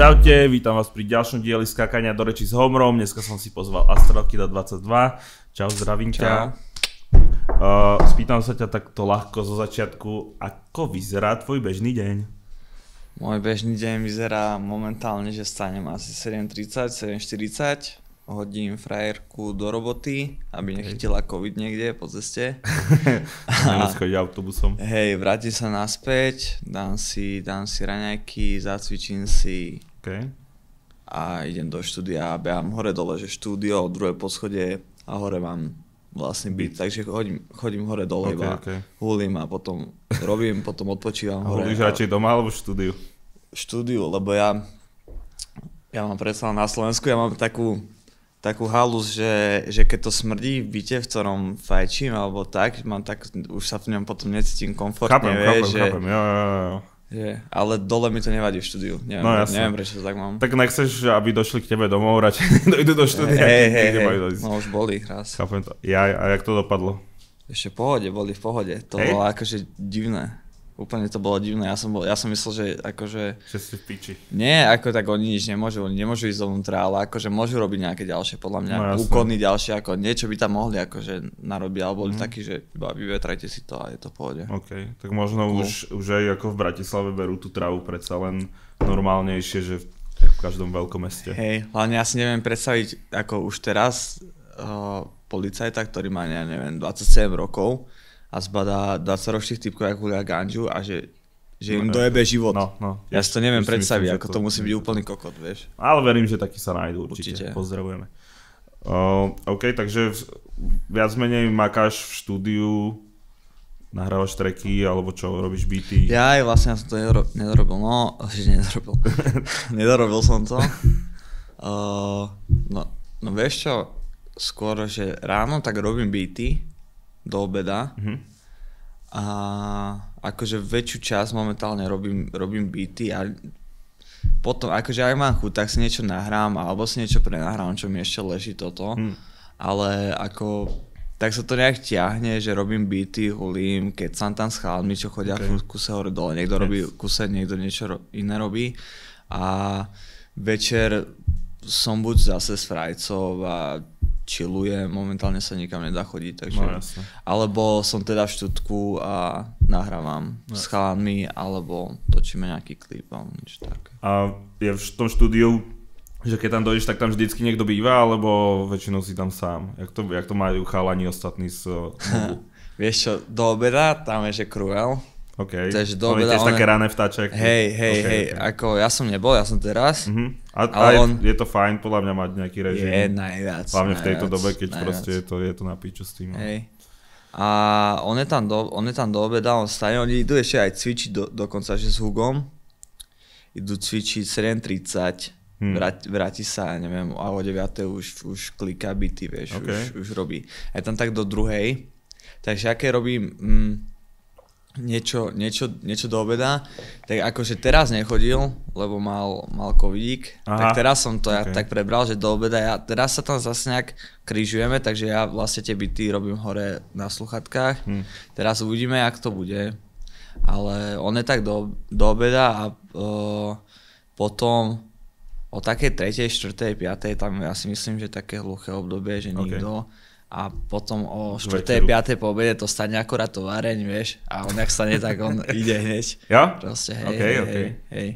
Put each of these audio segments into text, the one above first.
Čaute, vítam vás pri ďalšom dieli skákania do reči s Homrom. Dneska som si pozval Astrokida 22. Čau, zdravím ťa. Uh, spýtam sa ťa takto ľahko zo začiatku, ako vyzerá tvoj bežný deň? Môj bežný deň vyzerá momentálne, že stanem asi 7.30, 7.40, hodím frajerku do roboty, aby nechytila covid niekde po ceste. a chodí autobusom. Hej, vrátim sa naspäť, dám si, dám si raňajky, zacvičím si Okay. a idem do štúdia a behám hore dole, že štúdio, druhé poschodie a hore mám vlastne byt, takže chodím, chodím hore dole Okay, iba okay. hulím a potom robím, potom odpočívam A hore. hodíš radšej doma alebo v štúdiu? štúdiu, lebo ja, ja mám predsa na Slovensku, ja mám takú, takú halus, že, že keď to smrdí v byte, v ktorom fajčím alebo tak, mám tak, už sa v ňom potom necítim komfortne, Chápem, vieš, chápem, že, chápem, jo, jo, jo. že, ale dole mi to nevadí v štúdiu, neviem, No, jasne. neviem prečo to tak mám. Tak nechceš, aby došli k tebe domov, radšej dojdu do štúdia, hej, majú dojsť. no už boli raz. Chápem to. Ja, a jak to dopadlo? Ešte v pohode, boli v pohode, to Hej. bolo akože divné. Úplne to bolo divné, ja som, bol, ja som myslel, že akože Že si v piči. Nie, ako tak oni nič nemôžu, oni nemôžu ísť dovnútra, ale akože môžu robiť nejaké ďalšie, podľa mňa, No, úkony ďalšie, ako niečo by tam mohli akože narobiť, ale Mhm. boli takí, že iba vyvetrajte si to a je to v pohode. OK, tak možno Cool. už, už aj ako v Bratislave berú tú travu predsa len normálnejšie, že v, každom veľkom meste. Hej, hlavne ja si neviem predstaviť, ako už teraz uh, policajta, ktorý má, ja neviem, 27 rokov a zbadá 20 ročných typkov, ako hulia ganžu a že, že im No, dojebe život. No, no. Ja si to neviem predstaviť, ako to, musí byť úplný kokot, vieš. Ale verím, že takí sa nájdú určite. Určite. Pozdravujeme. Uh, OK, takže viac menej makáš v štúdiu, nahrávaš tracky, alebo čo, robíš beaty. Ja aj vlastne ja som to nedoro- nedorobil, no, že nedorobil. nedorobil som to. Uh, no, no vieš čo, skôr, že ráno tak robím beaty do obeda Mhm. a akože väčšiu časť momentálne robím, robím beaty a potom, akože ak mám chuť, tak si niečo nahrám alebo si niečo prenahrám, čo mi ešte leží toto. Hm. Ale ako, tak sa to nejak ťahne, že robím beaty, hulím, keď som tam s chalmi, čo chodia Ok. okay. kuse hore dole. Niekto Yes. robí kuse, niekto niečo ro- iné robí. A večer som buď zase s frajcov a chillujem, momentálne sa nikam nedá chodiť, takže... No jasne. Alebo som teda v štutku a nahrávam No s chalanmi, alebo točíme nejaký klip alebo niečo také. A je v tom štúdiu, že keď tam dojdeš, tak tam vždycky niekto býva, alebo väčšinou si tam sám? Jak to, jak to majú chalani ostatní z mobu? Vieš čo, do obeda tam je, že Cruel. OK. Takže do Oni obeda tiež one- také rané vtáček. Hej, hej, OK, hej, OK. ako ja som nebol, ja som teraz. Mhm. A, a Ale je, on- je to fajn podľa mňa mať nejaký režim. Je najviac. Hlavne v tejto najviac, dobe, keď najviac. proste je to, je to na piču s tým. no. Hej. A on je tam do, on je tam do obeda, on stane, oni idú ešte aj cvičiť do, dokonca, že s Hugom. Idú cvičiť 7.30, Hmm. vráti, vráti sa, neviem, a o 9. už, už kliká byty, vieš, Ok. už, už robí. A je tam tak do druhej, takže aké robím mm, niečo, niečo, niečo do obeda, tak akože teraz nechodil, lebo mal, mal covidík, Aha. tak teraz som to ja Ok. tak prebral, že do obeda, ja, teraz sa tam zase nejak križujeme, takže ja vlastne tie byty robím hore na sluchatkách, Hm. teraz uvidíme, jak to bude, ale on je tak do, do obeda a uh, potom o takej 3., 4., 5. tam ja si myslím, že také hluché obdobie, že nikto. A potom o K 4. večeru. 5. po obede to stane akurát továreň, vieš. A on jak stane, tak on ide hneď. Ja? Proste hej, Ok, hej, ok. hej.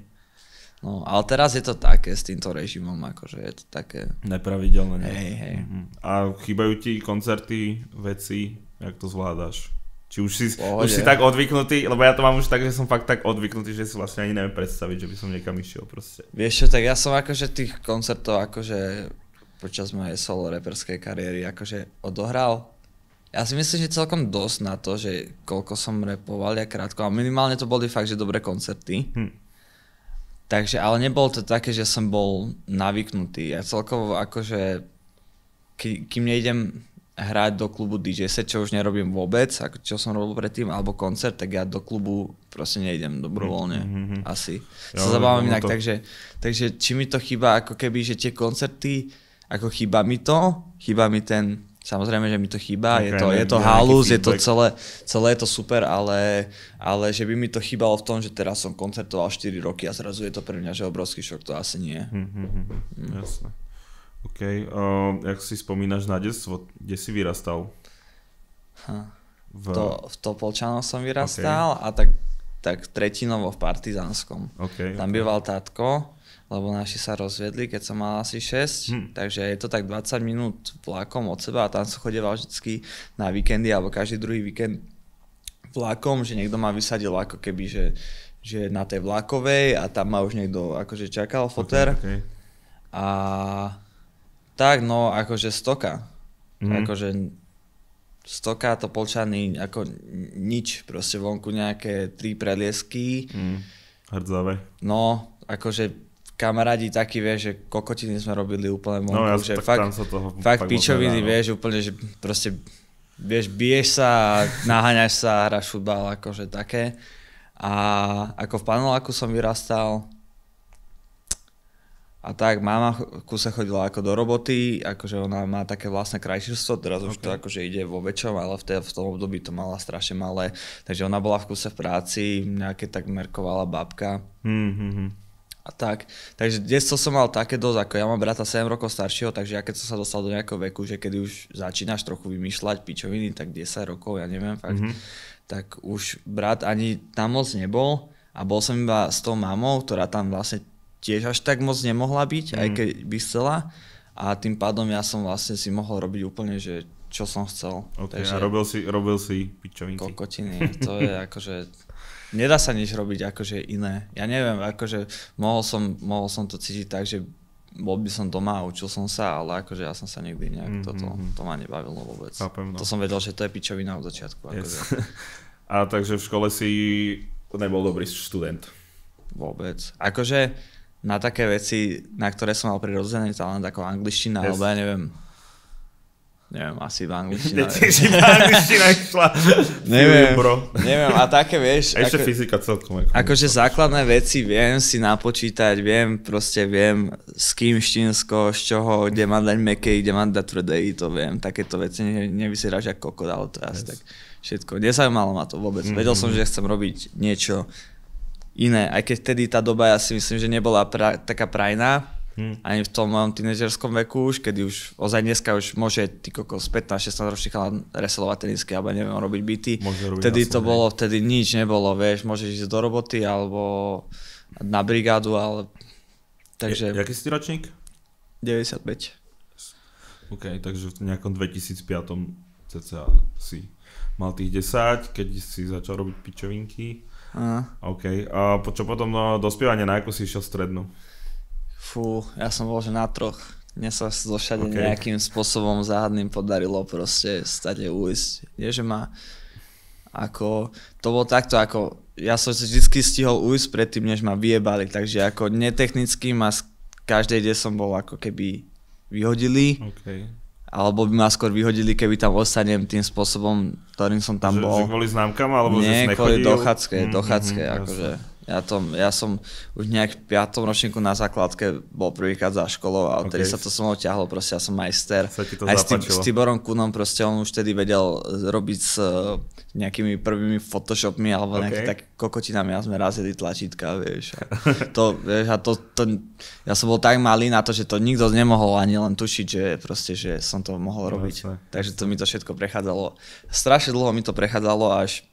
No, ale teraz je to také s týmto režimom, akože je to také, Nepravidelné. hej, hej. Mhm. A chýbajú ti koncerty, veci, jak to zvládaš? Či už si, Pohode. už si tak odvyknutý, lebo ja to mám už tak, že som fakt tak odvyknutý, že si vlastne ani neviem predstaviť, že by som niekam išiel proste. Vieš čo, tak ja som akože tých koncertov akože počas mojej solo reperskej kariéry akože odohral. Ja si myslím, že celkom dosť na to, že koľko som repoval ja krátko a minimálne to boli fakt, že dobré koncerty. Hm. Takže, ale nebolo to také, že som bol navyknutý. Ja celkovo akože, kým nejdem hrať do klubu DJ set, čo už nerobím vôbec, ako čo som robil predtým, alebo koncert, tak ja do klubu proste nejdem dobrovoľne. Mhm, mhm. Asi. Jo, Sa zabávam inak, to- takže, takže či mi to chýba, ako keby, že tie koncerty, ako chýba mi to, chýba mi ten Samozrejme, že mi to chýba, Okay, je to, je to halus, je to celé, celé je to super, ale, ale že by mi to chýbalo v tom, že teraz som koncertoval 4 roky a zrazu je to pre mňa že obrovský šok, to asi nie. Hm, hm, hm, hm. Jasné. OK, uh, jak si spomínaš na detstvo, kde si vyrastal? Ha. V... To, v Topolčanoch som vyrastal a tak, tak tretinovo v Partizánskom. OK, Tam OK. býval tátko, lebo naši sa rozvedli, keď som mal asi 6, Hm. takže je to tak 20 minút vlakom od seba a tam som chodieval vždycky na víkendy alebo každý druhý víkend vlakom, že niekto ma vysadil ako keby, že, že na tej vlakovej a tam ma už niekto akože čakal foter OK, OK. a tak no akože stoka, Mhm. akože stoka to polčany ako nič, proste vonku nejaké tri preliesky, Hm. Hrdzavé. No, akože kamarádi takí, vieš, že kokotiny sme robili úplne vonku, No ja, že tak fakt, sa toho fakt pičoviny, no. vieš, úplne, že proste, vieš, biješ sa, a naháňaš sa, hráš futbal, akože také. A ako v paneláku som vyrastal, a tak mama ch- kuse chodila ako do roboty, akože ona má také vlastné krajšírstvo, teraz už to akože ide vo väčšom, ale v, te, v tom období to mala strašne malé, takže ona bola v kuse v práci, nejaké tak merkovala babka, Hm, hm, hm. A tak. Takže detstvo som mal také dosť, ako ja mám brata 7 rokov staršieho, takže ja keď som sa dostal do nejakého veku, že kedy už začínaš trochu vymýšľať pičoviny, tak 10 rokov, ja neviem fakt, Mhm. tak už brat ani tam moc nebol a bol som iba s tou mamou, ktorá tam vlastne tiež až tak moc nemohla byť, aj Mhm. keď by chcela a tým pádom ja som vlastne si mohol robiť úplne, že čo som chcel. OK, a robil si, robil si pičovinky. Kokotiny, to je akože... Nedá sa nič robiť akože iné. Ja neviem, akože mohol som, mohol som to cítiť tak, že bol by som doma a učil som sa, ale akože ja som sa nikdy nejak Mhm, toto, mhm. to ma nebavilo vôbec. Chápem, no. To som vedel, že to je pičovina od začiatku. Yes. Akože A takže v škole si nebol dobrý študent. vôbec. Akože na také veci, na ktoré som mal prirodzený talent ako angličtina, Yes. alebo ja neviem, neviem, asi v angličtine. Tiež iba angličtina išla. neviem, bro. neviem, a také vieš. A ešte ako- fyzika celkom. Ako Akože základné veci viem si napočítať, viem proste viem s kým štinsko, z čoho, kde mám dať mekej, kde mám dať tvrdej, to viem. Takéto veci ne, nevyzeráš ako kokot, ale to asi Yes. tak všetko. Nezaujímalo ma to vôbec. Mhm. Vedel som, že chcem robiť niečo iné, aj keď vtedy tá doba ja si myslím, že nebola pra, taká prajná, Hm. ani v tom mojom tínežerskom veku už, kedy už ozaj dneska už môže ty kokos 15-16 ročný chalan reselovať tenisky alebo neviem robiť byty. Vtedy to hej. bolo, vtedy nič nebolo, vieš, môžeš ísť do roboty alebo na brigádu, ale takže Je, jaký si ročník? 95. OK, takže v nejakom 2005 cca si mal tých 10, keď si začal robiť pičovinky. Aha. OK, a čo potom no, dospievanie, na akú si išiel strednú? Fú, ja som bol, že na troch. Mne sa zo všade Ok. okay. nejakým spôsobom záhadným podarilo proste stade ujsť. Nie, že ma ako, to bolo takto, ako ja som si vždy stihol ujsť predtým, než ma vyjebali, takže ako netechnicky ma z každej, kde som bol ako keby vyhodili, OK. alebo by ma skôr vyhodili, keby tam ostanem tým spôsobom, ktorým som tam že, bol. že kvôli známkam, alebo že Nie, kvôli nechodil? dochádzke, Mhm, dochádzke, mhm, akože. jasné. Ja, to, ja som už nejak v 5. ročníku na základke bol prvýkrát za školou a odtedy Ok. sa to so mnou ťahlo, proste ja som majster. Sa ti to Aj s, tým, zapáčilo. s Tiborom Kunom proste on už vtedy vedel robiť s eh, nejakými prvými photoshopmi alebo Ok. nejakými tak kokotinami a sme razili tlačítka, vieš. A to, vieš, a to, to, ja som bol tak malý na to, že to nikto nemohol ani len tušiť, že proste, že som to mohol robiť. jasné. Takže to mi to všetko prechádzalo. Strašne dlho mi to prechádzalo až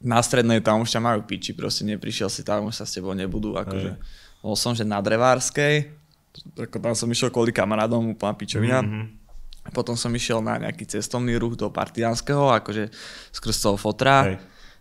na strednej tam už ťa majú piči, proste neprišiel si tam, už sa s tebou nebudú, akože. Bol som, že na Drevárskej, ako tam som išiel kvôli kamarádom, úplná pičovina. Mhm. Potom som išiel na nejaký cestovný ruch do Partiánskeho, akože skrz toho fotra. Hej.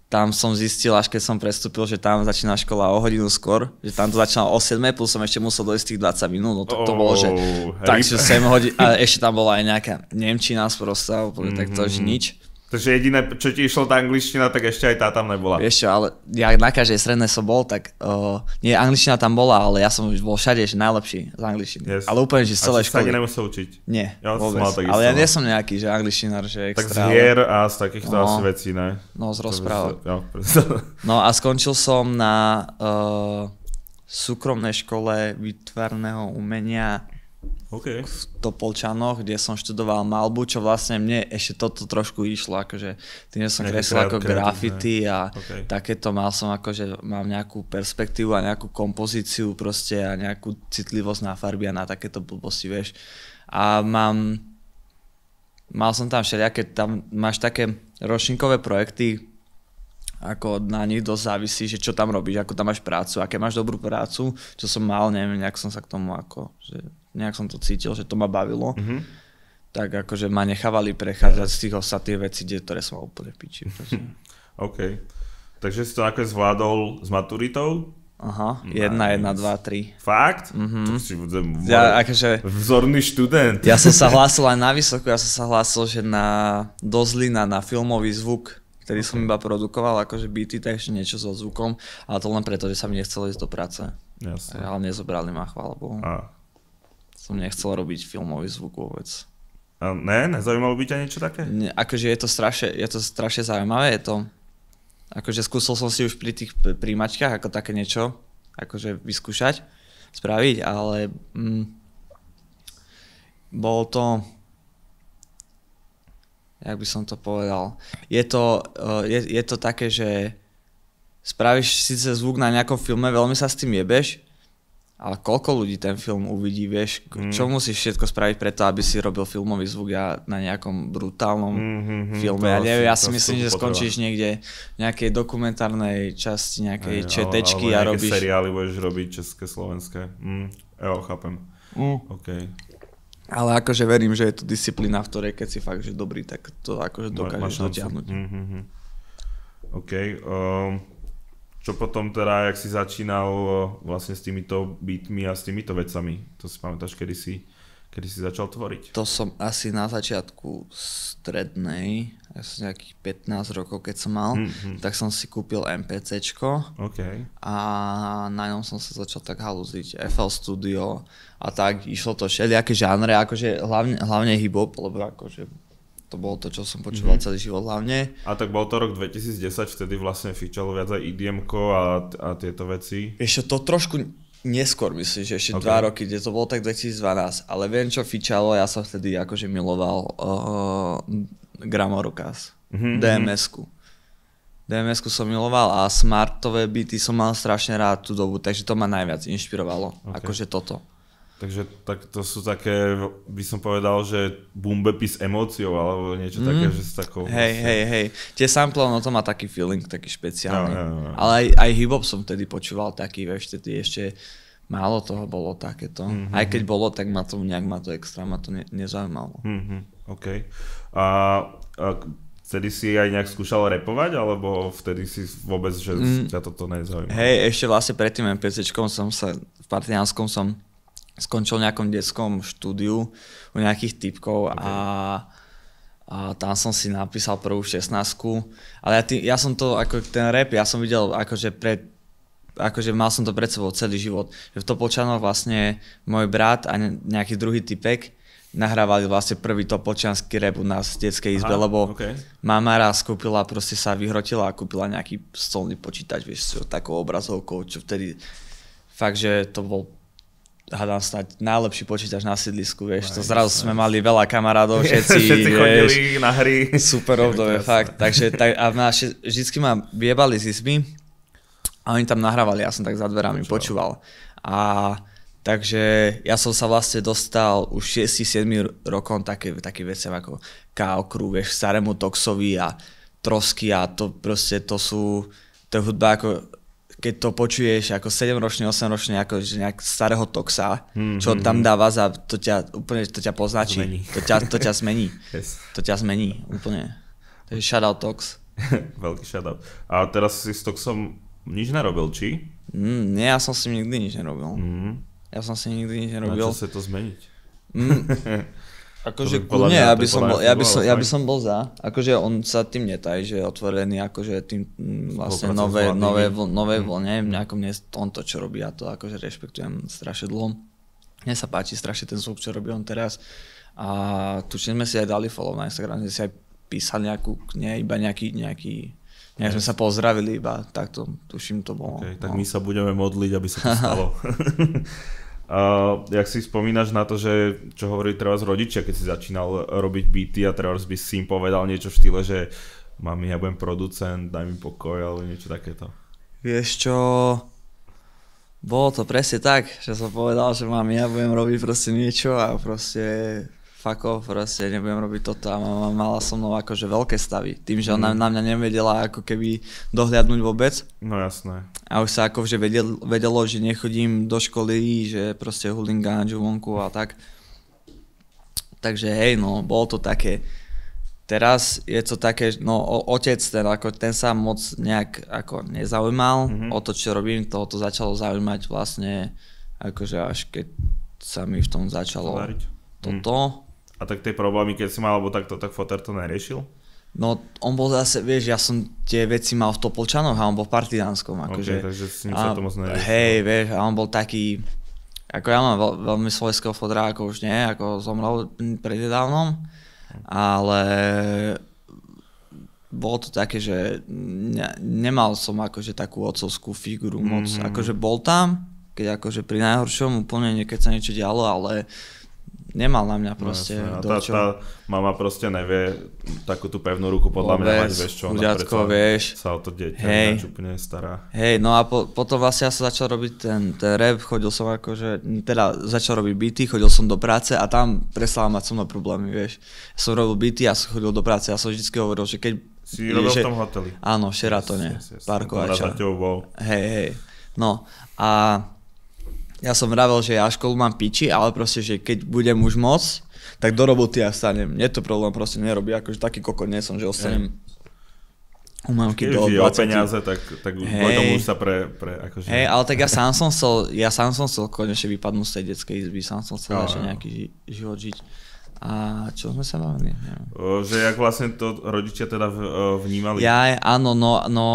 Tam som zistil, až keď som prestúpil, že tam začína škola o hodinu skôr, že tam to začínalo o 7, plus som ešte musel dojsť tých 20 minút, no tak to bolo, že Oh, takže rip. 7 hodín, a ešte tam bola aj nejaká Nemčina sprosta, úplne tak to už Mhm. nič. Takže jediné, čo ti išlo tá angličtina, tak ešte aj tá tam nebola. Vieš čo, ale ja na každej strednej som bol, tak uh, nie, angličtina tam bola, ale ja som už bol všade, že najlepší z angličtiny. Yes. Ale úplne, že z A celej školy. nemusel učiť. Nie, Ja som vôbec. mal takisto, ale ja no. nie som nejaký, že angličtinár, že Tak z extra. hier a z takýchto No. asi vecí, ne? No, z rozprávok. Jo, preto- No a skončil som na uh, súkromnej škole výtvarného umenia OK. v Topolčanoch, kde som študoval malbu, čo vlastne mne ešte toto trošku išlo, akože tým, že som Nejaké kreslil ako graffiti a OK. takéto mal som akože, mám nejakú perspektívu a nejakú kompozíciu proste a nejakú citlivosť na farby a na takéto blbosti, vieš. A mám, mal som tam všelijaké, tam máš také ročníkové projekty, ako na nich dosť závisí, že čo tam robíš, ako tam máš prácu, aké máš dobrú prácu, čo som mal, neviem, nejak som sa k tomu ako, že nejak som to cítil, že to ma bavilo, Mhm. tak akože ma nechávali prechádzať z tých ostatných vecí, kde- ktoré som úplne piči. OK. Takže si to nakoniec zvládol s maturitou? Aha, jedna, Nice. jedna, dva, tri. Fakt? Mm-hmm. To si budem. Ja, akože, vzorný študent. ja som sa hlásil aj na vysokú, ja som sa hlásil, že na do Zlína, na filmový zvuk, ktorý som iba produkoval, akože beaty, takže niečo so zvukom, ale to len preto, že sa mi nechcelo ísť do práce. Jasne. Ale nezobrali ma, chvála Bohu. A, Som nechcel robiť filmový zvuk vôbec. a ne, nezaujímalo by ťa niečo také? Ne, akože je to strašne, je to strašne zaujímavé, je to, akože skúsil som si už pri tých príjimačkách ako také niečo, akože vyskúšať, spraviť, ale mm, bolo to, jak by som to povedal, je to, uh, je, je to také, že spravíš síce zvuk na nejakom filme, veľmi sa s tým jebeš, ale koľko ľudí ten film uvidí, vieš, Mm. čo musíš všetko spraviť preto, aby si robil filmový zvuk ja na nejakom brutálnom Mhm, filme. Ja neviem, ja si myslím, že potreba. skončíš niekde v nejakej dokumentárnej časti, nejakej Hej, četečky alebo a robíš... seriály budeš robiť české, slovenské. Mm, jo, chápem. Mm. OK. Ale akože verím, že je to disciplína, v ktorej keď si fakt že dobrý, tak to akože Ma- dokážeš šancu. dotiahnuť. Mhm. OK. Um, čo potom teda, jak si začínal uh, vlastne s týmito beatmi a s týmito vecami? To si pamätáš, kedy si, kedy si začal tvoriť? To som asi na začiatku strednej, asi nejakých 15 rokov, keď som mal, Mhm. tak som si kúpil MPCčko OK. a na ňom som sa začal tak halúziť. FL Studio a tak, išlo to všelijaké žánre, akože hlavne, hlavne hip-hop, lebo akože to bolo to, čo som počúval celý život hlavne. A tak bol to rok 2010, vtedy vlastne fičalo viac aj idm a, a tieto veci. Čo, to trošku neskôr myslím, že ešte Ok. okay. dva roky, kde to bolo tak 2012, ale viem čo fičalo, ja som vtedy akože miloval uh, Gramorukaz, Mhm, mm-hmm. DMS-ku. DMS-ku som miloval a smartové byty som mal strašne rád tú dobu, takže to ma najviac inšpirovalo, Ok. okay. akože toto. Takže tak to sú také, by som povedal, že boombepy s emóciou, alebo niečo mm. také, že s takou... Hej, hej, hej. Tie sample, no to má taký feeling, taký špeciálny. Jo, jo, jo. Ale aj, aj hip-hop som vtedy počúval taký, vieš, vtedy ešte málo toho bolo takéto. Mhm. Mm-hmm. Aj keď bolo, tak ma to nejak ma to extra, ma to ne, nezaujímalo. Mhm, OK. A, a vtedy si aj nejak skúšal repovať, alebo vtedy si vôbec, že mm. ťa toto nezaujíma? Hej, ešte vlastne pred tým MPCčkom som sa, v Partianskom som skončil v nejakom detskom štúdiu u nejakých typkov okay. a, a tam som si napísal prvú 16 ale ja, tý, ja som to, ako ten rap, ja som videl akože pred akože mal som to pred sebou celý život. Že v Topolčanoch vlastne môj brat a ne- nejaký druhý typek nahrávali vlastne prvý topolčanský rap u nás v detskej izbe, Aha, lebo ok. mama raz kúpila, proste sa vyhrotila a kúpila nejaký stolný počítač, vieš, s takou obrazovkou, čo vtedy fakt, že to bol hádam snáď najlepší počítač na sídlisku, vieš, to Nice, zrazu sme mali veľa kamarátov, všetci, Všetci vieš, chodili na hry. super obdobie, fakt. Takže tak, a naši, vždycky ma vyjebali z izby a oni tam nahrávali, ja som tak za dverami Počúval. počúval. A takže ja som sa vlastne dostal už 6-7 rokom také, také veciam ako K.O. Vieš, starému Toxovi a Trosky a to proste to sú, to je hudba ako keď to počuješ ako 7-ročný, 8-ročný, ako že nejak starého toxa, Hmm, čo tam dáva za, to ťa úplne, to ťa poznačí. Zmení. To ťa, to ťa zmení. Yes. To ťa zmení úplne. Takže shoutout Tox. Veľký shoutout. A teraz si s Toxom nič nerobil, či? Mm, nie, ja som s ním nikdy nič nerobil. Mhm. Ja som s ním nikdy nič Na nerobil. čo sa to zmeniť? Mm, akože kľudne, ja by som bol, ja by som, ja by som bol za. Akože on sa tým netají, že je otvorený akože tým mm, vlastne nové, nové, nové Mhm. vlne, nejakom nie on to, čo robí, ja to akože rešpektujem strašne dlho. Mne sa páči strašne ten zvuk, čo robí on teraz. A tučne sme si aj dali follow na Instagram, že si aj písal nejakú, nie iba nejaký, nejaký, nejak sme sa pozdravili iba takto, tuším to bolo. Okay, tak no. my sa budeme modliť, aby sa to stalo. Uh, jak si spomínaš na to, že čo hovorí treba z rodičia, keď si začínal robiť beaty a teraz by si im povedal niečo v štýle, že mami, ja budem producent, daj mi pokoj, alebo niečo takéto. Vieš čo, bolo to presne tak, že som povedal, že mám, ja budem robiť proste niečo a proste fuck off, proste nebudem robiť toto a mama mala so mnou akože veľké stavy. Tým, že ona mm. na mňa nevedela ako keby dohľadnúť vôbec. No jasné. A už sa akože vedel, vedelo, že nechodím do školy, že proste hulím ganžu vonku a tak. Takže hej, no, bolo to také. Teraz je to také, no otec ten, ako ten sa moc nejak ako nezaujímal mm-hmm. o to, čo robím, toho to začalo zaujímať vlastne akože až keď sa mi v tom začalo Zvariť. toto. Mm. A tak tie problémy, keď si mal, alebo takto, tak Foter to neriešil? No, on bol zase, vieš, ja som tie veci mal v Topolčanoch a on bol v Partizánskom. Akože, okay, takže s ním sa to moc neriešil. Hej, vieš, a on bol taký, ako ja mám veľ, veľmi svojského fodra, ako už nie, ako zomrel prededávnom, ale bolo to také, že ne, nemal som akože takú otcovskú figuru moc, mm-hmm. akože bol tam, keď akože pri najhoršom úplne niekedy sa niečo dialo, ale nemal na mňa proste no, tá, tá mama proste nevie takú tú pevnú ruku podľa Vôbec, mňa mať, vieš čo, ona uďatko, vieš. sa o to dieťa hej, úplne stará. Hej, no a po, potom vlastne ja som začal robiť ten, ten rap, chodil som akože, teda začal robiť beaty, chodil som do práce a tam prestala mať so mnou problémy, vieš. Ja som robil beaty a som chodil do práce, ja som vždy hovoril, že keď... Si robil že, v tom hoteli. Áno, v Sheratone, yes, yes, yes. parkovača. Hej, hej. No a ja som vravel, že ja školu mám piči, ale proste, že keď budem už moc, tak do roboty ja stanem. Nie to problém, proste nerobí, akože taký koko nie som, že ostanem u mamky do 20. o peniaze, tak, tak hey. tomu už sa pre, pre akože... Hej, ale tak ja sám som chcel, ja sám som chcel konečne vypadnúť z tej detskej izby, sám som chcel ešte nejaký život žiť. A čo sme sa bavili? Že jak vlastne to rodičia teda vnímali? Ja, áno, no, no,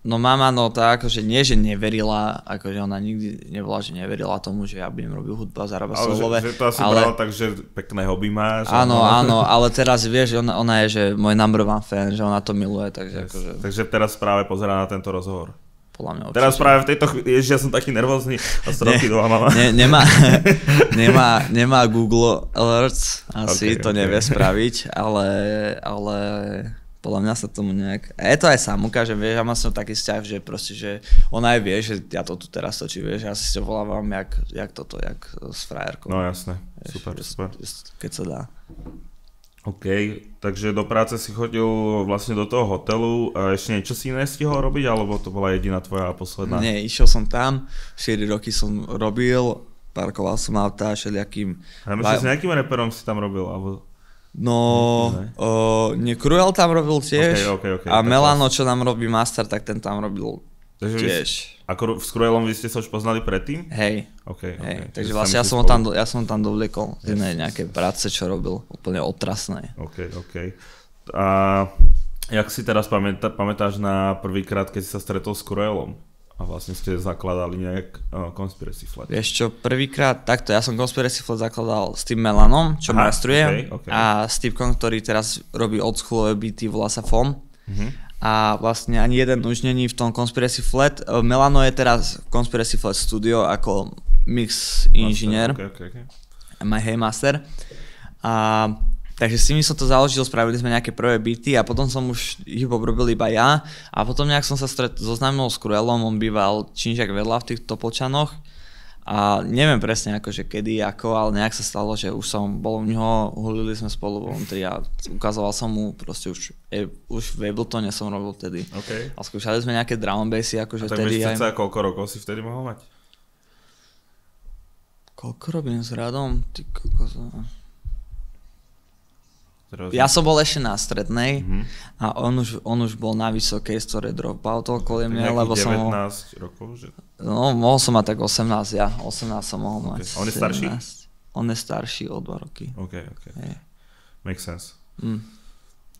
no mama, no tak, akože nie, že neverila, akože ona nikdy nebola, že neverila tomu, že ja budem robiť hudbu a zarábať solové. Že, že to asi ale... brala tak, že pekné hobby máš. Áno, áno, ale teraz vieš, ona, ona je, že môj number one fan, že ona to miluje, takže yes. akože... Takže teraz práve pozerá na tento rozhovor podľa mňa Teraz práve v tejto chvíli, ježiš, ja som taký nervózny a stroky doma mama. Ne, nemá, nemá, nemá Google Alerts, asi okay, to okay. nevie spraviť, ale, ale podľa mňa sa tomu nejak... A je to aj sám ukážem, vieš, ja mám som taký vzťah, že proste, že ona aj vie, že ja to tu teraz točím, vieš, ja si to volávam jak, jak toto, jak s frajerkou. No jasné, super, vieš, super. Keď sa dá. OK, takže do práce si chodil vlastne do toho hotelu a ešte niečo si nestihol robiť, alebo to bola jediná tvoja posledná? Nie, išiel som tam, 4 roky som robil, parkoval som auta všelijakým... A myslíš, s nejakým reperom si tam robil? Alebo... No, o, nie, Cruel tam robil tiež okay, okay, okay, a Melano, čo nám robí Master, tak ten tam robil Takže tiež. Vy, ako s Cruelom vy ste sa už poznali predtým? Hej. Okay, hej. Okay. Takže vlastne ja som, tam, ja som tam dovliekol z jednej nejaké práce, čo robil, úplne otrasné. OK, OK. A jak si teraz pamätá, pamätáš na prvýkrát, keď si sa stretol s Cruelom? A vlastne ste zakladali nejak uh, Conspiracy Flat. Vieš čo, prvýkrát, takto, ja som Conspiracy Flat zakladal s tým Melanom, čo mastruje, okay, okay. a s typkom, ktorý teraz robí oldschoolové beaty, volá sa FOM. Mm-hmm a vlastne ani jeden už není v tom Conspiracy Flat. E, Melano je teraz v Conspiracy Flat Studio ako mix inžinier. Okay, okay, okay. My hey master. A, takže s nimi som to založil, spravili sme nejaké prvé byty a potom som už hip robil iba ja a potom nejak som sa stret, zoznámil s Kruelom, on býval činžak vedľa v týchto počanoch a neviem presne akože kedy, ako, ale nejak sa stalo, že už som bol u neho, hulili sme spolu vnútri a ukazoval som mu, proste už, e, už v Abletone som robil vtedy. Okay. A skúšali sme nejaké drum bassy, akože a tak vtedy aj... koľko rokov si vtedy mohol mať? Koľko robím s Radom? Ty kokos... Ja som bol ešte na strednej mm-hmm. a on už, on už bol na vysokej, z ktorej dropout kvôli mne, lebo 19 som... 19 rokov? Že... No, mohol som mať tak 18, ja. 18 som mohol okay. mať. On je starší? 17. On je starší o 2 roky. OK, OK. Hey. Makes sense. Mm.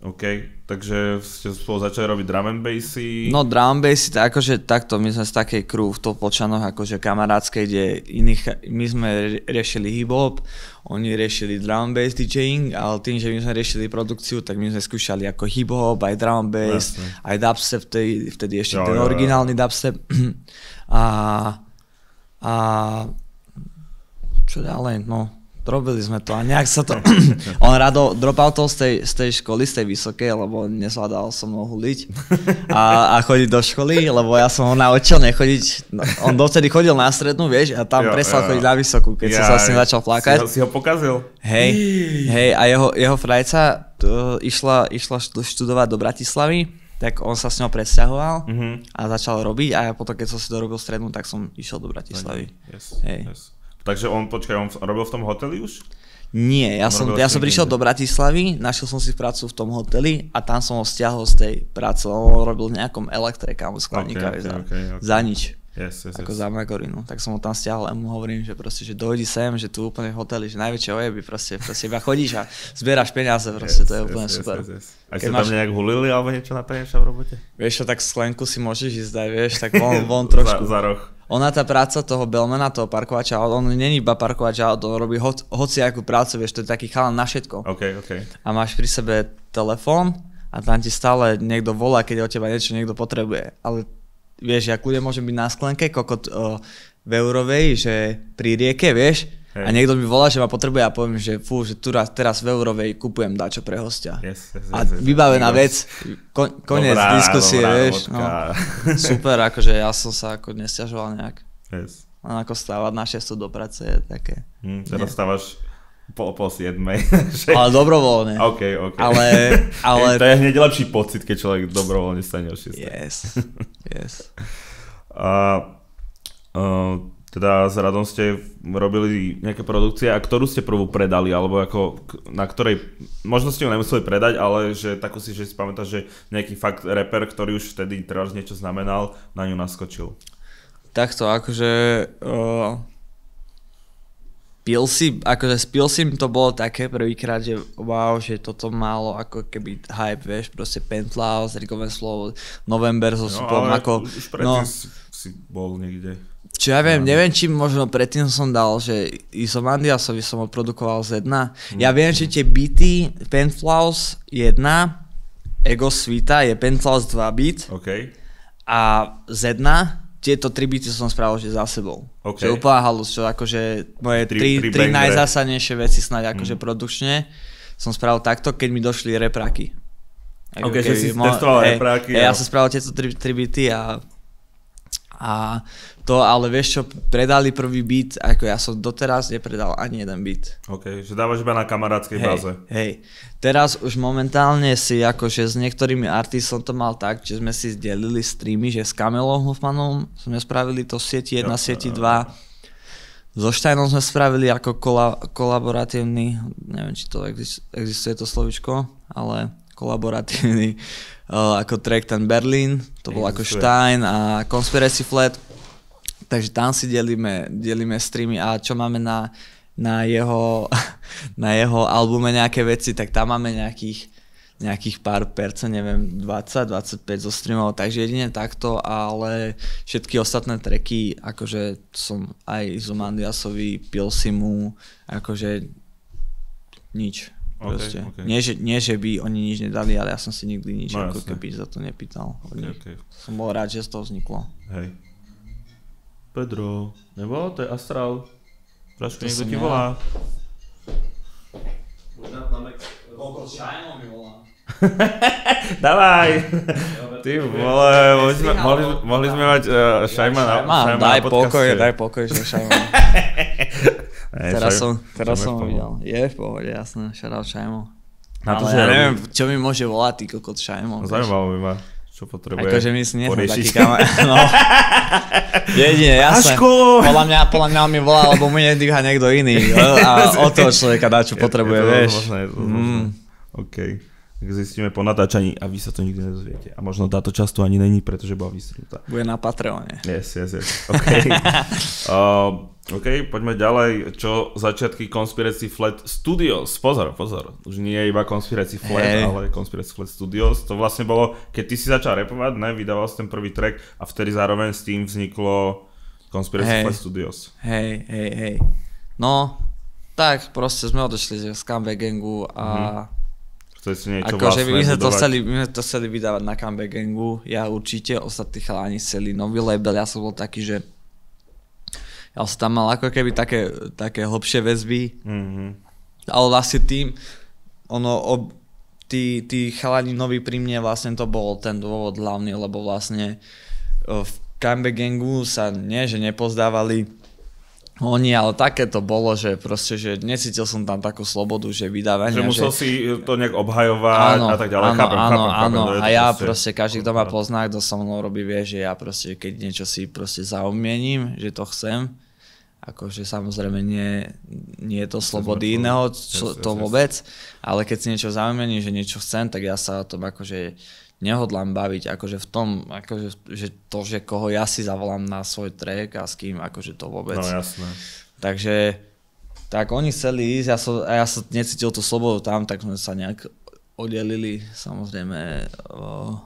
OK, takže ste spolu začali robiť drum and bassy. No drum and bassy, tak akože takto, my sme z takej crew v Topočanoch, akože kamarádskej, kde iných, my sme riešili hip-hop, oni riešili drum and bass DJing, ale tým, že my sme riešili produkciu, tak my sme skúšali ako hip-hop, aj drum and bass, Jasne. aj dubstep, vtedy, vtedy ešte jo, ten jo, originálny jo. dubstep. a, a čo ďalej, no, robili sme to a nejak sa to... on rado dropal to z tej, z tej školy, z tej vysokej, lebo nezvládal som mnou huliť a, a chodiť do školy, lebo ja som ho naučil nechodiť. No, on dovtedy chodil na strednú, vieš, a tam jo, prestal jo. chodiť na vysokú, keď ja, som sa s ním začal plakať. Si ho, si ho pokazil. Hej, hej, a jeho, jeho frajca to, išla, išla študovať do Bratislavy, tak on sa s ňou presťahoval mm-hmm. a začal robiť a ja potom, keď som si dorobil strednú, tak som išiel do Bratislavy. Yes, hej. Yes. Takže on, počkaj, on robil v tom hoteli už? Nie, ja som, ja som prišiel do Bratislavy, našiel som si prácu v tom hoteli a tam som ho stiahol z tej práce, on robil v nejakom elektrika, skladníka, okay, okay, okay, okay. za nič. Yes, yes, ako yes. za Magorinu. Tak som ho tam stiahol a mu hovorím, že proste, že dojdi sem, že tu úplne v hoteli, že najväčšie ojeby, proste, proste iba chodíš a zbieraš peniaze, proste, yes, to je úplne yes, super. Yes, yes. A ste máš... tam nejak hulili alebo niečo na v robote? Vieš čo, tak sklenku si môžeš ísť dať, vieš, tak von, von trošku. za, za roh ona tá práca toho Belmana, toho parkovača, on není iba parkovač on robí ho, akú prácu, vieš, to je taký chalan na všetko. Okay, okay. A máš pri sebe telefón a tam ti stále niekto volá, keď od teba niečo niekto potrebuje. Ale vieš, ja kľudne môžem byť na sklenke, kokot uh, v Eurovej, že pri rieke, vieš, Hej. A niekto mi volá, že ma potrebuje a poviem, že fú, že tu raz, teraz v Eurovej kupujem dačo pre hostia. Yes, yes, yes, a vybavená vec, kon, koniec dobrá, diskusie, dobrá vieš. No, super, akože ja som sa ako nestiažoval nejak. Yes. Len ako stávať na 6 do práce je také. Hmm, teraz stávaš po, po 7. ale dobrovoľne. OK, OK. Ale, ale... to je hneď lepší pocit, keď človek dobrovoľne stane o 6. Yes, yes. uh, uh, teda s Radom ste robili nejaké produkcie a ktorú ste prvú predali, alebo ako na ktorej, možno ste ju nemuseli predať, ale že takú si, že si pamätáš, že nejaký fakt reper, ktorý už vtedy teraz niečo znamenal, na ňu naskočil. Takto, akože uh, Pilsi, akože s Pilsim to bolo také prvýkrát, že wow, že toto malo ako keby hype, vieš, proste Penthouse, Rigové slovo, November so no, ako... Už no, si, si bol niekde. Čo ja viem, no. neviem, či možno predtým som dal, že Isomandiasovi som odprodukoval z 1. Mm. Ja viem, že tie byty Pentflaus 1, Ego Svita je Pentflaus 2 byt. Okay. A z 1, tieto tri byty som spravil, že za sebou. Okay. Že úplná halus, čo akože moje tri, tri, tri najzásadnejšie veci snáď akože mm. produkčne som spravil takto, keď mi došli repraky. Ako ok, že si mo- testoval hej, repráky. Hej, ja som spravil tieto tri, tri byty a a to, ale vieš čo, predali prvý beat, ako ja som doteraz nepredal ani jeden beat. OK, že dávaš iba na kamarádskej hej, báze. Hej, teraz už momentálne si akože s niektorými artistom to mal tak, že sme si zdelili streamy, že s Kamelom Hoffmanom sme spravili to sieti 1, sieti 2. So Steinom sme spravili ako kola, kolaboratívny, neviem či to existuje to slovičko, ale kolaboratívny uh, ako track ten Berlin, to bol ako Stein a Conspiracy Flat. Takže tam si delíme, delíme streamy a čo máme na, na, jeho, na jeho albume nejaké veci, tak tam máme nejakých, nejakých pár percent, neviem, 20-25 zo streamov, takže jedine takto, ale všetky ostatné tracky, akože som aj Zomandiasovi, Pilsimu, akože nič. Okay, okay. Nie, že, nie, že by oni nič nedali, ale ja som si nikdy nič no, ako keby za to nepýtal. Okay, okay. Som bol rád, že z toho vzniklo. Hej. Pedro, nebo? To je Astral. Prašku, niekto ti volá. mi volá. Dávaj! Ty vole, mohli sme, mohli, mohli sme mať uh, Šajma na, Šajma daj na pokoj, daj pokoj, že Šajma. Hey, teraz som, teraz som ho videl. Je v pohode, jasné, shoutout Šajmo. Na to, Ale ja neviem, čo mi môže volať ty kokot Šajmo. No, zaujímavé ma, čo potrebuje Akože my si nie taký kamarát. No. Jedine, jasné. Podľa mňa, podľa mňa mi volá, lebo mu nedýha niekto iný. A od toho človeka dá, čo potrebuje, vieš. Možné, je to mm. OK zistíme po natáčaní a vy sa to nikdy nedozviete. A možno táto časť tu ani není, pretože bola vystrhnutá. Bude na Patreone. Yes, yes, yes. OK. uh, OK, poďme ďalej. Čo začiatky Conspiracy Flat Studios. Pozor, pozor. Už nie je iba Conspiracy Flat, hey. ale Conspiracy Flat Studios. To vlastne bolo, keď ty si začal repovať, ne, vydával si ten prvý track a vtedy zároveň s tým vzniklo Conspiracy hey. Flat Studios. Hej, hej, hej. No, tak proste sme odešli z Comeback Gangu a mm-hmm Chceli si niečo vlastné my sme, to chceli, my sme to chceli vydávať na Comeback Gangu, ja určite, ostatní chalani chceli nový label, ja som bol taký, že ja som tam mal ako keby také, také hlbšie väzby, Mhm. ale vlastne tým, ono, ob, tí, tí chalani noví pri mne, vlastne to bol ten dôvod hlavný, lebo vlastne o, v Kambe gangu sa nie, že nepozdávali oni, ale také to bolo, že proste, že necítil som tam takú slobodu, že vydávanie. Že musel si to nejak obhajovať a tak ďalej. Áno, chápem, áno, chápem, chápem, áno. je A ja proste- proste, každý, kto ma pozná, kto so mnou robí, vie, že ja proste, keď niečo si proste zaumiením, že to chcem, akože samozrejme nie, nie je to slobody iného, čo, to vôbec, ale keď si niečo zaumením, že niečo chcem, tak ja sa o tom akože nehodlám baviť, akože v tom, akože, že to, že koho ja si zavolám na svoj track a s kým, akože to vôbec. No jasné. Takže tak oni chceli ísť, ja som, ja som necítil tú slobodu tam, tak sme sa nejak oddelili. Samozrejme o,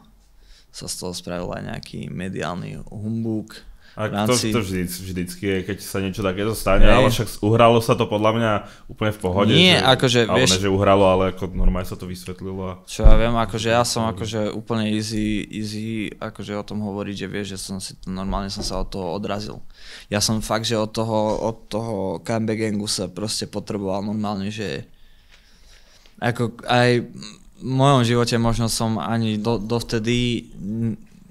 sa z toho spravil aj nejaký mediálny humbúk. A v to, rámci- to vždy, vždycky je, keď sa niečo takéto stane, Hej. ale však uhralo sa to podľa mňa úplne v pohode. Nie, že, akože, alebo vieš- ne, že uhralo, ale ako normálne sa to vysvetlilo. A... Čo ja viem, akože ja som akože úplne easy, easy akože o tom hovoriť, že vieš, že som si to, normálne som sa od toho odrazil. Ja som fakt, že od toho, od toho comeback gangu sa proste potreboval normálne, že ako aj v mojom živote možno som ani do, dovtedy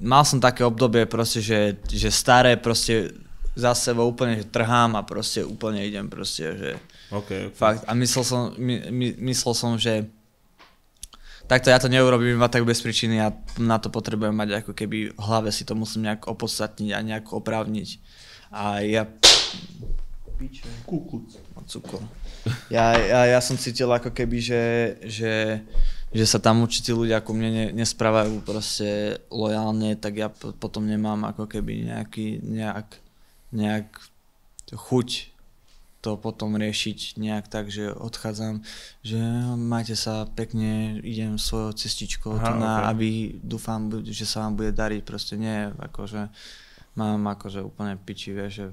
mal som také obdobie proste, že, že staré proste za sebou úplne že trhám a proste úplne idem proste, že Okay, okay. Fakt. A myslel som, my, my, myslel som, že takto ja to neurobím iba tak bez príčiny a na to potrebujem mať ako keby v hlave si to musím nejak opodstatniť a nejak oprávniť. A ja... Piče. Kukuc. Cukor. Ja, ja, ja som cítil ako keby, že, že, že sa tam určití ľudia ku mne ne, nesprávajú proste lojálne, tak ja po, potom nemám ako keby nejaký, nejak, nejak chuť to potom riešiť nejak tak, že odchádzam, že majte sa pekne, idem svojou cestičkou, Aha, na, ok. aby dúfam, že sa vám bude dariť, proste nie, akože mám akože úplne piči, vieš, že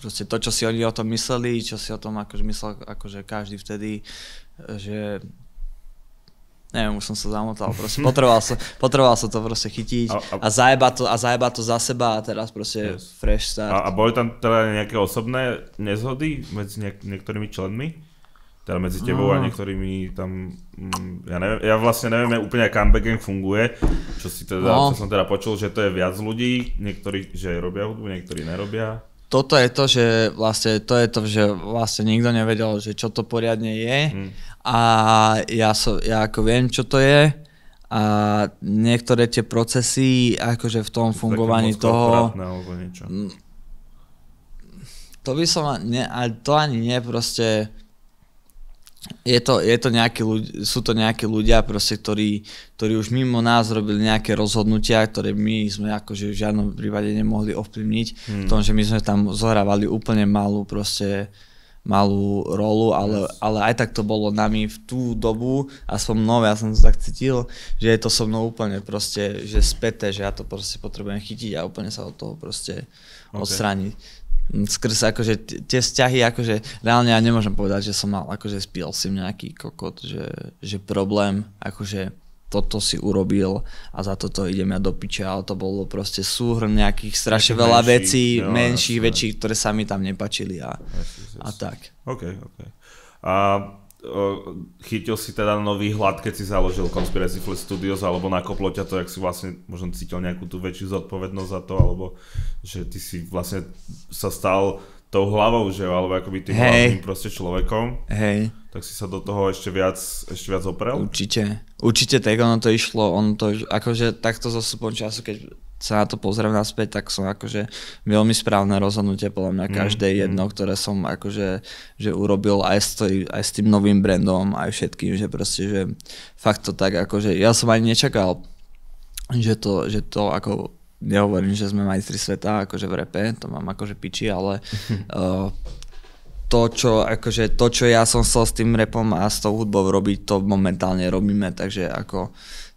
proste to, čo si oni o tom mysleli, čo si o tom akože myslel akože každý vtedy, že neviem, už som sa zamotal, proste potreboval som, potreboval som to proste chytiť A- a, a- a, zajebať to, a zajebať to za seba a teraz proste Yes. fresh start. A, a boli tam teda nejaké osobné nezhody medzi niek- niektorými členmi? Teda medzi tebou a No. niektorými tam, mm, ja neviem, ja vlastne neviem úplne, ako comeback gang funguje, čo si teda, No. čo som teda počul, že to je viac ľudí, niektorí, že robia hudbu, niektorí nerobia. Toto je to, že vlastne to je to, že vlastne nikto nevedel, že čo to poriadne je Hm. a ja, so, ja ako viem, čo to je a niektoré tie procesy akože v tom fungovaní toho, alebo niečo. to by som, ne, to ani nie proste, je to, je to ľudia, sú to nejakí ľudia proste, ktorí, ktorí už mimo nás robili nejaké rozhodnutia, ktoré my sme akože v žiadnom prípade nemohli ovplyvniť, hmm. v tom, že my sme tam zohrávali úplne malú proste malú rolu, ale, ale aj tak to bolo nami v tú dobu, aspoň mnou, ja som to tak cítil, že je to so mnou úplne proste, že späté, že ja to proste potrebujem chytiť a úplne sa od toho proste Ok. odstrániť. Skrz akože tie vzťahy, akože reálne ja nemôžem povedať, že som mal akože s Pilsim nejaký kokot, že, že problém, akože toto si urobil a za toto idem ja do piče, ale to bolo proste súhrn nejakých strašne veľa menších, vecí, jo, menších, jasné. väčších, ktoré sa mi tam nepačili a, yes, yes. a tak. OK, OK. A chytil si teda nový hlad, keď si založil Conspiracy Fleet Studios, alebo nakoplo ťa to, jak si vlastne možno cítil nejakú tú väčšiu zodpovednosť za to, alebo že ty si vlastne sa stal tou hlavou, že alebo akoby tým Hej. hlavným proste človekom, Hej, tak si sa do toho ešte viac, ešte viac oprel? určite. Určite tak ono to išlo, ono to, akože takto zo času, keď sa na to pozriem naspäť, tak som akože veľmi správne rozhodnutie podľa mňa Mm, každé mm. jedno, ktoré som akože že urobil aj s, tý, aj s tým novým brandom, aj všetkým, že proste, že fakt to tak akože, ja som ani nečakal, že to, že to ako nehovorím, že sme majstri sveta akože v repe, to mám akože piči, ale uh, to, čo, akože, to, čo ja som chcel s tým repom a s tou hudbou robiť, to momentálne robíme, takže ako,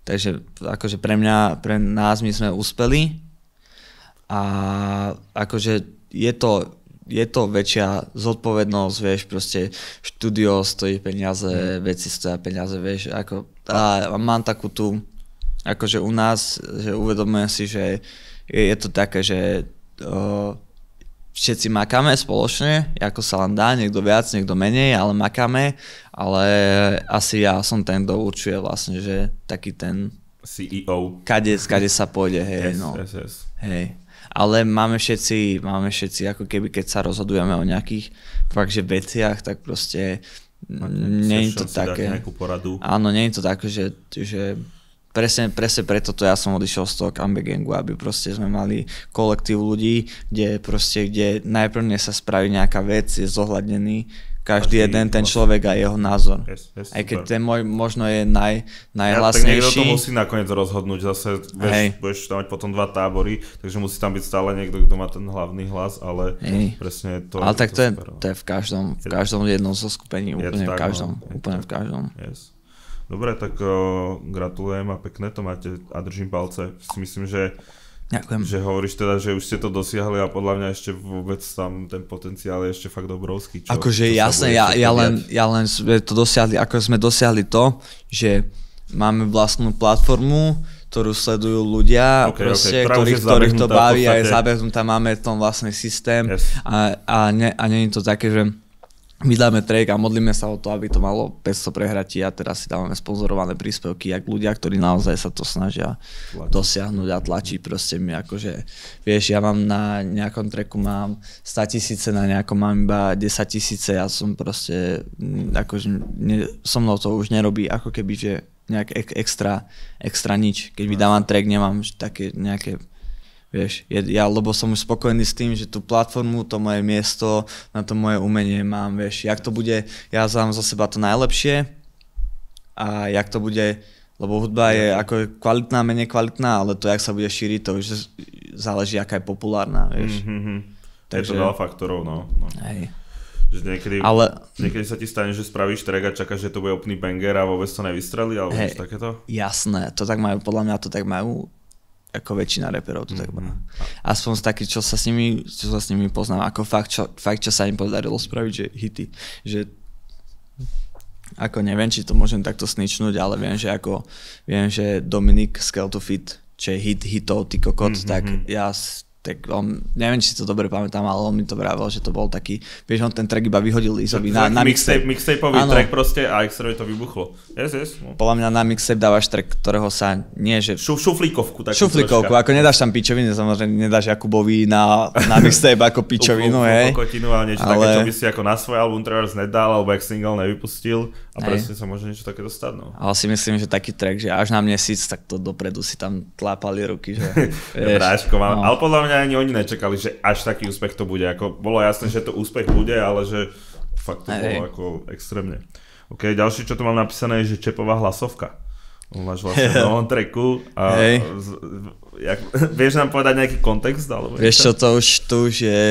takže akože pre mňa, pre nás my sme uspeli a akože je to, je to väčšia zodpovednosť, vieš, proste štúdio stojí peniaze, mm. veci stoja peniaze, vieš, ako, a mám takú tú, akože u nás, že uvedomujem si, že je, je to také, že uh, všetci makáme spoločne, ako sa len dá, niekto viac, niekto menej, ale makáme, ale asi ja som ten, kto určuje vlastne, že taký ten CEO. Kade, kade sa pôjde, hej, Yes, no. yes, yes. Hej. Ale máme všetci, máme všetci, ako keby keď sa rozhodujeme o nejakých fakt, že veciach, tak proste nie je to také. Áno, nie je to také, že, že presne, presne preto to ja som odišiel z toho comeback gangu, aby proste sme mali kolektív ľudí, kde proste, kde najprv sa spraví nejaká vec, je zohľadnený každý Každý jeden ten vlastne. človek a jeho názor. Yes, yes, Aj keď super. ten môj možno je naj, Ja, tak niekto najhlasnejší. to musí nakoniec rozhodnúť, zase vieš, Hej. budeš tam mať potom dva tábory, takže musí tam byť stále niekto, kto má ten hlavný hlas, ale Hej. presne to ale tak to je, super, no. to je v každom, v každom jednom zo skupení, Je to úplne v tak, každom, no. Je to úplne v tak. každom. Yes. Dobre, tak uh, gratulujem a pekné to máte a držím palce. Si myslím, že, Ďakujem. že hovoríš teda, že už ste to dosiahli a podľa mňa ešte vôbec tam ten potenciál je ešte fakt obrovský. Čo, Akože čo jasné, ja, ja, len, ja len sme to dosiahli, ako sme dosiahli to, že máme vlastnú platformu, ktorú sledujú ľudia, Ok, ok, proste, už ktorých, ktorých to baví a je zabehnutá, máme v tom vlastný systém Yes. a, a, ne, a nie je to také, že vydáme track a modlíme sa o to, aby to malo 500 prehratí a teraz si dávame sponzorované príspevky, jak ľudia, ktorí naozaj sa to snažia Tlačiť. dosiahnuť a tlačiť proste mi akože, vieš, ja mám na nejakom treku mám 100 tisíce, na nejakom mám iba 10 tisíce, ja som proste, mm, akože ne, so mnou to už nerobí ako keby, že nejak extra, extra nič. Keď vydávam track, nemám také nejaké Vieš, ja, lebo som už spokojný s tým, že tú platformu, to moje miesto, na to moje umenie mám, vieš, jak to bude, ja znám zo seba to najlepšie a jak to bude, lebo hudba je ako kvalitná, menej kvalitná, ale to, jak sa bude šíriť, to už záleží, aká je populárna, vieš. Mhm. Je to Takže- veľa faktorov, no. no. Hej. Že niekedy, Ale niekedy sa ti stane, že spravíš track a čakáš, že to bude úplný banger a vôbec to nevystrelí, alebo niečo takéto? jasné, to tak majú, podľa mňa to tak majú ako väčšina reperov to tak má. Aspoň z takých, čo sa s nimi, čo sa s nimi poznám, ako fakt, čo, fakt, čo sa im podarilo spraviť, že hity. Že ako neviem, či to môžem takto sničnúť, ale viem, že ako viem, že Dominik Skeltofit, čo je hit hitov, ty kokot, Mhm, tak mhm. ja tak on, neviem, či si to dobre pamätám, ale on mi to vravel, že to bol taký, vieš, on ten track iba vyhodil Izovi na, na mixtape, mixtape. mixtapeový Áno. track proste a extra to vybuchlo. Yes, yes. No. Podľa mňa na mixtape dávaš track, ktorého sa nie, že Šu, šuflíkovku takú Šuflíkovku, troška. ako nedáš tam pičovinu, samozrejme nedáš Jakubovi na, na mixtape ako pičovinu, hej. kokotinu a niečo Ale- také, čo by si ako na svoj album trebárs nedal, alebo jak single nevypustil a Hej. presne sa môže niečo také dostať, no. Ale si myslím, že taký track, že až na mesiac, tak to dopredu si tam tlápali ruky, že Bráško, mám, no. ale podľa mňa ani oni nečakali, že až taký úspech to bude. Ako, bolo jasné, že to úspech bude, ale že fakt to Hej. bolo ako extrémne. OK, ďalšie, čo tu mám napísané, je, že Čepová hlasovka. Máš vlastne v novom tracku a Hej. z, jak, vieš nám povedať nejaký kontext? Alebo Vieš čo, to už, to už je,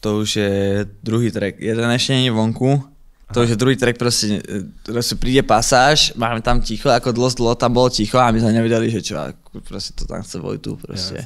to už je druhý track. Jeden ešte je vonku, to už je druhý track, proste, proste príde pasáž, máme tam ticho, ako dlho, dlho tam bolo ticho a my sme nevedeli, že čo, proste to tam chce Vojtu, proste.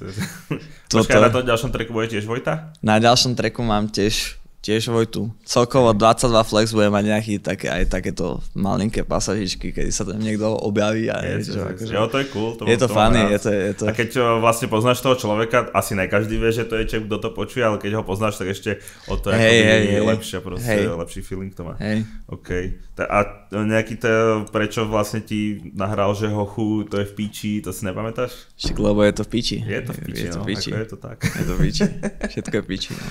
Počkaj, Toto- na tom ďalšom tracku bude tiež Vojta? Na ďalšom tracku mám tiež, tiež Vojtu. Celkovo 22 flex bude mať nejaký také, aj takéto malinké pasažičky, kedy sa tam niekto objaví a Je, je, čo, akože, jo, to je cool. To, je to funny, je to, je to, A keď o, vlastne poznáš toho človeka, asi ne každý vie, že to je Čep, kto to počuje, ale keď ho poznáš, tak ešte o to hey, hej, je hej. lepšia, proste, Hej. lepší feeling to má. hej. OK. A nejaký to, prečo vlastne ti nahral, že hochu, to je v píči, to si nepamätáš? Však lebo je to v piči. Je to v píči, je to no, v piči. ako je to tak. Je to v piči. Všetko je v piči. No.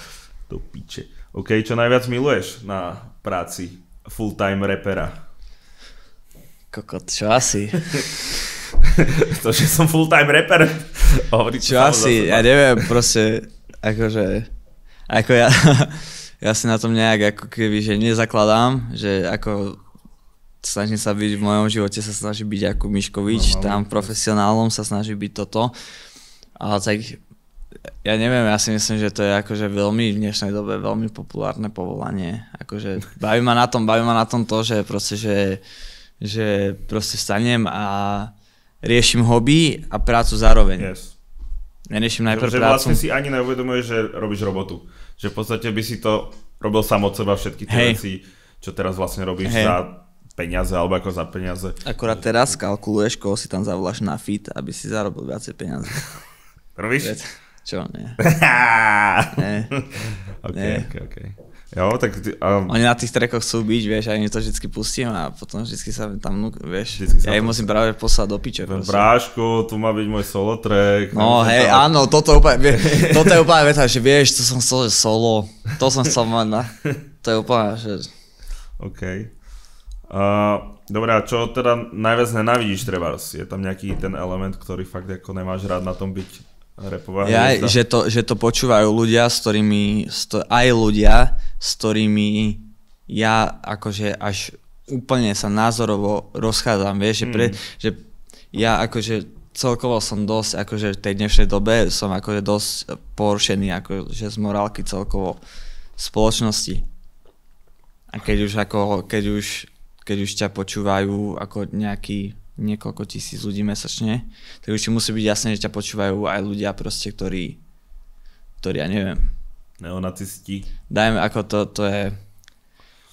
Do píče. OK, čo najviac miluješ na práci full-time repera? Kokot, čo asi? to, že som full-time reper, hovorí Čo asi? Ja neviem, proste, akože, ako ja, ja si na tom nejak ako keby, že nezakladám, že ako snažím sa byť v mojom živote, sa snaží byť ako Miškovič, Normálne. tam profesionálom sa snaží byť toto. Ale tak ja neviem, ja si myslím, že to je akože veľmi v dnešnej dobe veľmi populárne povolanie. Akože baví ma na tom, baví ma na tom to, že proste, že, že proste stanem a riešim hobby a prácu zároveň. Yes. Neriešim najprv že prácu. vlastne si ani neuvedomuješ, že robíš robotu. Že v podstate by si to robil sám od seba všetky tie Hej. veci, čo teraz vlastne robíš Hej. za peniaze alebo ako za peniaze. Akorát teraz kalkuluješ, koho si tam zavoláš na fit, aby si zarobil viacej peniazy. Robíš? Čo, nie. nie. ok, nie. ok, ok. Jo, tak ty, um... Oni na tých trekoch chcú byť, vieš, a ja to vždy pustím a potom vždy sa tam, vieš, vždycky ja im musím práve poslať do piče. Bráško, tu má byť môj solo track. No hej, tam... áno, toto, úplne, toto je úplne veta, že vieš, to som chcel, že solo, to som chcel mať na, to je úplne, že... OK. Uh, Dobre, a čo teda najviac nenávidíš treba? Je tam nejaký ten element, ktorý fakt ako nemáš rád na tom byť repová ja, že to, že to počúvajú ľudia, s ktorými, sto, aj ľudia, s ktorými ja akože až úplne sa názorovo rozchádzam, vieš, že, pre, mm. že ja akože celkovo som dosť, akože v tej dnešnej dobe som akože dosť porušený, akože z morálky celkovo spoločnosti. A keď už ako, keď už keď už ťa počúvajú ako nejaký niekoľko tisíc ľudí mesačne, tak už ti musí byť jasné, že ťa počúvajú aj ľudia proste, ktorí, ktorí ja neviem. Neonacisti. Dajme, ako to, to je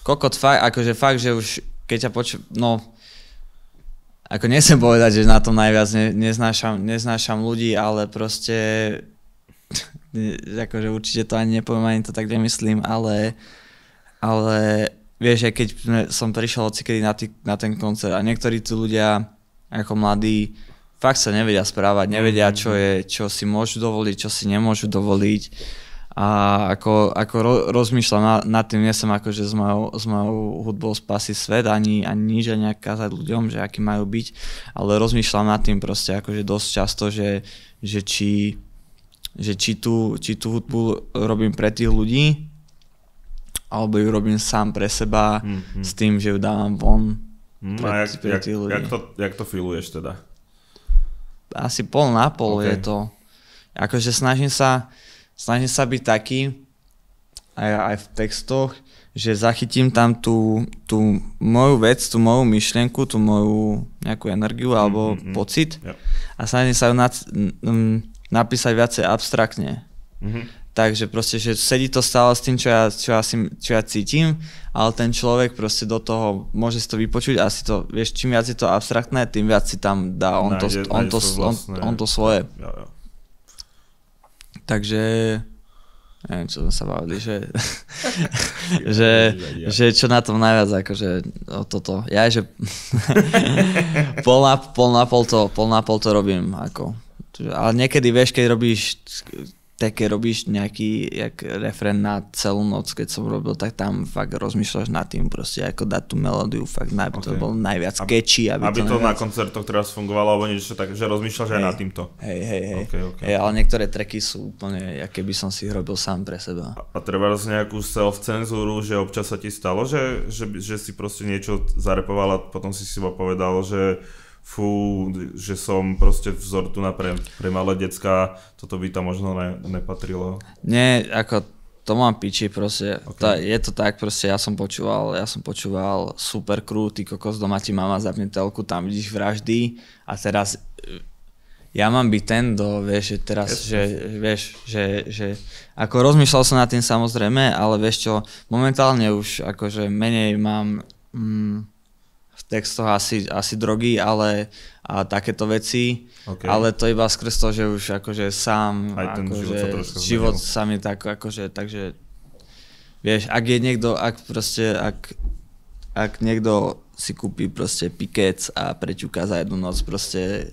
kokot fakt, akože fakt, že už keď ťa počú, no ako nechcem povedať, že na tom najviac ne, neznášam, neznášam ľudí, ale proste akože určite to ani nepoviem, ani to tak nemyslím, ale ale vieš, aj keď som prišiel odsikedy na, tý, na ten koncert a niektorí tu ľudia ako mladí fakt sa nevedia správať, nevedia, čo, je, čo si môžu dovoliť, čo si nemôžu dovoliť. A ako, ako ro, rozmýšľam na, nad tým, nie som s mojou, s mojou hudbou spasí svet, ani, ani nič, ani kázať ľuďom, že aký majú byť, ale rozmýšľam nad tým proste akože dosť často, že, že či, že či tú, či tú hudbu robím pre tých ľudí, alebo ju robím sám pre seba mm-hmm. s tým, že ju dávam von. Mm, pre, a jak, pre jak, ľudí. Jak, to, jak to filuješ teda? Asi pol na pol okay. je to. Akože snažím sa, snažím sa byť taký, aj, aj v textoch, že zachytím tam tú, tú moju vec, tú moju myšlienku, tú moju nejakú energiu alebo mm-hmm. pocit yep. a snažím sa ju nad, m, napísať viacej abstraktne. Mm-hmm. Takže proste, že sedí to stále s tým, čo ja, čo, ja si, čo ja cítim, ale ten človek proste do toho môže si to vypočuť a si to, vieš, čím viac je to abstraktné, tým viac si tam dá on, nájde, to, on, to, on, on to svoje. Ja, ja. Takže, neviem, čo sme sa bavili, že, že, že čo na tom najviac, akože o toto. Ja, že pol, na, pol na pol to, pol na pol to robím, ako. Ale niekedy, vieš, keď robíš také robíš nejaký jak refren na celú noc, keď som robil, tak tam fakt rozmýšľaš nad tým proste, ako dať tú melódiu, fakt aby okay. to bol najviac catchy. Aby, aby to, to najviac... na koncertoch teraz fungovalo, alebo niečo tak, že rozmýšľaš hey, aj nad týmto. Hej, hej, hej. Okay, okay. Hey, ale niektoré tracky sú úplne, aké by som si ich robil sám pre seba. A, a treba nejakú self-cenzúru, že občas sa ti stalo, že, že, že si proste niečo zarepoval a potom si si povedal, že fú, že som proste vzor tu na pre, pre malé decka, toto by tam možno ne, nepatrilo. Nie, ako to mám piči proste, okay. to, je to tak proste, ja som počúval, ja som počúval super crew, ty kokos doma ti mama zapne telku, tam vidíš vraždy a teraz ja mám byť ten, do, vieš, že teraz, yes, že, vieš, že, že, ako rozmýšľal som nad tým samozrejme, ale vieš čo, momentálne už akože menej mám, mm, textoch asi, asi drogy, ale a takéto veci, okay. ale to iba skrz to, že už akože sám, Aj ten akože, život, sa, život sa mi tak akože, takže vieš, ak je niekto, ak proste, ak, ak niekto si kúpi proste pikec a preťuká za jednu noc proste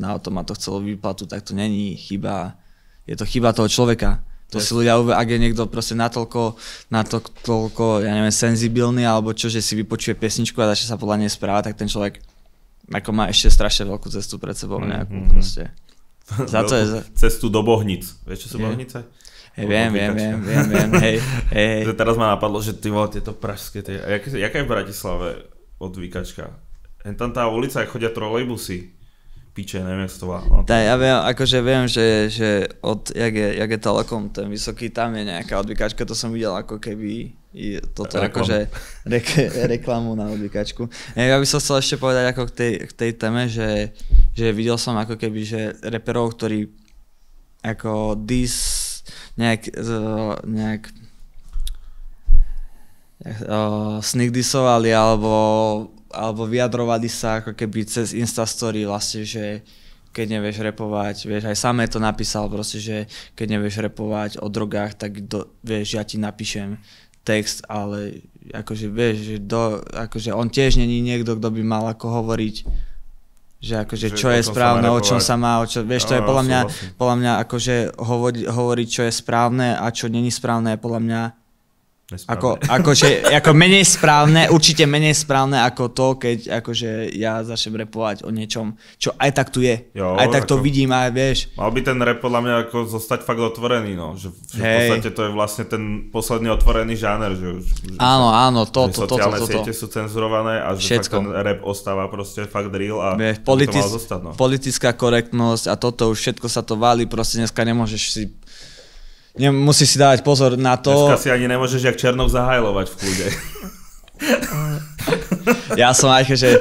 na to chcelo výplatu, tak to není chyba, je to chyba toho človeka. To si ľudia, ak je niekto proste natoľko, natoľko, ja neviem, senzibilný alebo čo, že si vypočuje pesničku a začne sa podľa nej správať, tak ten človek ako má ešte strašne veľkú cestu pred sebou nejakú mm-hmm. proste. Za to je... Cestu do Bohnic. Vieš, čo sú je. Bohnice? Hej, viem, viem, viem, viem, viem, hej, hej. Že teraz ma napadlo, že ty vole, tieto pražské, tie, jak, jaká je v Bratislave odvíkačka? Jen tam tá ulica, chodia trolejbusy piče, neviem, jak to volá. No, tá, ja viem, akože viem, že, že od, jak je, jak je Telekom, ten vysoký, tam je nejaká odvykačka, to som videl ako keby toto Reklam. akože rek, reklamu na odvykačku. Ja by som chcel ešte povedať ako k tej, k tej téme, že, že videl som ako keby, že reperov, ktorí ako dis nejak, nejak uh, sneak alebo alebo vyjadrovali sa ako keby cez Instastory vlastne, že keď nevieš repovať, vieš, aj samé to napísal proste, že keď nevieš repovať o drogách, tak do, vieš, ja ti napíšem text, ale akože vieš, že do, akože on tiež není niekto, kto by mal ako hovoriť že akože Že čo je správne, o čom sa má, o čo, vieš, to je podľa mňa, podľa mňa akože hovori, hovoriť, čo je správne a čo není správne je podľa mňa ako, Nesprávne. akože, ako menej správne, určite menej správne ako to, keď akože ja začnem repovať o niečom, čo aj tak tu je. Jo, aj tak to ako- vidím aj vieš. Mal by ten rap podľa mňa ako zostať fakt otvorený, no. Že, že v podstate to je vlastne ten posledný otvorený žáner, že že Áno, áno, že toto, toto, sociálne toto. siete sú cenzurované a že fakt Všetko. ten rap ostáva proste fakt real a Vieš, to by to politic, malo zostať, no. politická korektnosť a toto už všetko sa to valí, proste dneska nemôžeš si ne, musíš si dávať pozor na to. Dneska si ani nemôžeš jak Černok zahajlovať v kľude. Ja som aj že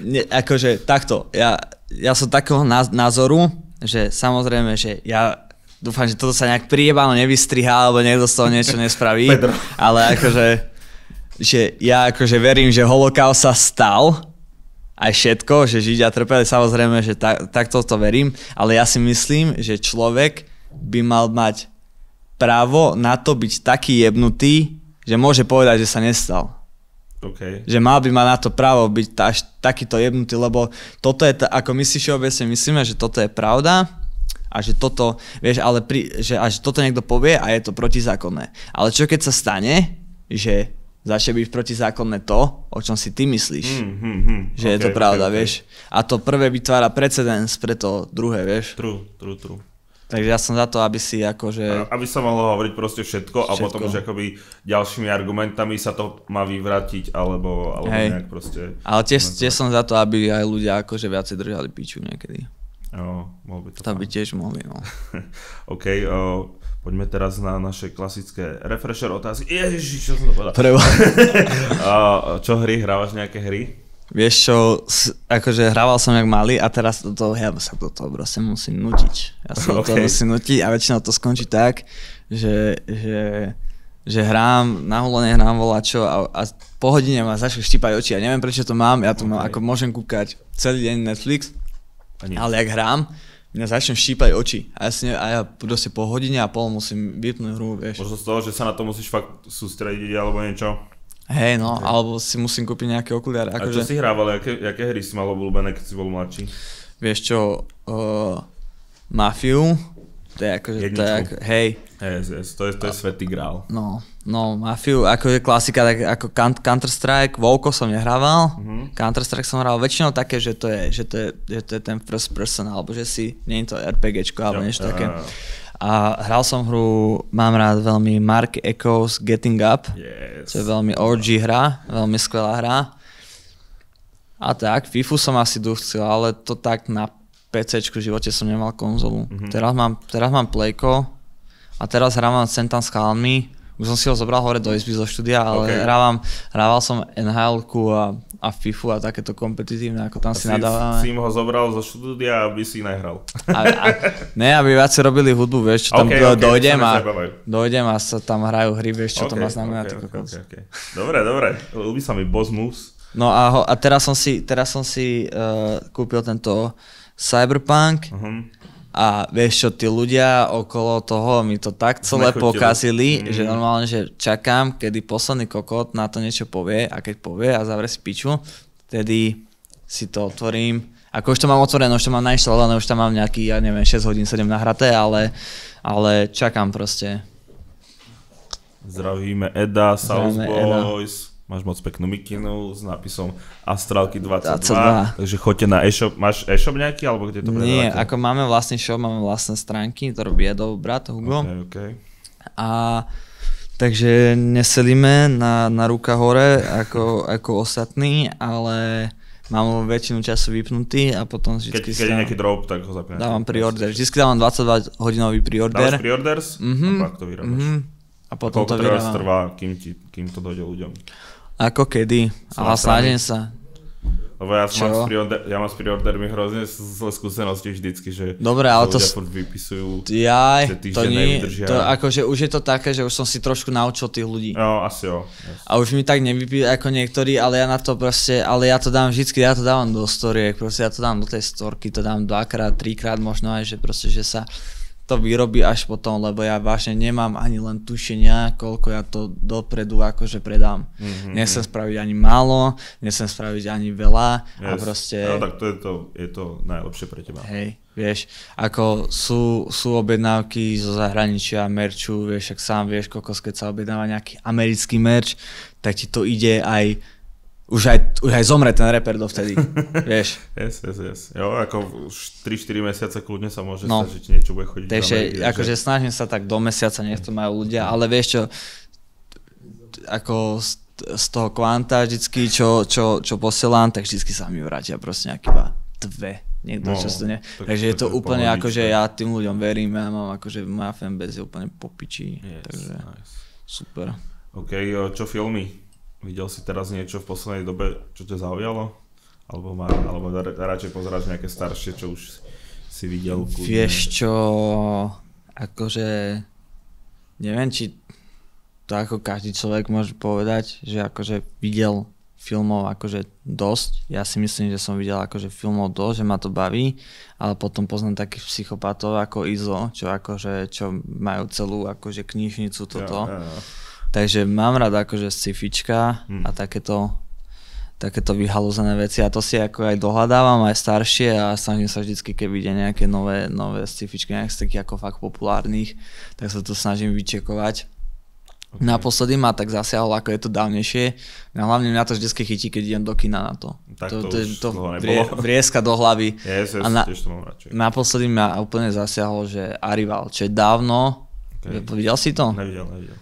ne, akože takto, ja, ja som takého náz- názoru, že samozrejme, že ja dúfam, že toto sa nejak priebano nevystriha, alebo niekto z toho niečo nespraví, Pedro. ale akože, že ja akože verím, že holokaust sa stal, aj všetko, že Židia trpeli, samozrejme, že ta, takto to verím, ale ja si myslím, že človek by mal mať právo na to byť taký jebnutý, že môže povedať, že sa nestal. OK. Že mal by mať na to právo byť až takýto jebnutý, lebo toto je, ta, ako my si všeobecne myslíme, že toto je pravda a že toto, vieš, ale pri, že až toto niekto povie a je to protizákonné. Ale čo keď sa stane, že začne byť protizákonné to, o čom si ty myslíš, Hm, hm, hm. že je to pravda, OK, OK. vieš. A to prvé vytvára precedens pre to druhé, vieš. True, true, true. Takže ja som za to, aby si akože... A- Aby sa mohlo hovoriť proste všetko, a Všetko. potom už akoby ďalšími argumentami sa to má vyvratiť, alebo, alebo Hej. nejak proste... Ale tiež, tiež som za to, aby aj ľudia akože viacej držali piču niekedy. Jo, mohol by to To by tiež mohli, no. OK, o, poďme teraz na naše klasické refresher otázky. Ježiš, čo som to povedal? Prebo. A, čo hry? Hrávaš nejaké hry? Vieš čo, akože hrával som jak malý a teraz do toho, ja sa do toho proste musím nutiť. Ja sa do toho Okay. musím nutiť a väčšinou to skončí tak, že, že, že hrám, na hulene hrám volačo a, a po hodine ma začne štípať oči. Ja neviem prečo to mám, ja to mám, Okay. ako môžem kúkať celý deň Netflix, A nič. ale jak hrám, mňa začne štípať oči. A ja, si ne, a ja proste po hodine a pol musím vypnúť hru, vieš. Možno z toho, že sa na to musíš fakt sústrediť alebo niečo. Hej, no, alebo si musím kúpiť nejaké okuliare. A čo Akože, si hrával? Jaké, jaké hry si mal obľúbené, keď si bol mladší? vieš čo, uh, Mafiu, to je akože, to je ako, hej, Yes, yes, to je, to je svetý grál. no, no, Mafiu, akože klasika, tak ako Coun- Counter-Strike, Volko som nehrával, Mhm. Counter-Strike som hral väčšinou také, že to je, že to je, že to je ten first person, alebo že si, nie je to RPGčko, alebo Jo, niečo také. jo. A hral som hru, mám rád veľmi Mark Echoes Getting Up, Yes. čo je veľmi OG hra, veľmi skvelá hra. A tak, FIFU som asi chcel, ale to tak na PC v živote som nemal konzolu. Mm-hmm. Teraz, mám, teraz mám Playko a teraz hrávam Sentan s chalmi. Už som si ho zobral hore do izby zo štúdia, ale OK. okay. hrávam, hrával som nhl a, a FIFU a takéto kompetitívne, ako tam A si, si, nadávame. si im ho zobral zo štúdia, aby si nehral. A, a, ne, aby viacej robili hudbu, vieš, čo tam OK, do, OK, dojdem, a, dojdem a sa tam hrajú hry, vieš, čo to OK, má znamená. OK, ty OK, kokos. OK, OK. Dobre, dobre. Ľubí sa mi Boss Moves. No a, ho, a teraz som si, teraz som si uh, kúpil tento Cyberpunk Uh-huh. A vieš čo, tí ľudia okolo toho mi to tak celé Znechutili. pokazili, Mm. že normálne, že čakám, kedy posledný kokot na to niečo povie a keď povie a zavre si piču, tedy si to otvorím. Ako už to mám otvorené, už to mám nainštalované, už tam mám nejaký, ja neviem, 6 hodín, 7 nahraté, ale, ale čakám proste. Zdravíme Eda, South Zdravíme Eda. Boys. Máš moc peknú mikinu s nápisom Astralky 22. 22. Takže choďte na e-shop. Máš e-shop nejaký, alebo kde to Nie, predávate? ako máme vlastný shop, máme vlastné stránky, to robí Edov brat Hugo. Okay, okay. A takže neselíme na, na ruka hore ako, ako ostatní, ale mám ho väčšinu času vypnutý a potom vždy Keď, keď je nejaký drop, tak ho zapínate. dávam pre-order. Vždy dávam 22 hodinový Dávaš pre-order. pre-orders? Mhm, A pak to vyrábaš. Mhm. A potom Koľko to vyrábam. trvá, kým, ti, kým to dojde ľuďom? Ako kedy, ale snažím sa. Lebo ja Čo? mám, s preorder, ja mám s preordermi hrozne zlé skúsenosti vždycky, že Dobre, ale to furt vypisujú. Jaj, Že to nie, nevydržia. to akože už je to také, že už som si trošku naučil tých ľudí. No, asi jo. Yes. A už mi tak nevypíjú ako niektorí, ale ja na to proste, ale ja to dám vždycky, ja to dávam do storiek, proste ja to dám do tej storky, to dám dvakrát, trikrát možno aj, že proste, že sa to vyrobí až potom, lebo ja vážne nemám ani len tušenia, koľko ja to dopredu akože predám. Mhm, Mm-hmm. Nechcem spraviť ani málo, nechcem spraviť ani veľa a Yes. proste... No tak to je to, je to najlepšie pre teba. Hej, vieš, ako sú, sú objednávky zo zahraničia, merču, vieš, ak sám vieš, kokos, keď sa objednáva nejaký americký merč, tak ti to ide aj, už aj, už aj zomre ten reper dovtedy, vieš. Yes, yes, yes. Jo, ako už 3-4 mesiace kľudne sa môže No. stať, že niečo bude chodiť. Takže Ameriky, akože snažím sa tak do mesiaca, nech to majú ľudia, ale vieš čo, ako z, z toho kvanta vždycky, čo, čo, čo posielam, tak vždycky sa mi vrátia proste nejaké iba dve, niekto, No, čo si to ne... tak- Takže je to to úplne pohodička. ako, že ja tým ľuďom verím, ja mám akože moja fanbase je úplne po piči, Yes, takže nice. super. OK, čo filmy? Videl si teraz niečo v poslednej dobe, čo ťa zaujalo? Alebo, má, alebo ra- radšej pozeráš nejaké staršie, čo už si videl? kľudne? Vieš čo, akože neviem, či to ako každý človek môže povedať, že akože videl filmov akože dosť. Ja si myslím, že som videl akože filmov dosť, že ma to baví, ale potom poznám takých psychopatov ako Izo, čo akože, čo majú celú akože knižnicu toto. Ja, ja, ja. Takže mám rád akože scifička Hm. a takéto, takéto vyhalúzené veci a to si ako aj dohľadávam aj staršie a snažím sa vždycky, keď vidia nejaké nové, nové scifičky, nejaké z takých ako fakt populárnych, tak sa to snažím vyčekovať. Ok. Naposledy ma tak zasiahlo, ako je to dávnejšie. No, hlavne mňa to vždycky chytí, keď idem do kina na to. Tak to, to to, to vrie, vrieska do hlavy. Yes, yes, A na- tiež to mám radšej. Naposledy ma úplne zasiahlo, že Arrival, čo je dávno. Okay. Videl si to? Nevidel, nevidel.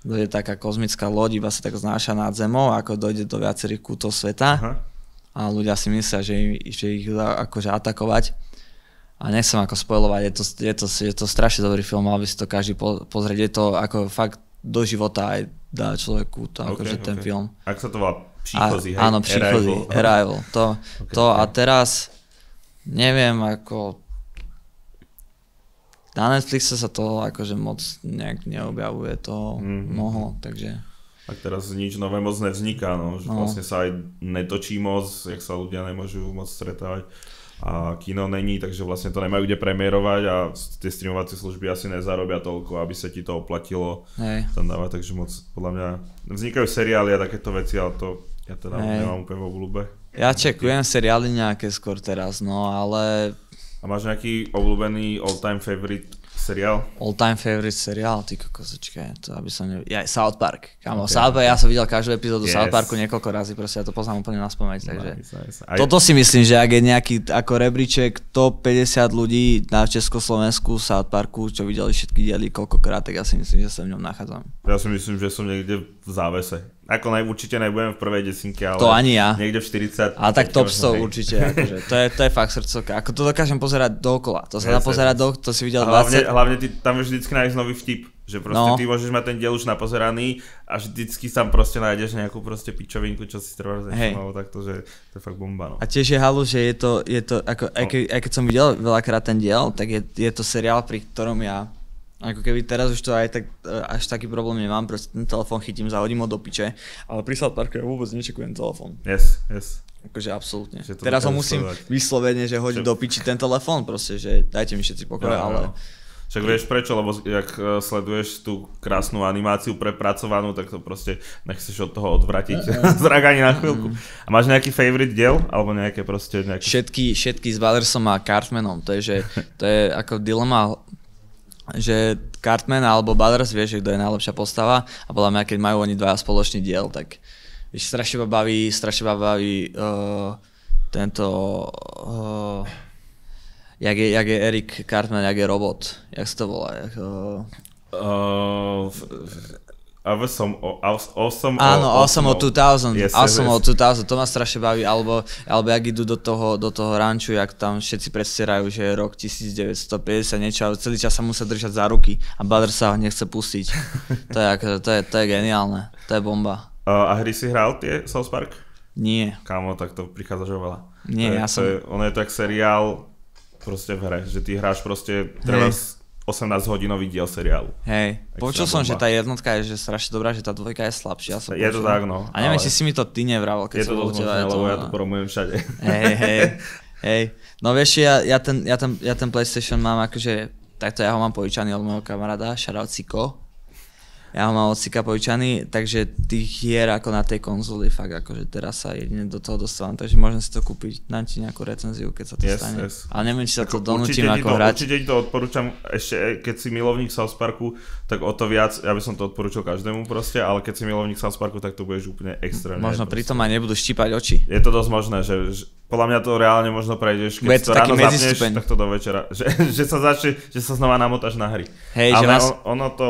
To je taká kozmická loď, iba sa tak znáša nad zemou, ako dojde do viacerých kútov sveta Aha. a ľudia si myslia, že, že ich dá akože atakovať. A nechcem ako spojovať, je to, je, to, je to strašne dobrý film, mal by si to každý po, pozrieť, je to ako fakt do života aj dá človeku to, Ok, akože ten ok. film. Ak sa to volá A, Příchozí, hej? áno, príchozí, Arrival. Arrival. To, Ok, to ok. a teraz neviem ako na Netflixe sa to akože moc nejak neobjavuje to Mhm. mnoho, takže Tak teraz nič nové moc nevzniká, no. Že No. vlastne sa aj netočí moc, jak sa ľudia nemôžu moc stretávať a kino není, takže vlastne to nemajú kde premiérovať a tie streamovacie služby asi nezarobia toľko, aby sa ti to oplatilo hej. tam dávať, takže moc podľa mňa vznikajú seriály a takéto veci, ale to ja teda Hej. nemám úplne vo obľúbe. Ja čekujem seriály nejaké skôr teraz, no ale A máš nejaký obľúbený all-time favorite seriál? all time favorite seriál, ty kokozočke, to aby som ne... Ja, South Park, kamo, Ok, South Park, ja som videl každú epizódu Yes. South Parku niekoľko razy, proste ja to poznám úplne na spomeň, takže... Nice, nice. Aj, Toto si myslím, že ak je nejaký ako rebríček top 50 ľudí na Československu South Parku, čo videli všetky diely koľkokrát, tak ja si myslím, že sa v ňom nachádzam. Ja si myslím, že som niekde v závese. Ako naj, určite nebudem v prvej desinke, ale To ani ja. niekde v 40. Ale tak top 100 hej. určite, akože, to, je, to je fakt srdcovka. Ako to dokážem pozerať dookola. To sa dá pozerať do, to si videl A hlavne, 20... hlavne ty tam vieš vždycky nájsť nový vtip. Že proste No. ty môžeš mať ten diel už napozeraný a vždycky tam proste nájdeš nejakú proste pičovinku, čo si treba Hej. zaujímavú, tak to, že to je fakt bomba, no. A tiež je halu, že je to, je to ako, aj, ke, aj keď som videl veľakrát ten diel, tak je, je to seriál, pri ktorom ja ako keby teraz už to aj tak, e, až taký problém nemám, proste ten telefón chytím, zahodím ho do piče, ale pri South Parku ja vôbec nečekujem telefón. Yes, yes. Akože absolútne. Teraz ho musím sledovať. vyslovene, že hodiť Čo? do piči ten telefón, proste, že dajte mi všetci pokoj, jo. ale... Však vieš prečo, lebo jak e, sleduješ tú krásnu animáciu prepracovanú, tak to proste nechceš od toho odvratiť zrak ani na chvíľku. A máš nejaký favorite diel? Alebo nejaké proste nejaké... Všetky, všetky s Ballersom a Cartmanom, to je, že, to je ako dilema, že Cartman alebo Ballers vie, že kto je najlepšia postava? A podľa mňa, keď majú oni dvaja spoločný diel, tak vieš, strašne ma baví, strašne ma baví uh, tento, uh, jak, je, jak je Eric Cartman, jak je robot, jak sa to volá, uh, Uh, Awesome, awesome, Áno, Awesome o 2000, yes, Awesome yes. o 2000, to ma strašne baví, alebo, alebo ak idú do toho, do toho ranču, jak tam všetci predstierajú, že je rok 1950 niečo, ale celý čas sa musia držať za ruky a Badr sa ho nechce pustiť. to, je, to, je, to je geniálne, to je bomba. Uh, a hry si hral tie South Park? Nie. Kámo, tak to prichádzaš oveľa. Nie, to je, ja som... To je, ono je tak seriál proste v hre, že ty hráš proste, treba hey 18-hodinový diel seriálu. Hej, počul som, že tá jednotka je že strašne dobrá, že tá dvojka je slabšia. Som je počul. to tak, no. A neviem, ale... či si mi to ty nevrával, keď je to bol teba. Lebo ja to promujem všade. Hej, hej, hej. No vieš, ja, ja, ten, ja, ten, ja ten PlayStation mám akože, takto ja ho mám požičaný od môjho kamaráda, šarovciko. Ja ho mám od požičaný, takže tých hier ako na tej konzoli fakt akože teraz sa jedine do toho dostávam, takže môžem si to kúpiť, dám ti nejakú recenziu, keď sa to Yes, stane. yes. Ale neviem, či sa to Ako donútim určite ti ako to, hrať. Určite ti to odporúčam, ešte e, keď si milovník South Parku, tak o to viac, ja by som to odporúčal každému proste, ale keď si milovník South Parku, tak to budeš úplne extrémne. Možno proste. pritom aj nebudú štípať oči. Je to dosť možné, že, že podľa mňa to reálne možno prejdeš, keď Bude to to ráno zapneš, tak to do večera, že, že sa začne, že sa znova namotáš na hry. Hej, Ale že vás- on, ono to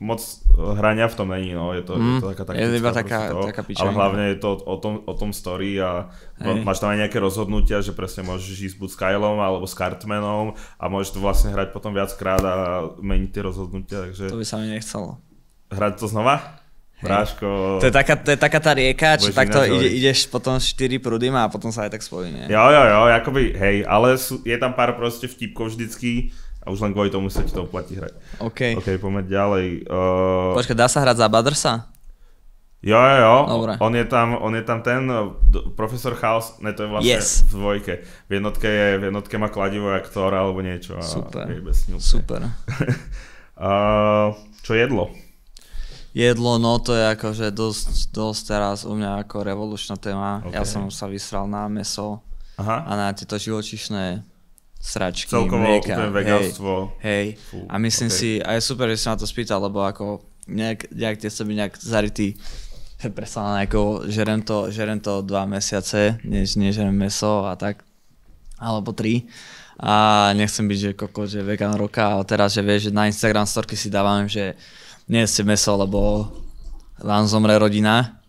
moc hrania v tom není, no, je to, Mm, je to taká je iba taktická taká- to, taká ale pičovina. hlavne je to o tom, o tom story a Hej. máš tam aj nejaké rozhodnutia, že presne môžeš ísť buď s Kylom alebo s Cartmanom a môžeš to vlastne hrať potom viackrát a meniť tie rozhodnutia, takže To by sa mi nechcelo. hrať to znova? Bráško, To je taká, to je taká tá rieka, čo takto ide, ideš potom 4 prúdy a potom sa aj tak spojí, nie? Jo, jo, jo, akoby, hej, ale sú, je tam pár proste vtipkov vždycky a už len kvôli tomu sa ti to oplatí hrať. OK. OK, poďme ďalej. Uh, Počkaj, dá sa hrať za Badrsa? jo, jo, jo, Dobre. on je tam, on je tam ten uh, profesor Chaos, ne to je vlastne Yes. v dvojke. V jednotke, je, v jednotke má kladivo jak Thor alebo niečo. A Super. Je bez ňu. Super. uh, čo jedlo? Jedlo, no to je akože dosť, dosť teraz u mňa ako revolučná téma. OK. Ja som sa vysral na meso Aha, a na tieto živočišné sračky, celkovo mlieka. úplne hej, hej. Fú, A myslím OK. si, a je super, že si ma to spýtal, lebo ako nejak, nejak tie som nejak zarytý prestal ako žerem to, žerem to dva mesiace, než nežerem meso a tak, alebo tri. A nechcem byť, že koko, že vegan roka, ale teraz, že vieš, že na Instagram storky si dávam, že nie ste meso, lebo vám zomre rodina.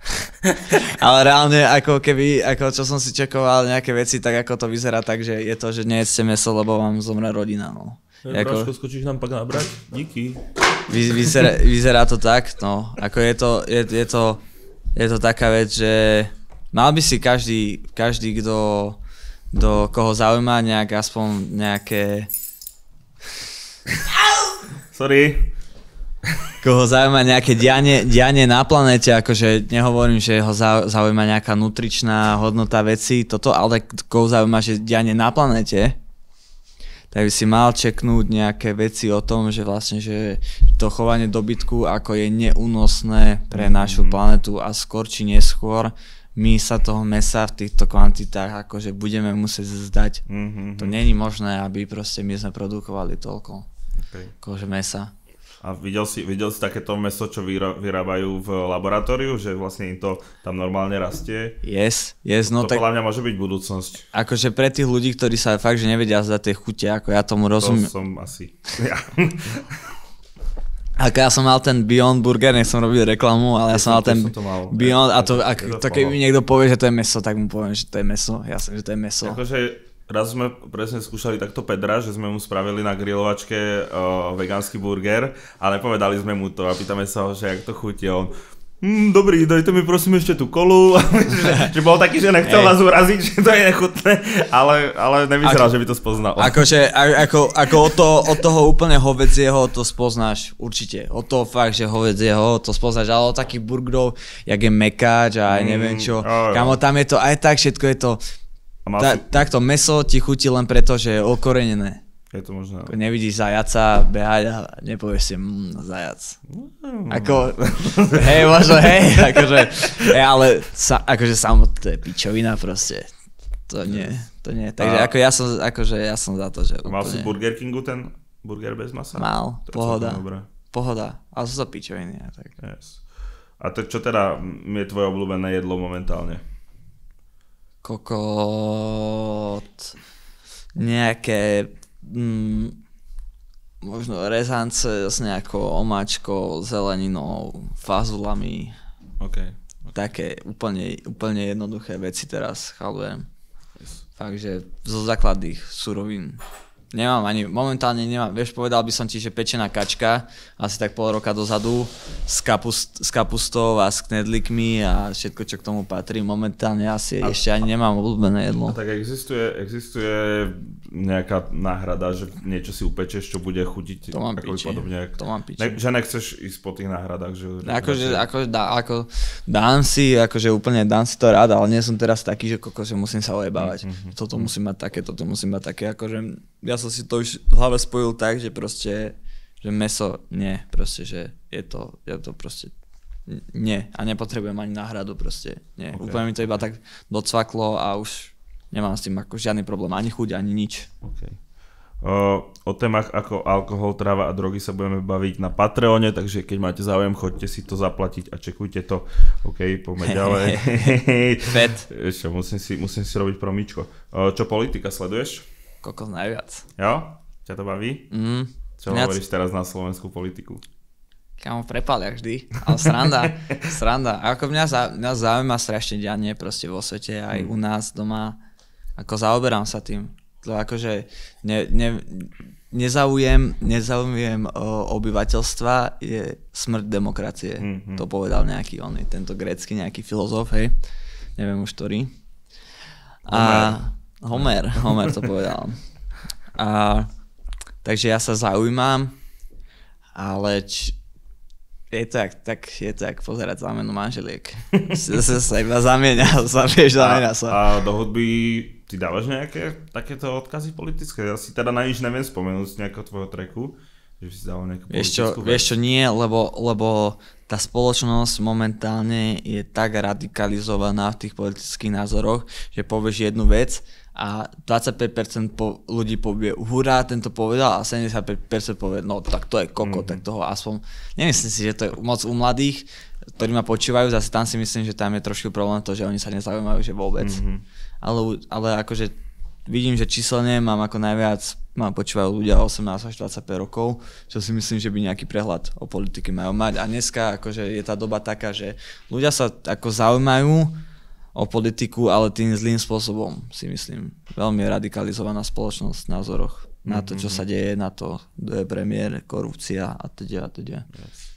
ale reálne, ako keby, ako čo som si čekoval nejaké veci, tak ako to vyzerá tak, že je to, že nie ste meso, lebo vám zomre rodina. No. Ako- skočíš nám pak nabrať? Díky. Vy, vyzerá, vyzerá to tak, no. Ako je to, je, je to, je to taká vec, že mal by si každý, každý, kto, do koho zaujíma nejak aspoň nejaké, Sorry. Koho zaujíma nejaké dianie, dianie na planete, akože nehovorím, že ho zau- zaujíma nejaká nutričná hodnota veci, toto, ale koho zaujíma, že dianie na planete, tak by si mal čeknúť nejaké veci o tom, že vlastne, že to chovanie dobytku ako je neúnosné pre našu planetu a skôr či neskôr my sa toho mesa v týchto kvantitách akože budeme musieť zdať. Mhm, To není možné, aby proste my sme produkovali toľko okay. akože mesa. A videl si, videl si takéto meso, čo vyra- vyrábajú v laboratóriu, že vlastne im to tam normálne rastie? Yes, yes, no to tak podľa mňa môže byť budúcnosť. akože pre tých ľudí, ktorí sa fakt, že nevedia zdať tie chute, ako ja tomu To rozumiem. som asi. Ja. Ako ja som mal ten Beyond Burger, nechcem robiť reklamu, ale ja, Ja som mal som- ten ja som to mal. Beyond a Ja- to, ja ak, to to mal. mi niekto povie, že to je meso, tak mu poviem, že to je meso. Jasne, že to je meso. Akože raz sme presne skúšali takto Pedra, že sme mu spravili na grilovačke uh, vegánsky burger a nepovedali sme mu to a pýtame sa ho, že jak to chutí on Mm, dobrý, dajte mi prosím ešte tú kolu. že, že bol taký, že nechcel Hej. nás uraziť, že to je nechutné, ale, ale nevyzeral, Ako- že by to spoznal. Akože, ako, ako od, toho, od toho úplne hovedzieho to spoznáš, určite. Od toho fakt, že hovedzieho to spoznáš, ale od takých burgerov, jak je mekáč a aj neviem čo. Mm, jo. Kamo, tam je to aj tak, všetko je to, mal ta, si, takto meso ti chutí len preto, že je okorenené. je to možné. Ako Nevidíš zajaca behať a nepovieš si, mmm, zajac. Ako, hej, možno, hej, akože, hej, ale sa, akože samotné to je pičovina proste. To nie, to nie. Takže A- ako ja som, akože ja som za to, že mal si úplne Burger Kingu ten burger bez masa? mal, To pohoda, pohoda. Ale sú to pičoviny. Tak. Yes. A to čo teda je tvoje obľúbené jedlo momentálne? Kokot, nejaké, mm, možno rezance s nejakou omáčkou, zeleninou, fazulami, OK. také úplne, úplne jednoduché veci teraz chalujem. Yes. Fakt, že zo základných surovín. Nemám ani, momentálne nemám, vieš, povedal by som ti, že pečená kačka, asi tak pol roka dozadu, s, kapust, s kapustou a s knedlikmi a všetko, čo k tomu patrí. Momentálne asi a, ešte ani nemám obľúbené jedlo. A tak existuje, existuje nejaká náhrada, že niečo si upečeš, čo bude chutiť to mám piči. podobne. To mám piči. Ne, že nechceš ísť po tých náhradách. Že, akože, akože dá, ako, dám si, akože úplne dám si to rád, ale nie som teraz taký, že koko, že musím sa ojebávať. Mm-hmm. Toto musím mať také, toto musím mať také, akože ja som si to už v hlave spojil tak, že proste, že meso, nie, proste, že je to, je to proste, nie, a nepotrebujem ani náhradu proste, nie. Okay. Úplne mi to iba tak docvaklo a už nemám s tým ako žiadny problém, ani chuť, ani nič. Okay. O, o témach ako alkohol, tráva a drogy sa budeme baviť na Patreone, takže keď máte záujem, choďte si to zaplatiť a čekujte to. OK, poďme ďalej. Fed. Ešte, musím si, musím si robiť promičko. O, čo politika sleduješ? Kokos najviac. Jo? Ťa to baví? Mm. Čo Mňa... hovoríš teraz na slovenskú politiku? Kamo prepalia vždy, ale sranda, sranda. A ako mňa, za, mňa zaujíma strašne dianie proste vo svete, aj mm. u nás doma. Ako zaoberám sa tým. To akože ne, ne, nezaujem, nezaujem obyvateľstva je smrť demokracie. Mm-hmm. To povedal nejaký on, tento grécky nejaký filozof, hej. Neviem už ktorý. A, Homer, Homer to povedal. A, takže ja sa zaujímam, ale č, je to jak, tak, je to jak pozerať zámenu manželiek. sa, sa iba zamieňa, sa vieš, zamieňa sa. A do hudby ty dávaš nejaké takéto odkazy politické? Ja si teda na nič neviem spomenúť z nejakého tvojho treku, že by si dával nejakú vieš čo, vieš čo, nie, lebo, lebo tá spoločnosť momentálne je tak radikalizovaná v tých politických názoroch, že povieš jednu vec a 25% po, ľudí povie hurá, tento povedal a 75% povie, no tak to je koko, mm-hmm. tak toho aspoň, nemyslím si, že to je moc u mladých, ktorí ma počúvajú, zase tam si myslím, že tam je trošku problém to, že oni sa nezaujímajú, že vôbec. Mm-hmm. Ale, ale akože vidím, že číselne mám ako najviac, mám počúvajú ľudia 18 až 25 rokov, čo si myslím, že by nejaký prehľad o politike majú mať. A dneska akože je tá doba taká, že ľudia sa ako zaujímajú, o politiku, ale tým zlým spôsobom, si myslím. Veľmi radikalizovaná spoločnosť v názoroch na to, čo sa mhm. deje, na to, kto je premiér, korupcia a teda a teda. Yes.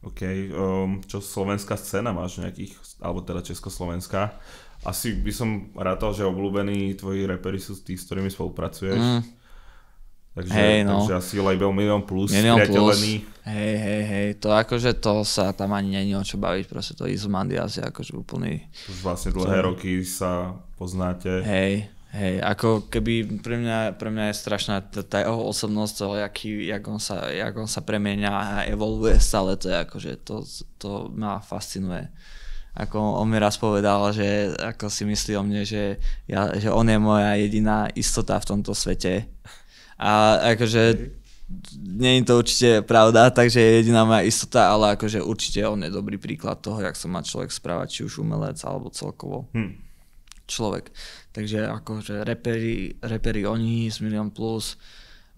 OK, um, čo slovenská scéna máš nejakých, alebo teda československá? Asi by som rátal, že obľúbení tvoji repery sú tí, s ktorými spolupracuješ. Mm. Takže, hey, no. takže asi label Milion Plus, Milion Plus. Hej, hej, hej, to akože to sa tam ani není o čo baviť, proste to Izomandias je akože úplný... Už vlastne dlhé to... roky sa poznáte. Hej, hej, ako keby pre mňa, pre mňa je strašná tá, tá jeho osobnosť, ale jaký, jak, on sa, jak on sa premieňa a evoluje stále, to je akože, to, to ma fascinuje ako on mi raz povedal, že ako si myslí o mne, že, ja, že on je moja jediná istota v tomto svete a akože nie je to určite pravda, takže je jediná moja istota, ale akože určite on je dobrý príklad toho, jak sa má človek správať, či už umelec alebo celkovo hmm. človek. Takže akože reperi, reperi oni z Million Plus,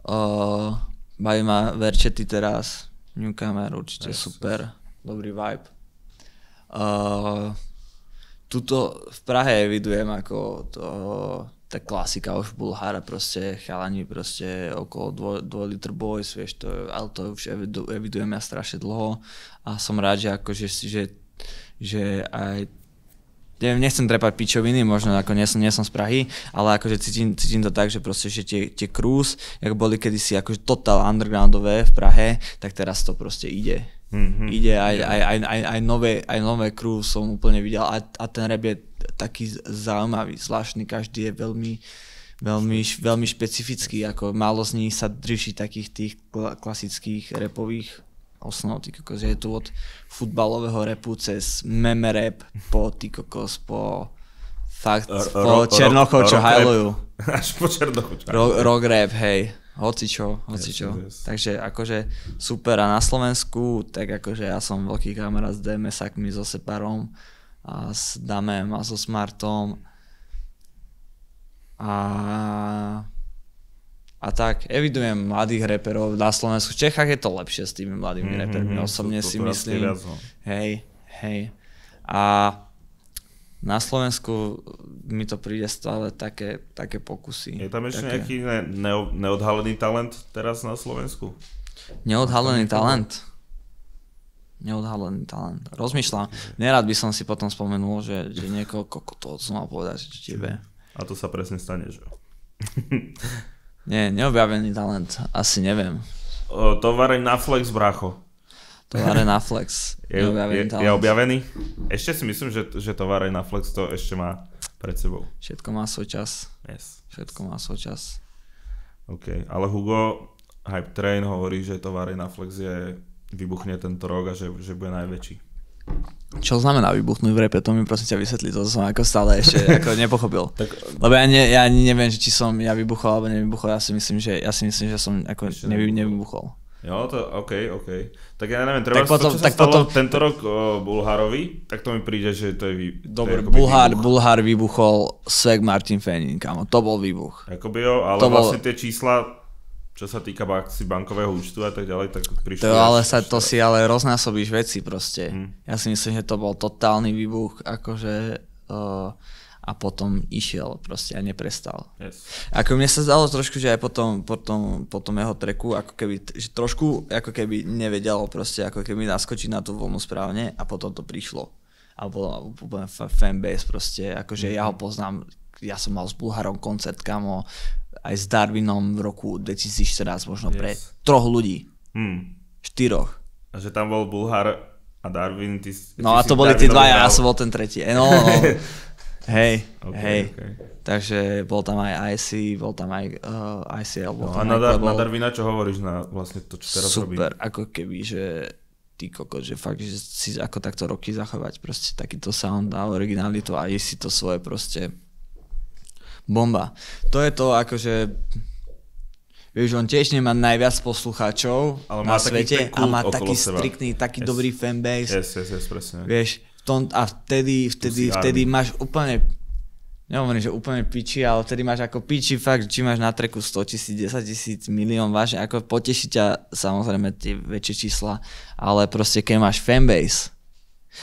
uh, baví ma Verčety teraz, Newcomer určite yes, super, yes. dobrý vibe. Uh, tuto v Prahe evidujem ako to tak klasika už Bulhára, proste chalani proste okolo 2 liter boys, vieš, to, ale to už evidujem ja strašne dlho a som rád, že akože, že, že aj neviem, nechcem trepať pičoviny, možno ako nie som, nie som z Prahy, ale akože cítim, cítim to tak, že proste, že tie, tie cruise, ako boli kedysi akože total undergroundové v Prahe, tak teraz to proste ide. Mm-hmm. Ide aj, aj, aj, aj, aj, nové, aj nové cruise som úplne videl a, a ten rap je taký zaujímavý, zvláštny, každý je veľmi, veľmi, veľmi špecifický, ako málo z nich sa drží takých tých klasických repových osnov, ty kokos, je tu od futbalového repu cez meme rap po ty kokos, po fakt, po Černochov, čo hajlujú. Až po Černochov, čo ro, Rock rap, hej, hocičo, hocičo. Yes, yes. Takže akože super a na Slovensku, tak akože ja som veľký kamarát s DMS-akmi, so Separom, a s Damem a so Smartom. A, a tak, evidujem mladých reperov na Slovensku. V Čechách je to lepšie s tými mladými mm-hmm, repermi, osobne to, to si myslím. Viac, no. Hej, hej. A Na Slovensku mi to príde stále také, také pokusy. Je tam ešte také... nejaký ne, ne, neodhalený talent teraz na Slovensku? Neodhalený talent? Neodhalený talent. Rozmýšľam. Nerad by som si potom spomenul, že, že niekoľko to som mal povedať, že tebe. A to sa presne stane, že? Nie, neobjavený talent. Asi neviem. O, tovareň na Flex, bracho. Tovare na Flex. Je, je, je objavený? Ešte si myslím, že, že tovareň na Flex to ešte má pred sebou. Všetko má svoj čas. Yes. Všetko má svoj čas. OK, ale Hugo Hype Train hovorí, že tovareň na Flex je vybuchne tento rok a že, že bude najväčší. Čo znamená vybuchnúť v repe? To mi prosím ťa vysvetli, to som ako stále ešte ako nepochopil. tak, Lebo ja, ne, ja ani neviem, že či som ja vybuchol alebo nevybuchol, ja si myslím, že, ja si myslím, že som ako nevy, nevybuchol. Jo, to OK, OK. Tak ja neviem, treba tak potom, to, čo tak sa potom, tento rok o, Bulharovi, tak to mi príde, že to je vý, Dobre, to je Bulhár, výbuch. Bulhár vybuchol Sveg Martin Fenin, kamo, to bol výbuch. Akoby jo, ale to vlastne bol... tie čísla, čo sa týka si bankového účtu a tak ďalej, tak prišli... To, ale sa, to si ale roznásobíš veci proste. Hmm. Ja si myslím, že to bol totálny výbuch, akože... Uh, a potom išiel proste a neprestal. Yes. Ako mne sa zdalo trošku, že aj potom, potom, potom jeho treku, ako keby, že trošku ako keby nevedel proste, ako keby naskočiť na tú vlnu správne a potom to prišlo. A bolo úplne fanbase proste, akože mm-hmm. ja ho poznám, ja som mal s Bulharom koncert, kamo, aj s Darwinom v roku 2014, možno yes. pre troch ľudí. Hmm. Štyroch. A že tam bol Bulhar a Darwin, ty, ty No a to boli tí dvaja, ja som bol ten tretí. No, no. Hej, okay, hej. Okay. Takže bol tam aj IC, bol tam aj uh, ICL. Bol no, tam a na, Dar- na Darwina čo hovoríš na vlastne to, čo teraz Super, robí? Super, ako keby, že ty koko, že fakt, že si ako takto roky zachovať proste takýto sound a originalitu a si to svoje proste bomba. To je to akože Vieš, on tiež nemá najviac poslucháčov ale na svete a má taký striktný, taký yes. dobrý fanbase. Yes, yes, yes, presne. Vieš, tom, a vtedy, vtedy, vtedy máš úplne nehovorím, že úplne piči, ale vtedy máš ako piči fakt, či máš na treku 100 tisíc, 10 tisíc, milión, vážne, ako poteší ťa samozrejme tie väčšie čísla, ale proste keď máš fanbase,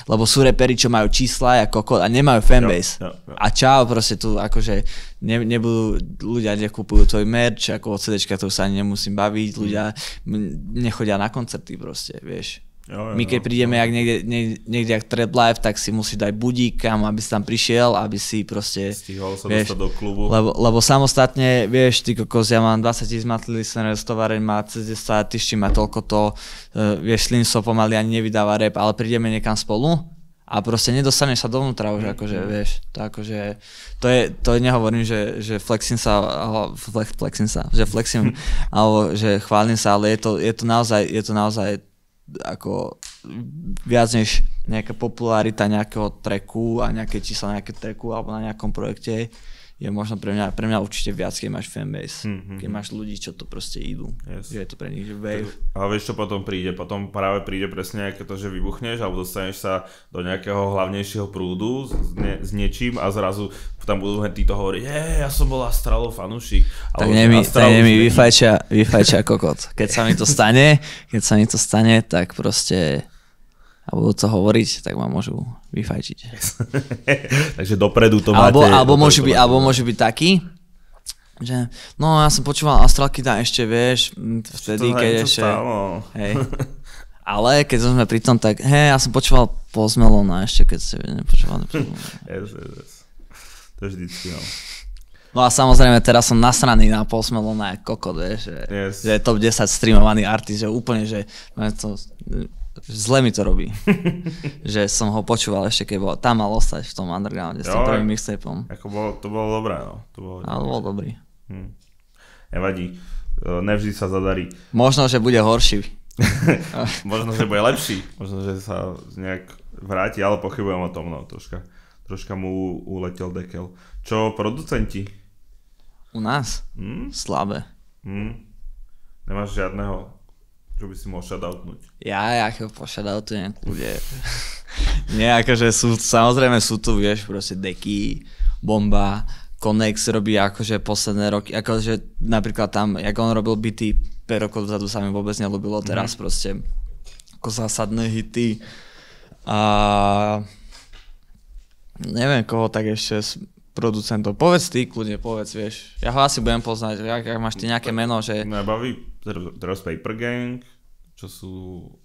lebo sú reperi, čo majú čísla a kokot a nemajú fanbase. Jo, jo, jo. A čau, proste tu akože ne, nebudú, ľudia nekupujú tvoj merch, ako od CDčka, to sa ani nemusím baviť, ľudia nechodia na koncerty proste, vieš. Jo, jo, My keď prídeme jo. jak niekde, niekde jak Trap Life, tak si musíš dať budík kam, aby si tam prišiel, aby si proste... Stihol sa vieš, dostať do klubu. Lebo, lebo samostatne, vieš, ty kokos, ja mám 20 tisíc matli listener, tovareň má cez 10, tyšči má toľko to, uh, vieš, Slimso pomaly ani nevydáva rap, ale prídeme niekam spolu a proste nedostaneš sa dovnútra už, mm, akože, mm. vieš, to akože, to je, to nehovorím, že, že flexím sa, flex, flexím sa, že flexím, alebo že chválim sa, ale je to, je to naozaj, je to naozaj ako viac než nejaká popularita nejakého treku a nejaké čísla nejaké treku alebo na nejakom projekte je možno pre mňa, pre mňa určite viac, keď máš fanbase, mm-hmm. keď máš ľudí, čo to proste idú, yes. že je to pre nich že wave. A vieš, čo potom príde? Potom práve príde presne nejaké to, že vybuchneš alebo dostaneš sa do nejakého hlavnejšieho prúdu s, ne, s niečím a zrazu tam budú títo hovoriť, je, ja som bol Astralov fanúšik. Tak nemi, tak nemi vyfajčia, vyfajčia kokot. Keď sa mi to stane, keď sa mi to stane, tak proste a budú to hovoriť, tak ma môžu vyfajčiť. Takže dopredu to alebo, máte. Alebo môžu, byť, alebo môžu byť taký, že no ja som počúval Astral Kida ešte, vieš, vtedy, keď ešte... Hej. Ale keď sme pri tom, tak hej, ja som počúval Post Melona ešte, keď ste nepočúvali. yes, yes, yes. To je vždycky, no. No a samozrejme teraz som nasraný na Post Melona ako kokot, vieš, že, yes. že je top 10 streamovaný artist, že úplne, že to, zle mi to robí. že som ho počúval ešte, keď bol, tam mal ostať v tom undergrounde s tým prvým mixtapeom. Ako bolo, to bolo dobré, no. To bolo, Ale bol dobrý. Hm. Nevadí, e, nevždy sa zadarí. Možno, že bude horší. Možno, že bude lepší. Možno, že sa nejak vráti, ale pochybujem o tom, no, troška, troška mu uletel dekel. Čo producenti? U nás? Hm? Slabé. Hm? Nemáš žiadneho čo by si mohol shoutoutnúť? Ja, ja ho poshoutujem ľudia. Nie, akože sú, samozrejme sú tu, vieš, proste deky, bomba, Konex robí akože posledné roky, akože napríklad tam, jak on robil byty 5 rokov dozadu sa mi vôbec nelúbilo, teraz mm. proste ako zásadné hity a Neviem, koho tak ešte producentov. Povedz ty, kľudne, povedz, vieš. Ja ho asi budem poznať, ak, ak máš ty nejaké meno, že... Mňa baví teraz Paper Gang, čo sú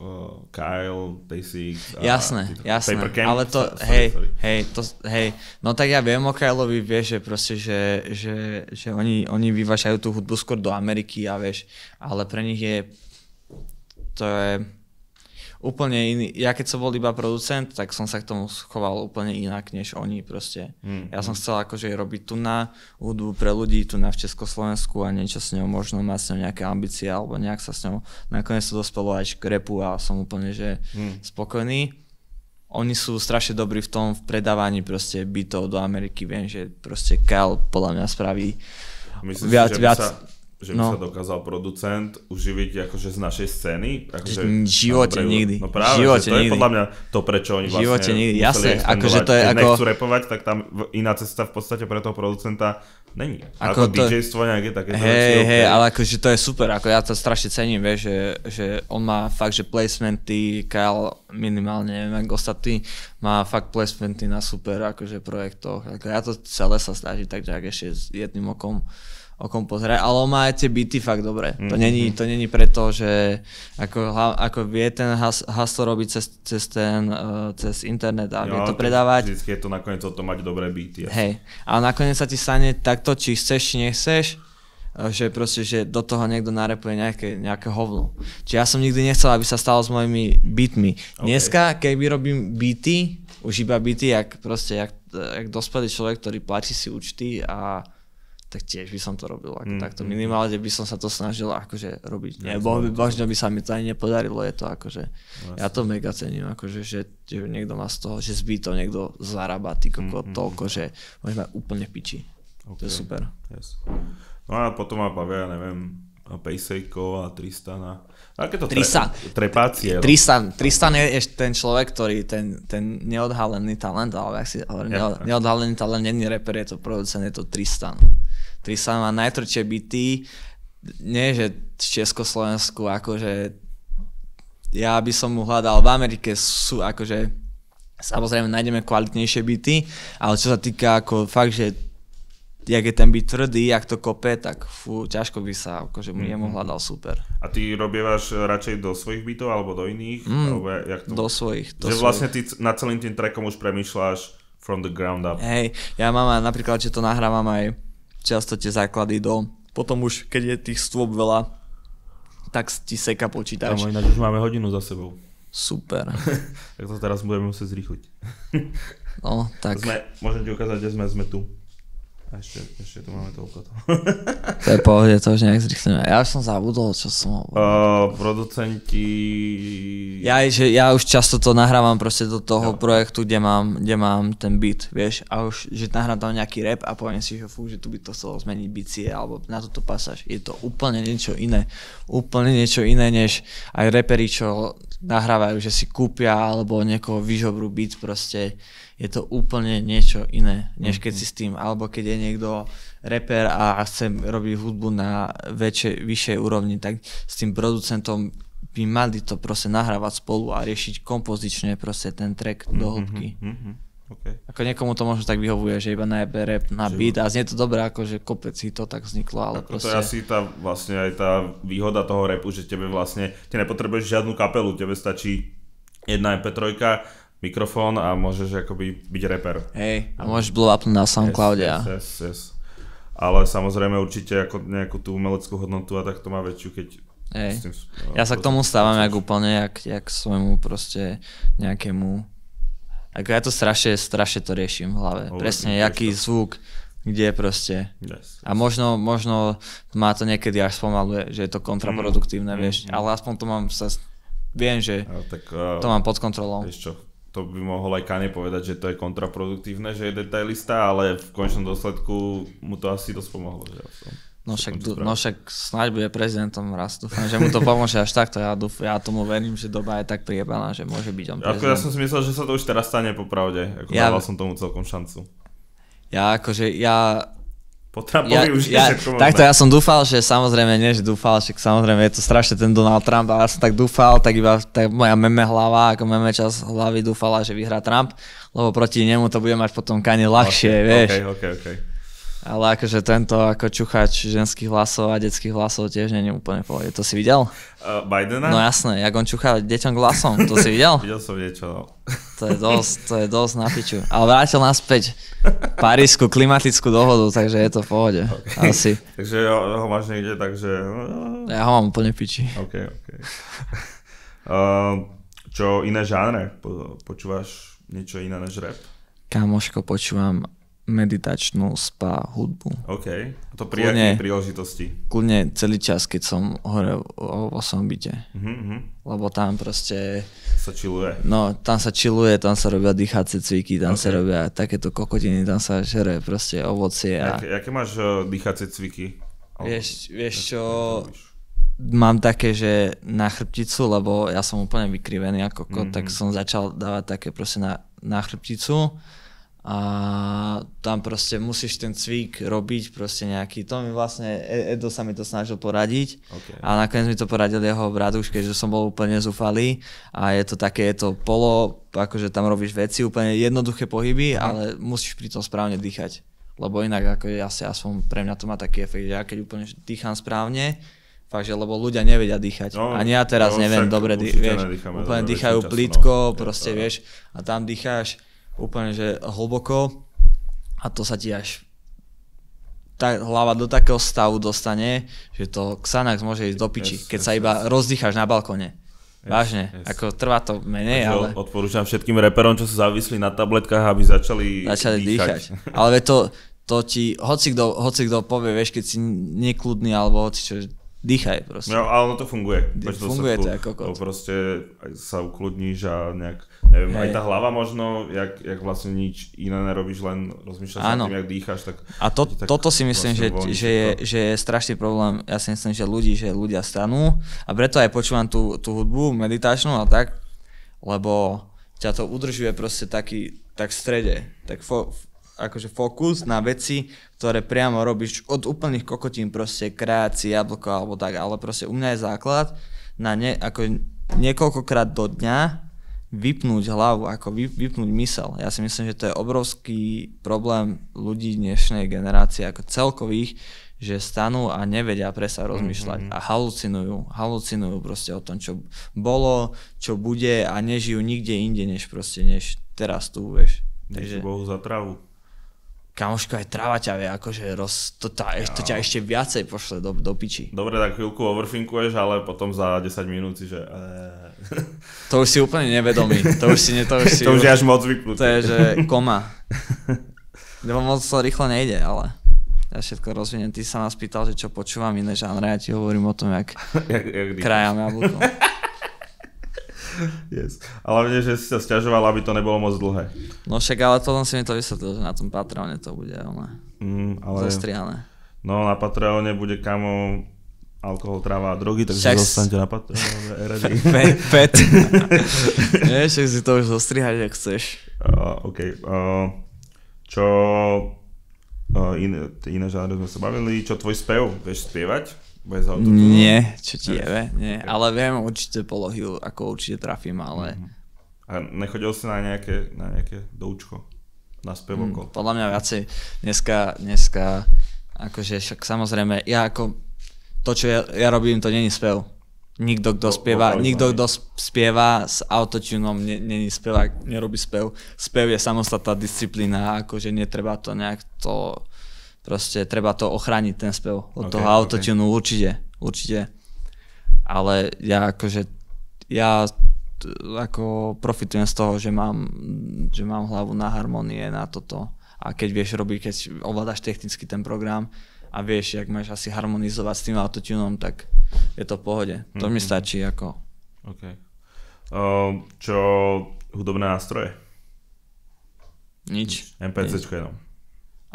uh, Kyle, Day6 a Jasné, jasné, Paper Camp. ale to, Sorry, hej, sorry. hej, to, hej, no tak ja viem o Kyleovi, vieš, že proste, že, že, že oni, oni vyvažajú tú hudbu skôr do Ameriky a vieš, ale pre nich je, to je úplne iný, ja keď som bol iba producent, tak som sa k tomu schoval úplne inak, než oni proste. Mm, Ja som chcel akože robiť tu na hudbu pre ľudí, tu na v Československu a niečo s ňou, možno mať s ňou nejaké ambície alebo nejak sa s ňou, nakoniec to dospelo aj k repu a som úplne, že Mm. spokojný. Oni sú strašne dobrí v tom, v predávaní proste bytov do Ameriky, viem, že proste Cal podľa mňa spraví Myslíš, viac- že by viac- sa, že by no. sa dokázal producent uživiť akože z našej scény? Akože, V živote dobrej- nikdy. No práve, živote že to je nikdy. podľa mňa to, prečo oni vlastne živote nikdy. expandovať. akože to je Keď ako- nechcú repovať, tak tam iná cesta v podstate pre toho producenta není. Ako Ako, to- DJstvo nejaké také Hej, hej, ale akože to je super, ako ja to strašne cením, vieš, že, že on má fakt, že placementy, Kyle minimálne, neviem, ako ostatní, má fakt placementy na super akože projektoch, ako ja to celé sa snažím tak nejak ešte s jedným okom okom pozerať, ale on má aj tie byty fakt dobre. To Mhm. není, to není preto, že ako, ako vie ten has, haslo robiť cez, cez ten, uh, cez internet a vie to predávať, Vždycky je to nakoniec o tom mať dobré jasne. Hej, ale nakoniec sa ti stane takto, či chceš, či nechceš, eh, že proste, že do toho niekto narepuje nejaké, nejaké hovno. Čiže ja som nikdy nechcel, aby sa stalo s mojimi beatmi. OK. Dneska, keď vyrobím beaty, už iba beaty, jak proste, jak, jak dospelý človek, ktorý platí si účty a tak tiež by som to robil ako Mm, takto. mm, Minimálne by som sa to snažil akože robiť. Ja Nebo som- by, možno by sa mi to ani nepodarilo, je to akože, Jasne. ja to mega cením, akože, že, že niekto má z toho, že z beatov niekto zarába, ty koko, Mm, mm, toľko, že môžeme úplne piči. To je super. Yes. No a potom ma bavia, neviem, Pejsejko a Tristana. Aké to Tristan. Tre, trepácie? no. Tristan, Tristan je ten človek, ktorý, ten, ten neodhalený talent, ale ak si hovorím, Ja. neodhalený talent, není rapper, je to producent, je to Tristan. Tristan má najtvrdšie byty, nie že v Československu, akože ja by som mu hľadal v Amerike sú akože samozrejme nájdeme kvalitnejšie byty, ale čo sa týka ako fakt, že jak je ten byt tvrdý, jak to kope, tak fú, ťažko by sa akože mu jemu hľadal super. A ty robievaš radšej do svojich bytov alebo do iných? Mm, alebo jak to... Do svojich. Do že svojich. vlastne ty nad celým tým trackom už premýšľaš from the ground up. Hej, ja mám napríklad, že to nahrávam aj často tie základy do, potom už keď je tých stôp veľa, tak ti seka počítač. Kámo, ináč už máme hodinu za sebou. Super. tak to teraz budeme musieť zrýchliť. No, tak Sme, môžem ti ukázať, kde sme, sme tu. A ešte, ešte tu máme toľko to. to je pohode, to už nejak zrýchlime. Ja už som zabudol, čo som uh, producenti... Ja, že ja už často to nahrávam proste do toho Jo. projektu, kde mám, kde mám ten beat, vieš, a už, že nahrám tam nejaký rap a poviem si, že fú, že tu by to chcelo zmeniť bicie, alebo na toto pasáž. Je to úplne niečo iné. Úplne niečo iné, než aj reperi, čo nahrávajú, že si kúpia, alebo niekoho vyžobrú beat proste. Je to úplne niečo iné, než keď si s tým, alebo keď je niekto reper a chce robiť hudbu na väčšej, vyššej úrovni, tak s tým producentom by mali to proste nahrávať spolu a riešiť kompozične proste ten track do hĺbky. Mhm, okay. Ako niekomu to možno tak vyhovuje, že iba najebe rap na Že- beat a znie to dobré, ako že kopec si to tak vzniklo, ale Ako proste... To je asi tá, vlastne aj tá výhoda toho repu, že tebe vlastne, ty nepotrebuješ žiadnu kapelu, tebe stačí jedna MP3, mikrofón a môžeš akoby byť reper. Hej, a môžeš blow up na Soundcloude. Yes, yes, yes. Ale samozrejme určite ako nejakú tú umeleckú hodnotu a tak to má väčšiu, keď Hej. s tým... Ja sa k tomu stávam jak úplne, jak, jak svojmu proste nejakému... Ako ja to strašne, strašne to riešim v hlave. Overthinking Presne, to. jaký zvuk, kde proste. Yes. A možno, možno má to niekedy až spomaluje, že je to kontraproduktívne, Mm, vieš. mm. Ale aspoň to mám sa... Viem, že tak, uh, to mám pod kontrolou. Vieš čo, to by mohol aj Kanye povedať, že to je kontraproduktívne, že je detailista, ale v končnom dôsledku mu to asi dosť pomohlo. Že No však, no však snáď bude prezidentom raz. Dúfam, že mu to pomôže až takto. Ja, dúf, ja tomu verím, že doba je tak priebaná, že môže byť on Ako ja prezident. som si myslel, že sa to už teraz stane popravde. Ako Ja- dával som tomu celkom šancu. Ja akože, ja Po Trumpovi Ja, už je ja, všetko takto ja som dúfal, že samozrejme, nie že dúfal, však samozrejme je to strašne ten Donald Trump, ale ja som tak dúfal, tak iba tak moja meme hlava, ako meme čas hlavy dúfala, že vyhrá Trump, lebo proti nemu to bude mať potom kane ľahšie, okay, vieš. Okay, okay, okay. Ale akože tento ako čuchač ženských hlasov a detských hlasov tiež nie je úplne pohode. To si videl? Uh, Bidena? No jasné, jak on čuchá deťom hlasom, to si videl? Videl som niečo, no. To je dosť, to je dosť na piču. Ale vrátil naspäť Parísku klimatickú dohodu, takže je to v pohode. Okay. Asi. Takže ho, ho máš niekde, takže... Ja ho mám úplne piči. OK, OK. Uh, čo iné žánre? Po, počúvaš niečo iné než rap? Kamoško, počúvam meditačnú spa hudbu. OK. A to pri Kľudne. príležitosti? Kľudne celý čas, keď som hore vo, vo svojom byte. Uh-huh. Lebo tam proste, Sa chilluje. no tam sa chilluje, tam sa robia dýchacie cviky, tam Ok. sa robia takéto kokotiny, tam sa žere proste ovocie a Jaké, jaké máš uh, dýchacie cviky? vieš, vieš čo, Jak mám také, že na chrbticu, lebo ja som úplne vykrivený ako kot, Mhm. tak som začal dávať také proste na, na chrbticu a tam proste musíš ten cvik robiť proste nejaký, to mi vlastne, E- Edo sa mi to snažil poradiť OK. a nakoniec mi to poradil jeho brat už, keďže som bol úplne zúfalý a je to také, je to polo, akože tam robíš veci, úplne jednoduché pohyby, ale musíš pri tom správne dýchať. Lebo inak ako asi aspoň pre mňa to má taký efekt, že ja keď úplne dýcham správne, fakt, že lebo ľudia nevedia dýchať. No, Ani ja teraz no, neviem však dobre, dý, vieš, úplne dýchajú času, plítko, no. proste to- vieš, a tam dýcháš úplne, že hlboko a to sa ti až tá hlava do takého stavu dostane, že to Xanax môže ísť do piči, Yes, keď yes, sa iba yes. rozdýcháš na balkone. Vážne, yes. ako trvá to menej, Takže ale odporúčam všetkým reperom, čo sú závislí na tabletkách, aby začali, začali dýchať. Ale veď to, to ti, hoci kto, hoci kto povie, vieš, keď si nekludný alebo hoci čo, dýchaj proste. No, ale ono to funguje. Funguje to ako kokot. Proste aj sa ukludníš a nejak, neviem, aj Hej. tá hlava možno, jak, jak vlastne nič iné nerobíš, len rozmýšľaš Áno. nad tým, jak dýcháš, tak... A to, tak toto si myslím, vlastne že, že, je, že je strašný problém. Ja si myslím, že ľudí, že ľudia stanú a preto aj počúvam tú, tú hudbu meditačnú a tak, lebo ťa to udržuje proste taký, tak v strede, tak fo, akože fokus na veci, ktoré priamo robíš od úplných kokotín, proste kreácií, jablko alebo tak, ale proste u mňa je základ na ne, ako niekoľkokrát do dňa vypnúť hlavu, ako vy, vypnúť mysel. Ja si myslím, že to je obrovský problém ľudí dnešnej generácie, ako celkových, že stanú a nevedia presa rozmýšľať a halucinujú, halucinujú proste o tom, čo bolo, čo bude a nežijú nikde inde, než proste, než teraz tu, vieš. Takže... Bohu za trávu. Kamoško, aj tráva ťa vie, akože roz, to, tá, to ťa ešte viacej pošle do, do piči. Dobre, tak chvíľku overthinkuješ, ale potom za 10 minút si, že... eh, To už si úplne nevedomý, to už si, ne, to už si, to už je až moc to vypnuté. je, že koma. Lebo moc to rýchlo nejde, ale ja všetko rozviniem. Ty sa nás pýtal, že čo počúvam iné žánre, ja ti hovorím o tom, jak jak, jak krajam jablko. Yes. A hlavne, že si sa stiažoval, aby to nebolo moc dlhé. No však ale potom si mi to vysvetlil, že na tom Patreone to bude ona, Mm, ale... zostriané. No na Patreone bude kamo alkohol, tráva a drogy, takže Však- zostaňte na Patreone. Fe- Fet. Nie, však si to už zostrihať, ak chceš. Uh, OK. Uh, čo... Uh, iné, iné žánre sme sa bavili. Čo tvoj spev? Vieš spievať? Bez autotune? Nie, čo ti jebe, nie. Ale viem určite polohy, ako určite trafím, ale A nechodil si na nejaké, na nejaké doučko? Na spev Mm, podľa mňa viacej dneska, dneska, akože však samozrejme, ja ako, to čo ja, ja robím, to není spev. Nikto, kto spieva, nikto, kto sp- spieva s autotunom, ne, není spevák, nerobí spev. Spev je samostatná disciplína, akože netreba to nejak to, proste treba to ochrániť ten spev od Ok, toho autotunu, určite, určite. Ale ja akože, ja ako profitujem z toho, že mám, že mám hlavu na harmonie, na toto. A keď vieš robiť, keď ovládaš technicky ten program a vieš, jak máš asi harmonizovať s tým autotunom, tak je to v pohode. To mi Mhm. stačí ako. OK. Uh, čo hudobné nástroje? Nič. MPCčko jenom.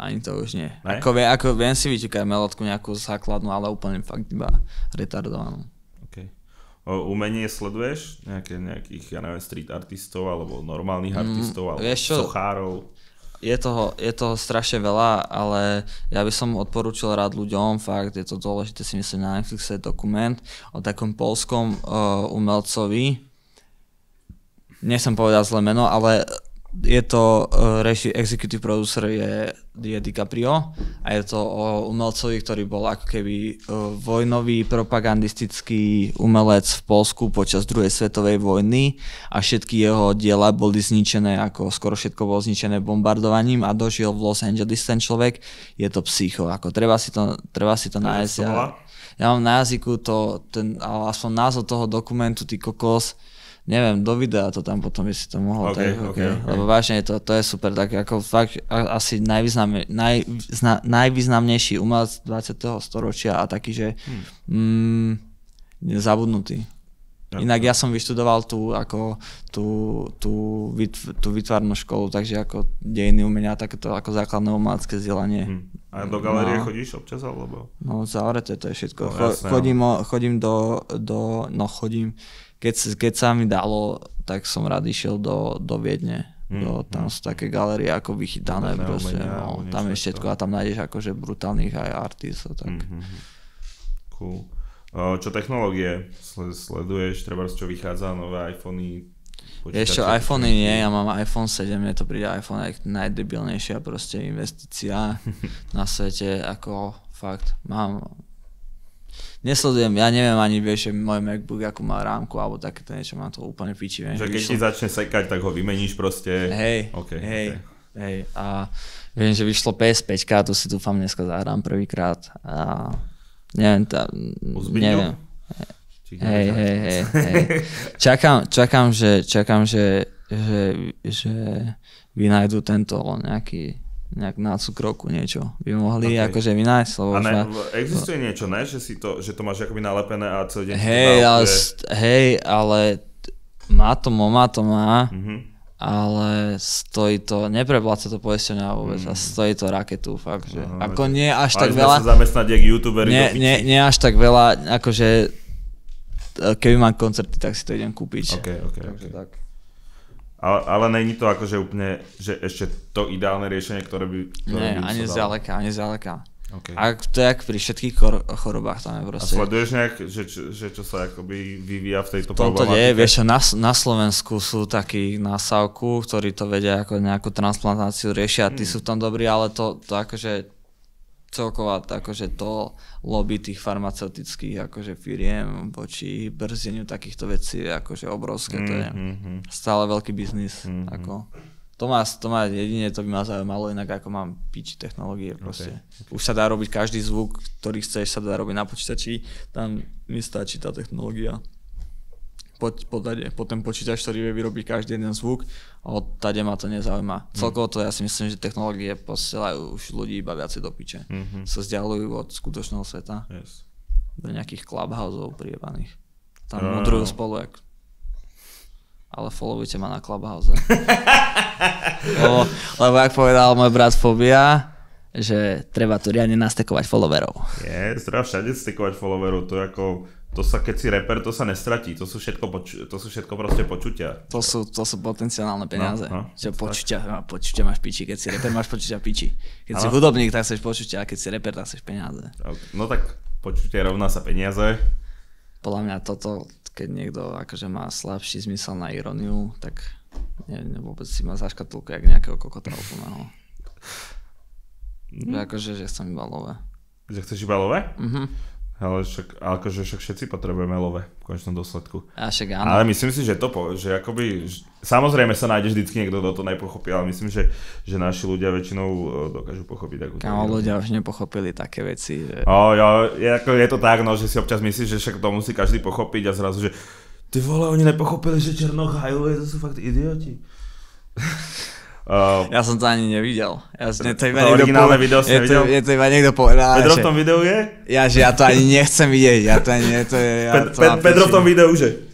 Ani to už nie. Ne? Ako, vie, ako viem si vyťukať melódku nejakú základnú, ale úplne fakt iba retardovanú. OK. Uh, umenie sleduješ? Nejaké, nejakých, ja neviem, street artistov alebo normálnych artistov alebo Mm, vieš čo? sochárov? je toho, je toho strašne veľa, ale ja by som odporúčil rád ľuďom, fakt je to dôležité si myslím na Netflixe dokument o takom polskom uh, umelcovi, nechcem povedať zle meno, ale je to uh, reži, executive producer je, je DiCaprio a je to o umelcovi, ktorý bol ako keby uh, vojnový propagandistický umelec v Polsku počas druhej svetovej vojny a všetky jeho diela boli zničené, ako skoro všetko bolo zničené bombardovaním a dožil v Los Angeles ten človek, je to psycho, ako treba si to, treba si to nájsť. Ja, ja mám na jazyku to, ten, aspoň názov toho dokumentu, ty kokos, neviem, do videa to tam potom by si to mohol. Okay, tak, okay, okay. Lebo vážne to, to je super, tak ako fakt asi najvýznam, najvýzna, najvýznamnejší umelec 20. storočia a taký, že hmm. mm, zabudnutý. Ja. Inak ja som vyštudoval tú, ako, tú, tú, vytv, tú vytvarnú školu, takže ako dejiny umenia, takéto ako základné umelecké vzdelanie. Hmm. A do galerie no, chodíš občas, alebo? No, zavrete, to je všetko. No, chodím, no. chodím do, do, no chodím, keď, keď sa mi dalo, tak som rád išiel do, do Viedne. Mm, do, tam mm. sú také galerie ako vychytané, proste, umenia, no, tam je všetko a tam nájdeš akože brutálnych aj artistov. Tak. Mm-hmm. Cool. Čo technológie sleduješ, treba čo vychádza, nové iPhony, Ešte iPhony nie, ja mám iPhone 7, mne to príde iPhone najdebilnejšia proste investícia na svete, ako fakt, mám nesledujem, ja neviem ani, vieš, že môj MacBook ako má rámku alebo takéto niečo, má to úplne piči. Viem, že keď vyšlo... ti začne sekať, tak ho vymeníš proste. Hej, okay, hej, okay. hej. A viem, že vyšlo PS5, to si dúfam dneska zahrám prvýkrát. A neviem, tá, neviem. Hej, hej, hej, hej. Čakám, čakám, že, čakám, že, že, že vynajdu tento nejaký nejak na cukrovku niečo by mohli okay. akože vynájsť. Lebo a ne, existuje niečo, ne? Že, si to, že to máš akoby nalepené a celý deň hej, ale, hej, ale má to, má to má, mm-hmm. ale stojí to, neprebláca to poisťovňa vôbec mm-hmm. a mhm. stojí to raketu, fakt, že no, ako nie až tak veľa. sa zamestnať jak youtuberi nie, nie, nie, až tak veľa, akože keby mám koncerty, tak si to idem kúpiť. Okay, okay, Takže okay. tak. Ale, ale není to akože úplne, že ešte to ideálne riešenie, ktoré by... Ktoré Nie, by ani zďaleka, ani zďaleka. Okay. A to je jak pri všetkých chor- chorobách tam je proste. A sleduješ nejak, že, že, že čo sa akoby vyvíja v tejto Tomto nie, vieš čo, na, na Slovensku sú takí na Savku, ktorí to vedia ako nejakú transplantáciu riešia, tí hmm. sú tam dobrí, ale to, to akože celková akože to lobby tých farmaceutických akože firiem voči brzeniu takýchto vecí je akože obrovské, to je mm-hmm. stále veľký biznis. Mm-hmm. Ako. To má, to má jedine, to by ma zaujímalo, inak ako mám piči technológie proste. Okay. Už sa dá robiť každý zvuk, ktorý chceš, sa dá robiť na počítači, tam mi stačí tá technológia po, po, ten počítač, ktorý vie vyrobiť každý jeden zvuk a od tade ma to nezaujíma. Mm. Celkovo to ja si myslím, že technológie posielajú už ľudí iba viacej do piče. Mm-hmm. Sa vzdialujú od skutočného sveta. Yes. Do nejakých clubhouseov priebaných. Tam uh. modrujú spolu, jak... ale followujte ma na clubhouse. lebo, lebo ak povedal môj brat Fobia, že treba tu riadne nastekovať followerov. Je, yes, treba všade stekovať followerov, to je ako to sa, keď si reper, to sa nestratí, to sú všetko, poču, to sú všetko proste počutia. To sú, to sú potenciálne peniaze. No, no, čo počutia, no, počutia máš piči, keď si reper máš počutia piči. Keď ano. si hudobník, tak chceš počutia, a keď si reper, tak chceš peniaze. No tak počutie rovná sa peniaze. Podľa mňa toto, keď niekto akože má slabší zmysel na ironiu, tak neviem, vôbec si má zaškatulku jak nejakého kokota úplného. Mm. Akože, že chcem iba love. Že chceš iba love? Mhm. Ale však, akože však všetci potrebujeme love v konečnom dôsledku. A však áno. Ale myslím si, že to, po, že akoby, samozrejme sa nájde vždycky niekto, kto to nepochopí, ale myslím, že, že naši ľudia väčšinou e, dokážu pochopiť takú Kámo, ľudia už nepochopili také veci. Že... O, jo, je, ako, je to tak, no, že si občas myslíš, že však to musí každý pochopiť a zrazu, že ty vole, oni nepochopili, že Černoch hajluje, to sú fakt idioti. Uh, ja som to ani nevidel. Ja, to, to, iba to originálne po... video si je nevidel? To, je to iba niekto povedal. Pedro v tom videu je? Ja, že ja to ani nechcem vidieť. Ja to ani, to je, ja Pe- Pe- Pedro v tom videu, že?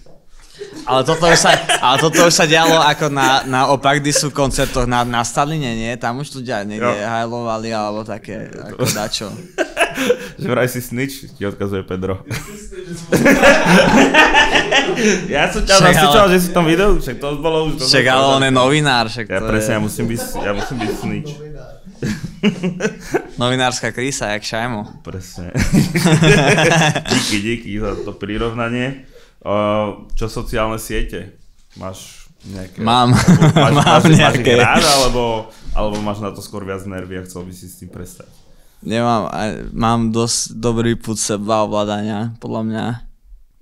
Ale toto už sa, ale toto už sa dialo ako na, na sú koncertoch na, na Staline, nie? Tam už ľudia niekde hajlovali alebo také, ako dačo. že vraj si snitch, ti odkazuje Pedro. ja som ťa Však nasvičal, ale- že si v tom videu, však to bolo už... Však som ale on je novinár, však Ja to presne, ja je musím byť, ja musím byť snitch. novinárska krísa, jak Šajmo. Presne. díky, díky za to prirovnanie. Čo sociálne siete? Máš nejaké... Mám, Máš, mám máš, máš ich nejaké. rád, alebo, alebo máš na to skôr viac nervy a chcel by si s tým prestať? Nemám, aj- mám dosť dobrý put seba ovládania, podľa mňa,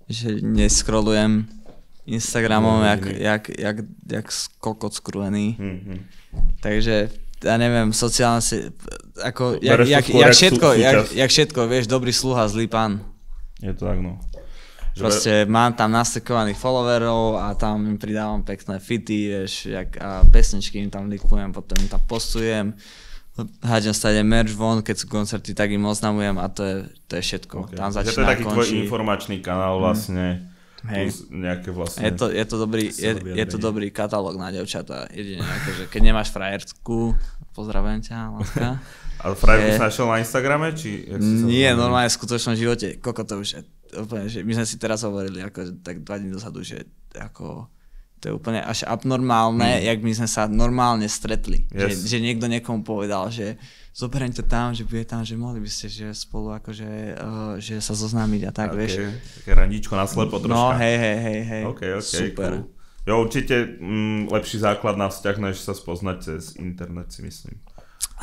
že neskrolujem Instagramom, No, jak, vidím. jak, jak, jak kokot skrúvený. Hm, hm. Takže ja neviem, sociálne si, ako, jak, jak, jak, všetko, jak, jak všetko, vieš, dobrý sluha, zlý pán. Je to tak, no. Že Proste mám tam nastekovaných followerov a tam im pridávam pekné fity, vieš, jak, a pesničky im tam likujem, potom im tam postujem. Hádžem stade merch von, keď sú koncerty, tak im oznamujem a to je, to je všetko. Okay. Tam Že to je začína taký tvoj končí. informačný kanál vlastne. Hej. Plus nejaké vlastne... Je to, je, to dobrý, je, je to dobrý katalóg na devčatá. Jedine akože, keď nemáš frajerskú, pozdravujem ťa, láska. Ale frajerku Je- si našiel na Instagrame, či... sa Nie, normálne v skutočnom živote. Koko to už je úplne, že my sme si teraz hovorili ako tak dva dní dozadu, že ako to je úplne až abnormálne, jak my sme sa normálne stretli. Yes. Že, že niekto niekomu povedal, že zoberiem ťa tam, že bude tam, že mohli by ste že spolu akože, uh, že sa zoznámiť a tak, Okay. vieš. Také randíčko na slepo troška. No hej, hej, hej, hej. OK, OK, Super. cool. Jo, určite mm, lepší základ na vzťah, než sa spoznať cez internet, si myslím.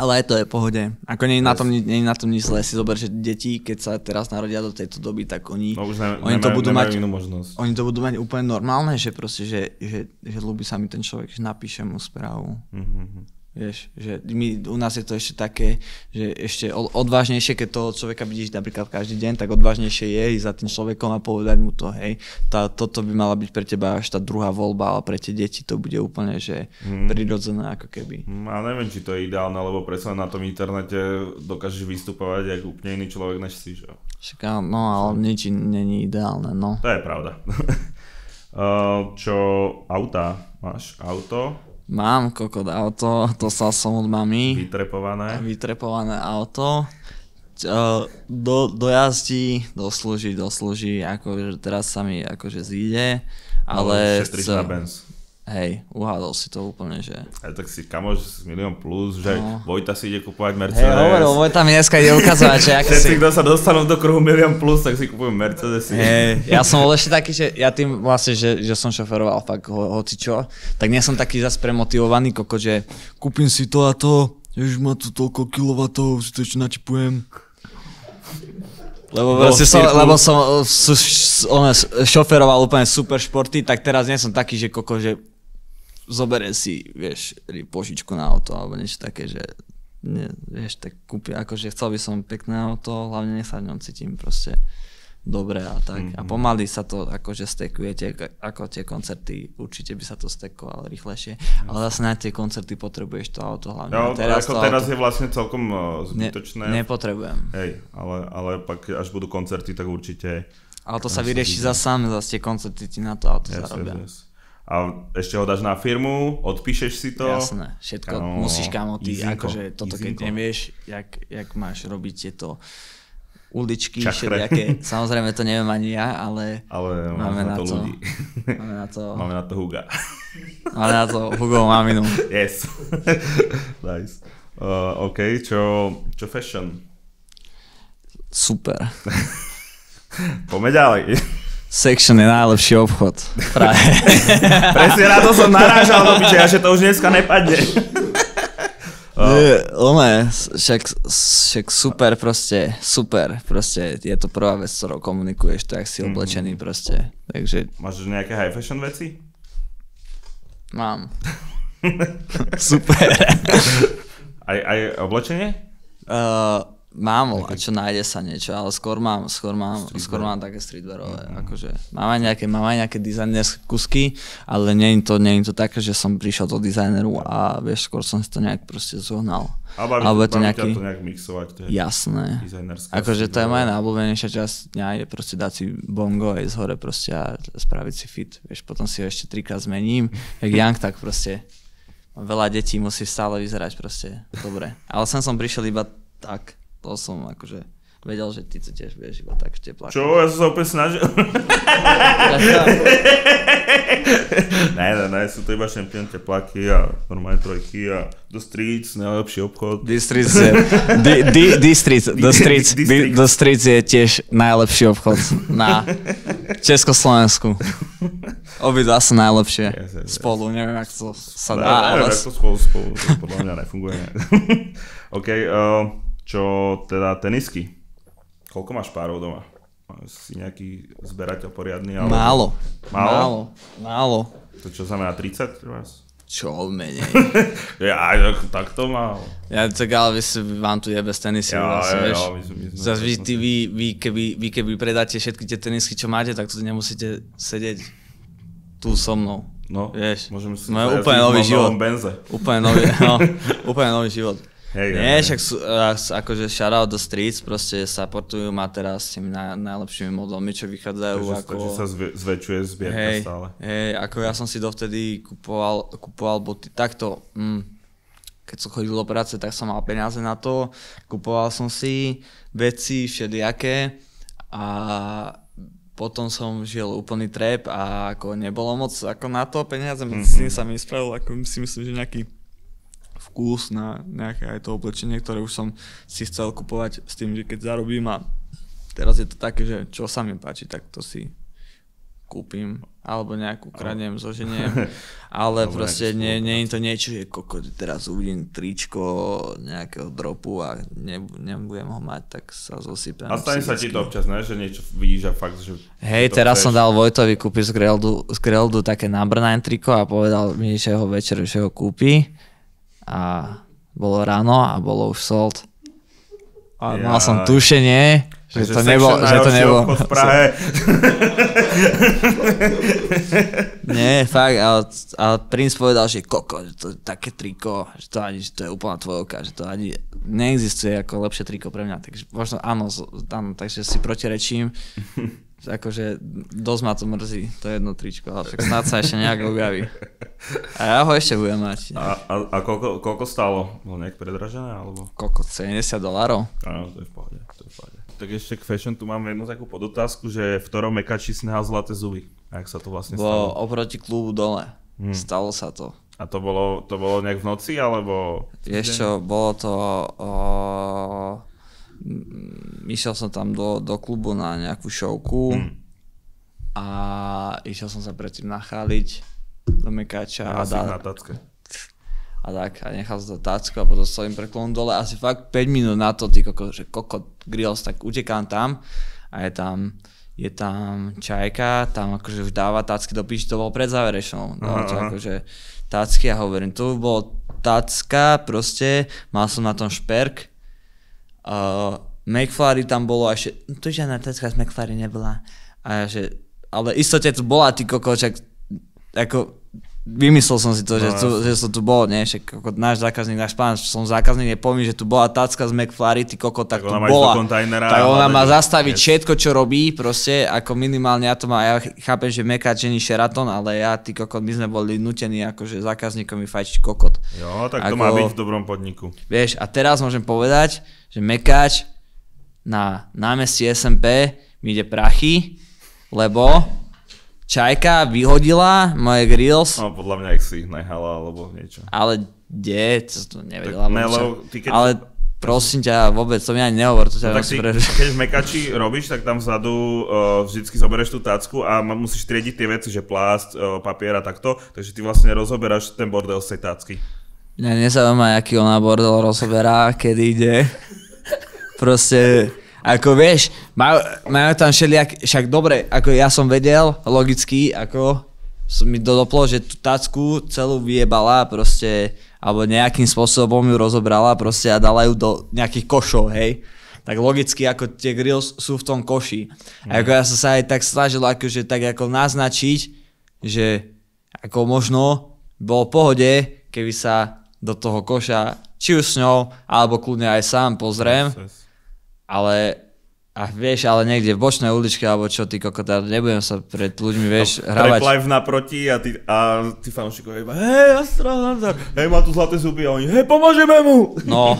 Ale to je pohode. Ako nie je na tom, ni- nie je na tom nič zlé. Si zober, že deti, keď sa teraz narodia do tejto doby, tak oni, No už ne, oni nemajú, to budú mať inú možnosť. Oni to budú mať úplne normálne, že proste, že, že, že ľúbi sa mi ten človek, že napíšem mu správu. Mhm. Vieš, že my, u nás je to ešte také, že ešte odvážnejšie, keď toho človeka vidíš napríklad každý deň, tak odvážnejšie je ísť za tým človekom a povedať mu to, hej, tá, toto by mala byť pre teba až tá druhá voľba, ale pre tie deti to bude úplne, že Mhm. prirodzené ako keby. Mm, A neviem, či to je ideálne, lebo predsa na tom internete dokážeš vystupovať ako úplne iný človek než si, že? Však no, ale nič není ideálne, no. To je pravda. Čo auta? Máš auto Mám kokot auto, dostal som od mami. vytrepované? vytrepované auto, eh, do, dojazdí, doslúži, doslúži, akože teraz sa mi akože zíde, ale šetríš chce- na Benz. Hej, uhádol si to úplne, že... Aj tak si kamoš z milión plus, že No. Vojta si ide kupovať Mercedes. Hej, hovoril, Vojta mi dneska ide ukazovať, že ako si... kto sa dostanú do kruhu milión plus, tak si kupujú Mercedes. Hej, ja som bol ešte taký, že ja tým vlastne, že, že som šoferoval fakt ho, hocičo, tak nie som taký zase premotivovaný koko, že kúpim si to a to, ježiš má tu toľko kilovatov, si to ešte načipujem. Lebo, proste som, lebo som s, s, on, šoferoval úplne super športy, tak teraz nie som taký, že koko, že zobere si, vieš, požičku na auto alebo niečo také, že ne, vieš, tak kúpi, akože chcel by som pekné auto, hlavne nech sa v ňom cítim proste dobre a tak. Mm-hmm. A pomaly sa to akože stekujete, ako tie koncerty, určite by sa to stekovalo rýchlejšie, ale zase na tie koncerty potrebuješ to auto hlavne. Jo, A teraz, ako to teraz auto je vlastne celkom ne, zbytočné. nepotrebujem. Hej, ale, ale pak až budú koncerty, tak určite... Ale to sa vyrieši za sám, zase tie koncerty ti na to auto Yes, zarobia. yes, yes. A ešte ho dáš na firmu, odpíšeš si to. Jasné, všetko Kámo, musíš kamo, ty, easynko, akože toto keď easynko. nevieš, jak, jak máš robiť tieto uličky, všelijaké, samozrejme to neviem ani ja, ale Ale máme na to to. ľudí. máme na to, máme na to Huga. máme na to Hugo maminu. yes. nice. Uh, OK, čo, čo fashion? Super. Poďme ďalej. Section je najlepší obchod. Práve. Presne na to som narážal do piče, a že to už dneska nepadne. Nie, One, však, však super proste, super proste, je to prvá vec, ktorou komunikuješ, tak si oblečený proste, takže Máš nejaké high fashion veci? mám. super. Aj, aj oblečenie? Uh, mám, a čo nájde sa niečo, ale skôr mám, skôr mám, skôr mám také streetwearové, Mhm. akože mám aj nejaké, mám aj nejaké dizajnerské kusky, ale nie je to, nie je to také, že som prišiel do dizajneru a vieš, skôr som si to nejak proste zohnal. Alebo, Alebo baví, je to nejaký- to nejak mixovať, to je Jasné. Akože to je streetwear. moja najobľúbenejšia časť dňa, je proste dať si bongo aj z hore proste a spraviť si fit. Vieš, potom si ho ešte trikrát zmením. Jak Young, tak proste veľa detí, musí stále vyzerať proste dobre. Ale sem som prišiel iba tak, to som akože vedel, že ty to tiež budeš iba tak v tepláku. Čo? Ja som sa úplne snažil. ne, ne, ne, sú to iba šampión tepláky a normálne trojky a The Streets, najlepší obchod. The Streets je, the, the, the streets, the streets, the, the streets je tiež najlepší obchod na Československu. Obidva sú najlepšie. Yes, yes, spolu, neviem, ako to sa dá. Ne, neviem, ako spolu, spolu, to podľa mňa nefunguje. OK, uh, čo teda tenisky? Koľko máš párov doma? Si nejaký zberateľ poriadny? Ale... Málo. Málo? Málo. Málo. To čo znamená 30 vás? Čo menej. ja, tak to málo. Ja tak ale vy si, vám tu jebe z tenisy. Ja, vlastne, ja, ja, my, my Zas vy, ty, vy, vy, keby, vy keby predáte všetky tie tenisky, čo máte, tak tu nemusíte sedieť tu so mnou. No, vieš, môžeme si úplne nový život. Benze. Úplne nový, no, úplne nový život. Hej, Nie, hej, však sú, akože shoutout do streets, proste supportujú ma teraz s tými naj, najlepšími modelmi, čo vychádzajú. Takže, ako, takže sa zve, zväčšuje zbierka hej, stále. Hej, ako ja som si dovtedy kupoval, kupoval boty takto. Mm, keď som chodil do práce, tak som mal peniaze na to, kupoval som si veci všelijaké a potom som žil úplný trap a ako nebolo moc ako na to peniaze, mm-hmm. s tým sa mi spravil, ako si myslím, že nejaký vkus na nejaké aj to oblečenie, ktoré už som si chcel kupovať s tým, že keď zarobím a teraz je to také, že čo sa mi páči, tak to si kúpim, alebo nejakú kradnem, zoženiem, ale proste nie, nie je to niečo, že koko, teraz uvidím tričko nejakého dropu a ne, nebudem ho mať, tak sa zosypem. A stane sa ti to občas, ne? že niečo vidíš a fakt, že... Hej, teraz chceš. som dal Vojtovi kúpiť z Greldu, z Greldu také 9 triko a povedal mi, že ho večer, že ho kúpi a bolo ráno a bolo už sold. A ja. mal som tušenie, že to, nebol, že to nebol. V Prahe. Nie, fakt, ale, ale princ povedal, že koko, že to je také triko, že to, ani, že to je úplná tvojovka, že to ani neexistuje ako lepšie triko pre mňa. Takže možno áno, áno takže si protirečím akože dosť ma to mrzí, to je jedno tričko, ale však snad sa ešte nejak objaví. A ja ho ešte budem mať. A, a, a koľko, koľko stálo? Bolo nejak predražené? Alebo? Koľko? 70 dolárov? Áno, to je v pohode, to je v pohode. Tak ešte k fashion tu mám jednu takú podotázku, že v ktorom mekači si nehal zlaté zuby. A jak sa to vlastne stalo? Bo oproti klubu dole. Hmm. Stalo sa to. A to bolo, to bolo nejak v noci, alebo... Vieš čo, bolo to... O išiel som tam do, do klubu na nejakú šovku mm. a išiel som sa predtým nacháliť do Mekáča a, a dá... A tak, a nechal som to tacku a potom stojím pre klonu dole asi fakt 5 minút na to, ty koko, že kokot grills, tak utekám tam a je tam je tam čajka, tam akože už dáva tacky do píči, to bolo pred záverečnou, no, akože tacky a hovorím, tu bolo tacka, proste, mal som na tom šperk, Uh, McFlurry tam bolo a ešte, no to žiadna tecka z McFlurry nebola. A že, ale istote tu bola, ty koko, čak, ako, vymyslel som si to, no, že, tu, že som tu bol, nie, však ako náš zákazník, náš pán, som zákazník, nepoviem, že tu bola tacka z McFlurry, ty koko, tak, tak tu bola. Tak ona má zastaviť yes. všetko, čo robí, proste, ako minimálne ja to má, ja chápem, že Mekáč není Sheraton, ale ja, ty kokot, my sme boli nutení akože zákazníkom fajčiť kokot. Jo, tak to ako, má byť v dobrom podniku. Vieš, a teraz môžem povedať, že Mekáč na námestí SMP mi ide prachy, lebo Čajka vyhodila moje grills. No podľa mňa ich si nehala alebo niečo. Ale kde? To to nevedela. Ne, lebo ty keď... Ale prosím ťa, vôbec to mi ani nehovor. To no, tak ty, keď v Mekači robíš, tak tam vzadu uh, vždycky zoberieš tú tácku a musíš triediť tie veci, že plást, uh, papier a takto, takže ty vlastne rozoberáš ten bordel z tej tácky. Mňa nezaujíma, aký ona bordel rozoberá, kedy ide. Proste, ako vieš, majú, majú tam všelijak, však dobre, ako ja som vedel, logicky, ako som mi dodoplo, že tú tacku celú vyjebala proste, alebo nejakým spôsobom ju rozobrala proste a dala ju do nejakých košov, hej. Tak logicky, ako tie grills sú v tom koši. A ako ja som sa aj tak snažil akože tak ako naznačiť, že ako možno bolo pohode, keby sa do toho koša či už s ňou, alebo kľudne aj sám pozriem. Yes, yes ale a vieš, ale niekde v bočnej uličke, alebo čo, ty kokota, nebudem sa pred ľuďmi, vieš, no, hravať. live naproti a ty, a ty fanúšikovia iba, hej, astronauta, hej, má tu zlaté zuby a oni, hej, pomôžeme mu. No,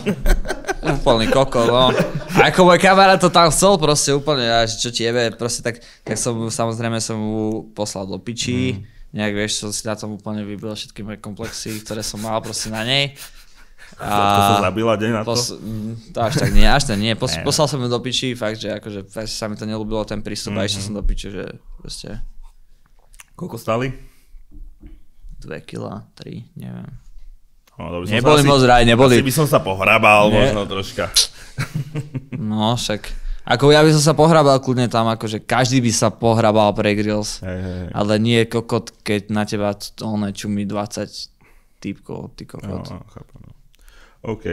úplný koko, no. A ako môj kamarát to tam chcel proste úplne, a čo ti jebe, proste tak, tak som samozrejme som mu poslal do piči, mm. nejak vieš, som si na tom úplne vybil všetky moje komplexy, ktoré som mal proste na nej. A to sa zabila deň na to? Pos, mm, to až tak nie, až tak nie. Pos, poslal som mu do piči, fakt, že akože sa mi to nelúbilo ten prístup mm-hmm. a išiel som do piči, že proste... Koľko stali? 2 kg, 3, neviem. No, neboli moc raj, neboli. Asi by som sa pohrabal Nie. možno troška. No však. Ako ja by som sa pohrabal kľudne tam, akože každý by sa pohrabal pre grills. Hej, hej, hej. Ale nie kokot, keď na teba ono čumí 20 typkov, ty kokot. No, chápem. No. OK.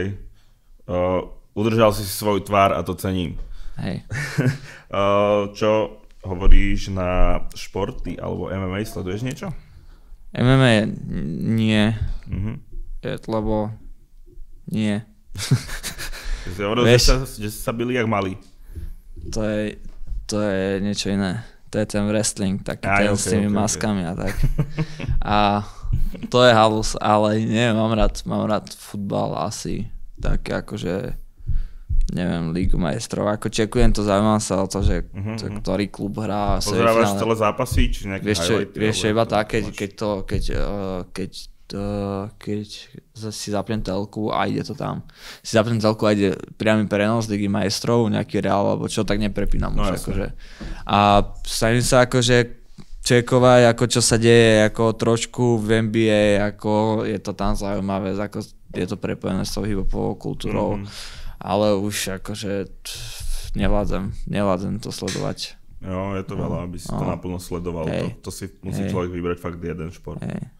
Uh, udržal si svoju tvár a to cením. Hej. uh, čo hovoríš na športy alebo MMA? Sleduješ niečo? MMA nie. Uh-huh lebo nie. si hovoril, Vieš, že, sa, že sa byli jak mali. To je, to je niečo iné. To je ten wrestling, taký Aj, ten okay, s tými okay, maskami okay. a tak. A to je halus, ale nie, mám rád, mám rád futbal asi. Tak akože neviem, Lígu majstrov. Ako čekujem to, zaujímam sa o to, že uh-huh, to, ktorý klub hrá. Pozerávaš celé zápasy, či nejaké vieš, čo, vieš čo, iba tak, keď, keď, to, keď, uh, keď keď si zapnem telku a ide to tam. Si zapnem telku a ide priamy prenos Ligy majstrov, nejaký reál alebo čo, tak neprepínam no, už. Akože. A snažím sa akože čekovať, ako čo sa deje, ako trošku v NBA, ako je to tam zaujímavé, ako je to prepojené s tou hiphopovou kultúrou, mm-hmm. ale už akože nevládzem, nevládzem to sledovať. Jo, je to veľa, aby si no. to naplno sledoval. To, to si musí Hej. človek vybrať fakt jeden šport. Hej.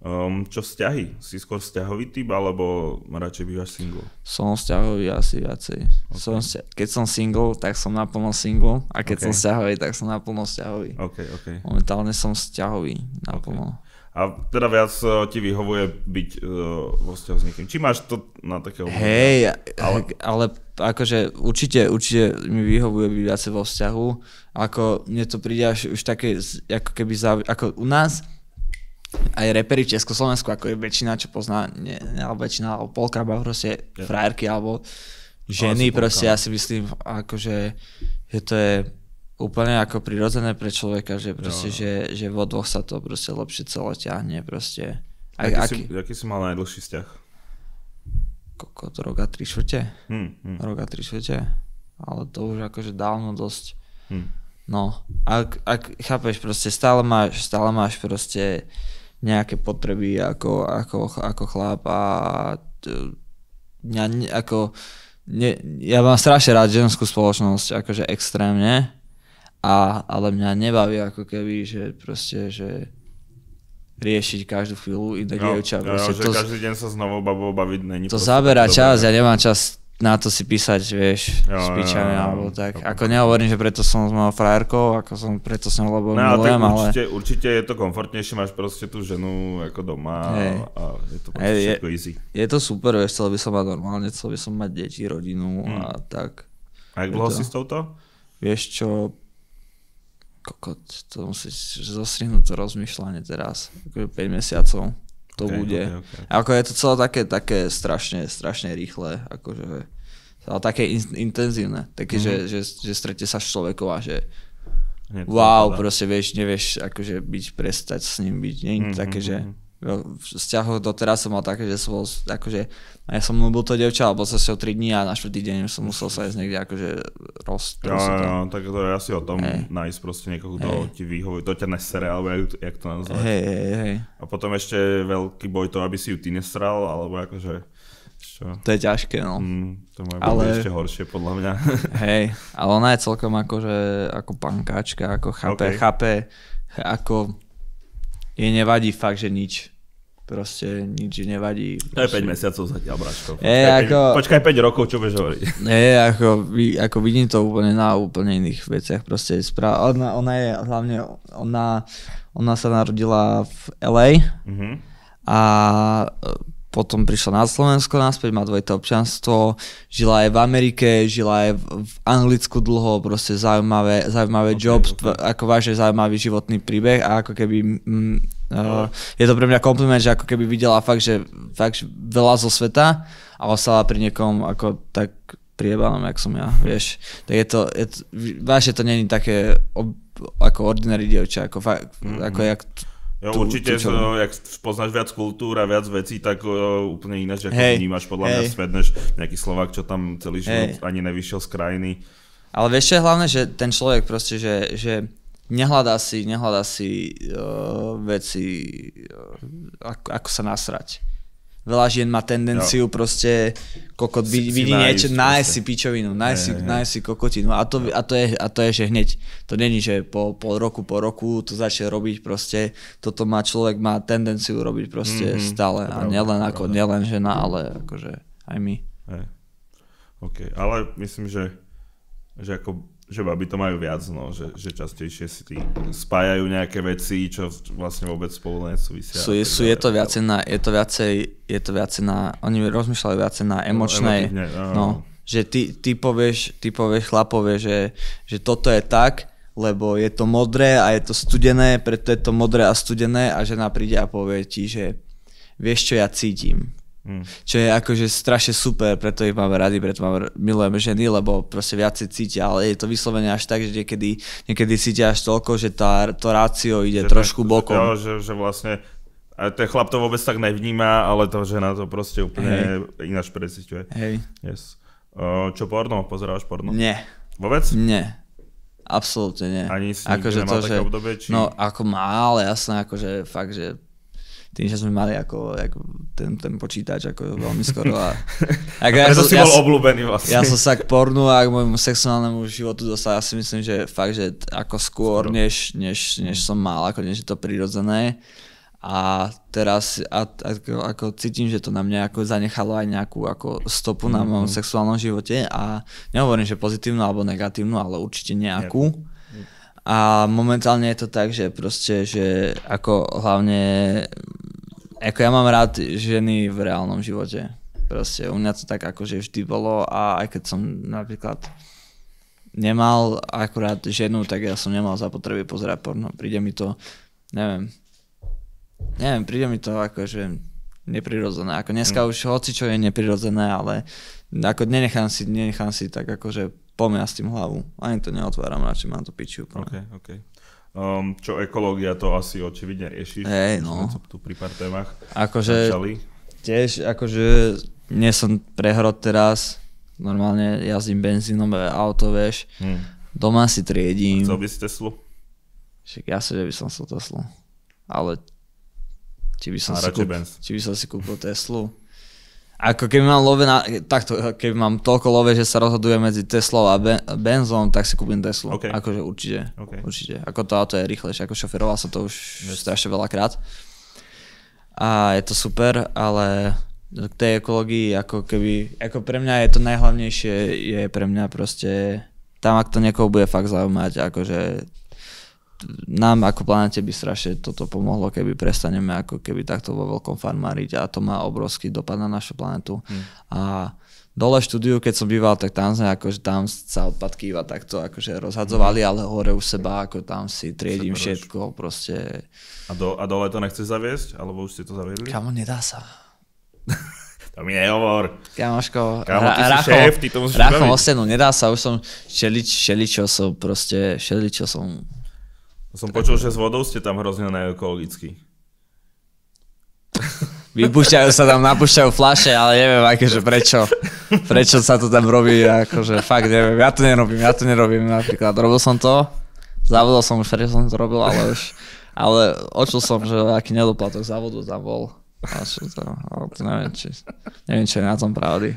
Um, čo vzťahy? Si skôr vzťahový typ, alebo radšej bývaš single? Som vzťahový asi viacej. Okay. Som vzťa- keď som single, tak som naplno single a keď okay. som vzťahový, tak som naplno vzťahový. Okay, okay. Momentálne som vzťahový naplno. Okay. A teda viac uh, ti vyhovuje byť uh, vo vzťahu s niekým. Či máš to na takého... Hej, ale... ale akože určite, určite mi vyhovuje byť viacej vo vzťahu. Ako mne to príde až už také, ako keby, za, ako u nás, aj reperi Československu, ako je väčšina, čo pozná, nie, alebo väčšina, alebo polka, alebo proste yeah. frajerky, alebo ženy, proste ja si myslím, akože, že to je úplne ako prirodzené pre človeka, že proste, jo, že, že vo dvoch sa to proste lepšie celé ťahne, proste. A, aký, aký, si, aký si mal najdlhší vzťah? Kokot, rok a tri švrte. Hmm, hmm. Rok a tri švrte. Ale to už akože dávno dosť. Hmm. No, ak, ak chápeš, proste stále máš, stále máš proste nejaké potreby ako, ako, ako chlap a mňa ako, ne, ja mám strašne rád ženskú spoločnosť, akože extrémne, a, ale mňa nebaví ako keby, že proste, že riešiť každú chvíľu iné no, dievča. No, že to, každý deň sa znovu babou baviť není. To zabera čas, ja nemám čas na to si písať, vieš, jo, s pičami jo, alebo tak. Ako nehovorím, že preto som s mojou frajerkou, ako som preto s ňou, lebo no, milujem, ale... Určite, určite je to komfortnejšie, máš proste tú ženu ako doma hey. a je to proste hey, všetko easy. Je to super, vieš, chcel by som mať normálne, chcel by som mať deti, rodinu hmm. a tak. A jak dlho si s touto? Vieš čo, kokot, to musíš zostrihnúť to rozmýšľanie teraz, ako 5 mesiacov to okay, bude. Okay, okay. Ako je to celé také, také strašne, strašne rýchle, akože ale také in, intenzívne, také, mm-hmm. že, že, že strete sa s človekom a že Hneď wow, proste vieš, nevieš akože byť, prestať s ním byť, nie je mm-hmm. také, že mhm v vzťahoch doteraz som mal také, že som bol, akože, ja som bol to devča, alebo sa s 3 dní a na 4 deň som musel sa ísť niekde akože roz, jo, jo, jo, tak to je asi o tom hey. nájsť proste niekoho, kto hey. ti vyhovuje, to ťa nesere, alebo jak, jak to nazvať. Hej, hej, hej. A potom ešte veľký boj to, aby si ju ty nesral, alebo akože čo? To je ťažké, no. Mm, to má ale... ešte horšie, podľa mňa. hej, ale ona je celkom akože, ako pankáčka, ako chápe, okay. chápe, ako jej nevadí fakt, že nič. Proste nič nevadí. To je 5 mesiacov zatiaľ, Bračko. Je, ako, počkaj 5 rokov, čo budeš hovoriť. Je, ako, ako vidím to úplne na úplne iných veciach. Proste správ, ona, ona je hlavne, ona, ona sa narodila v LA mm-hmm. a potom prišla na Slovensko naspäť, má dvojité občanstvo, žila aj v Amerike, žila aj v Anglicku dlho, proste zaujímavé, zaujímavé okay, job, okay. ako vážne zaujímavý životný príbeh a ako keby mm, uh, je to pre mňa kompliment, že ako keby videla fakt, že, fakt že veľa zo sveta a ostala pri niekom ako tak priebalom, jak som ja, vieš. Tak je to, je to vážne to není také ob, ako ordinary dievča, ako, fakt, mm-hmm. ako jak Jo, tu, určite, čo... so, jak poznáš viac kultúr a viac vecí, tak uh, úplne ináč, ako hey, vnímaš podľa hey. mňa svet, než nejaký Slovak, čo tam celý život hey. ani nevyšiel z krajiny. Ale vieš čo je hlavné, že ten človek proste, že, že nehľadá si, nehľadá si uh, veci, uh, ako, ako sa nasrať veľa žien má tendenciu jo. proste kokot, si, vidí niečo, nájsť si pičovinu, nájsť si, nájsť si kokotinu. A to, a, to je, a to je, že hneď, to není, že po pol roku, po roku to začne robiť proste, toto má človek, má tendenciu robiť proste mm-hmm, stále. A nielen ako, nielen žena, ale akože aj my. Hey. OK, ale myslím, že, že ako že baby to majú viac, no, že, že častejšie si tý, spájajú nejaké veci, čo vlastne vôbec spolu nesúvisia. Sú, sú, je to viacej na, je to viacej, je to viacej na, oni rozmýšľajú viacej na emočnej, no, no, no, že ty, ty povieš, ty povieš chlapove, že, že toto je tak, lebo je to modré a je to studené, preto je to modré a studené a žena príde a povie ti, že vieš čo ja cítim, Hmm. Čo je akože strašne super, preto ich máme radi, preto máme, milujeme ženy, lebo proste viacej cítia, ale je to vyslovene až tak, že niekedy, niekedy cítia až toľko, že tá, to rácio ide že trošku ten, bokom. Jo, že, že vlastne a ten chlap to vôbec tak nevníma, ale to žena to proste úplne hey. ináč preciťuje. Hej. Yes. Uh, čo porno? Pozeráš porno? Nie. Vôbec? Nie. Absolútne nie. Ani si akože to, že, obdobie, či... No ako má, ale jasné, akože fakt, že tým, že sme mali ako, ako ten, ten počítač ako veľmi skoro. A, ako a ja som, si ja, bol obľúbený vlastne. Ja som sa k pornu a k môjmu sexuálnemu životu dostal, ja si myslím, že fakt, že ako skôr, než, než, než som mal, ako než je to prirodzené. A teraz a, ako, ako cítim, že to na mňa ako zanechalo aj nejakú ako stopu mm-hmm. na mojom mhm. sexuálnom živote a nehovorím, že pozitívnu alebo negatívnu, ale určite nejakú. A momentálne je to tak, že proste, že ako hlavne ako ja mám rád ženy v reálnom živote. Proste u mňa to tak akože vždy bolo a aj keď som napríklad nemal akurát ženu, tak ja som nemal zapotreby pozerať porno. Príde mi to, neviem, neviem, príde mi to akože neprirodzené. Ako dneska mm. už hoci čo je neprirodzené, ale ako nenechám si, nenechám si tak akože pomia s tým hlavu. Ani to neotváram, radšej mám to piči úplne. Okay, okay. Um, čo ekológia, to asi očividne riešiš. Hej, no. Tu pri pár témach akože, začali. Tiež, akože nie som prehrod teraz, normálne jazdím benzínové auto, vieš. Hmm. Doma si triedím. Chcel by si Teslu? Však ja si, že by som chcel Teslu. Ale či by som, si, kúp, či by som si kúpil Teslu? Ako keby mám love na, takto, keby mám toľko love, že sa rozhoduje medzi Teslou a ben, benzom, tak si kúpim Teslu. Okay. Akože určite. Okay. Určite. Ako to auto je rýchlejšie, ako šoferoval som to už yes. strašne veľakrát. A je to super, ale k tej ekológii, ako keby, ako pre mňa je to najhlavnejšie, je pre mňa proste, tam ak to niekoho bude fakt zaujímať, akože nám ako planete by strašne toto pomohlo, keby prestaneme ako keby takto vo veľkom farmáriť a to má obrovský dopad na našu planetu. Hmm. A dole štúdiu, keď som býval, tak tam sme akože tam sa odpadky iba takto akože rozhadzovali, ale hore u seba, ako tam si triedím všetko, proste. A, do, a dole to nechceš zaviesť? Alebo už ste to zaviedli? Kamo, nedá sa. to mi nehovor. Kamoško, Kamo, ty ra- si šéf, ty to musíš Rachom ostenu, nedá sa, už som šelič, šeličo som proste, šeličo som som počul, že s vodou ste tam hrozne neekologicky. Vypúšťajú sa tam, napúšťajú flaše, ale neviem akože prečo. Prečo sa to tam robí, akože fakt neviem. Ja to nerobím, ja to nerobím napríklad. Robil som to, zavodol som už, prečo som to robil, ale už... Ale očul som, že aký nedoplatok závodu tam bol. A čo to, ale to neviem, či, neviem, čo je na tom pravdy.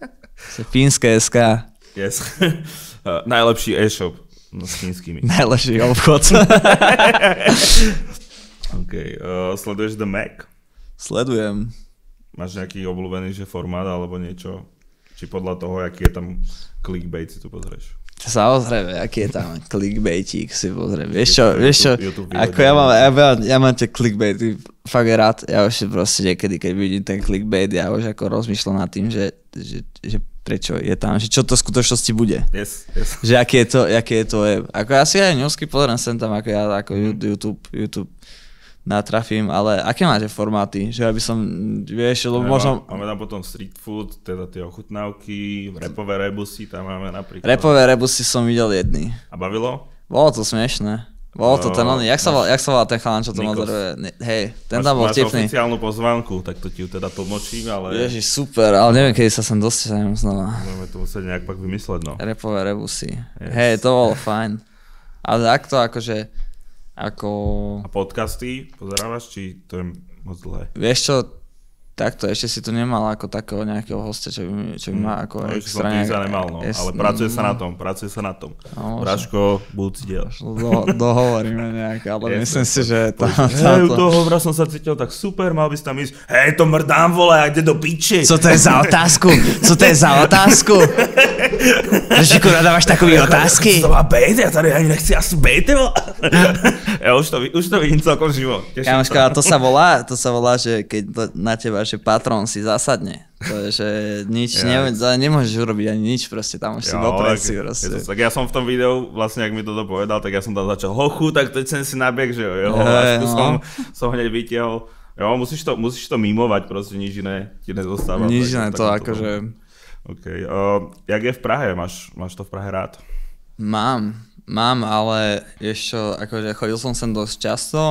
Fínske SK. Yes. Uh, najlepší e-shop. No s čínskymi. Najlepší obchod. OK. Uh, sleduješ The Mac? Sledujem. Máš nejaký obľúbený že formát alebo niečo? Či podľa toho, aký je tam clickbait si tu pozrieš? Samozrejme, aký je tam clickbaitík si pozriem. Vieš čo, vieš čo, ako ja mám, ja, mám, ja mám tie clickbaity fakt rád, ja už si proste niekedy, keď vidím ten clickbait, ja už ako rozmýšľam nad tým, že, že, že prečo je tam, že čo to v skutočnosti bude. Yes, yes. Že aké je to, aké je to web. Ako ja si aj newsky pozriem sem tam, ako ja, ako mm. YouTube, YouTube natrafím, ale aké máte formáty? Že aby som, vieš, lebo možno... Máme tam potom street food, teda tie ochutnávky, repové rebusy, tam máme napríklad. Repové rebusy som videl jedný. A bavilo? Bolo to smiešné. Bolo to ten oný, jak sa, volá, jak sa volá ten chalan, čo to Nikos. Hej, ten máš, tam bol máš tipný. oficiálnu pozvánku, tak to ti ju teda tlmočím, ale Ježiš, super, ale neviem, kedy sa sem dostanem znova. budeme to musieť nejak pak vymysleť, no. Repové rebusy. Yes. Hej, to bolo fajn. Ale ak to akože, ako, A podcasty pozerávaš, či to je moc dlhé? vieš čo, takto, ešte si tu nemal ako takého nejakého hostia, čo by, mi- čo by ma ako No, extra nejak- nemal, no. es- Ale pracuje sa na tom, pracuje sa na tom. No. Braško, budúci diel. Do, dohovoríme nejak, ale Yes, myslím si, že tam, Hej, tam toho hovra som sa cítil tak super, mal by si tam ísť. Hej, to mrdám, vole, a ide do piči. Co to je za otázku? Co to je za otázku? Že kurva dávaš takové otázky? To má bejt, ja tady ani nechci asi vole. ja už to, už to vidím celkom živo. Sa. ale to sa volá, to sa volá, že keď to na teba, že patron si zasadne. To je, že nič, Ja. ne, to nemôžeš urobiť ani nič, proste tam už si tak- si je proste. to tak ja som v tom videu, vlastne ak mi toto povedal, tak ja som tam začal hochu, tak teď sem si nabiek, že jo, jeho lásku no. som, som hneď vytiahol. Jo, musíš to, musíš to mimovať, proste nič iné ti nezostáva. Nič tak- to akože... OK. Uh, jak je v Prahe? Máš, máš to v Prahe rád? Mám, mám, ale ešte, akože chodil som sem dosť často.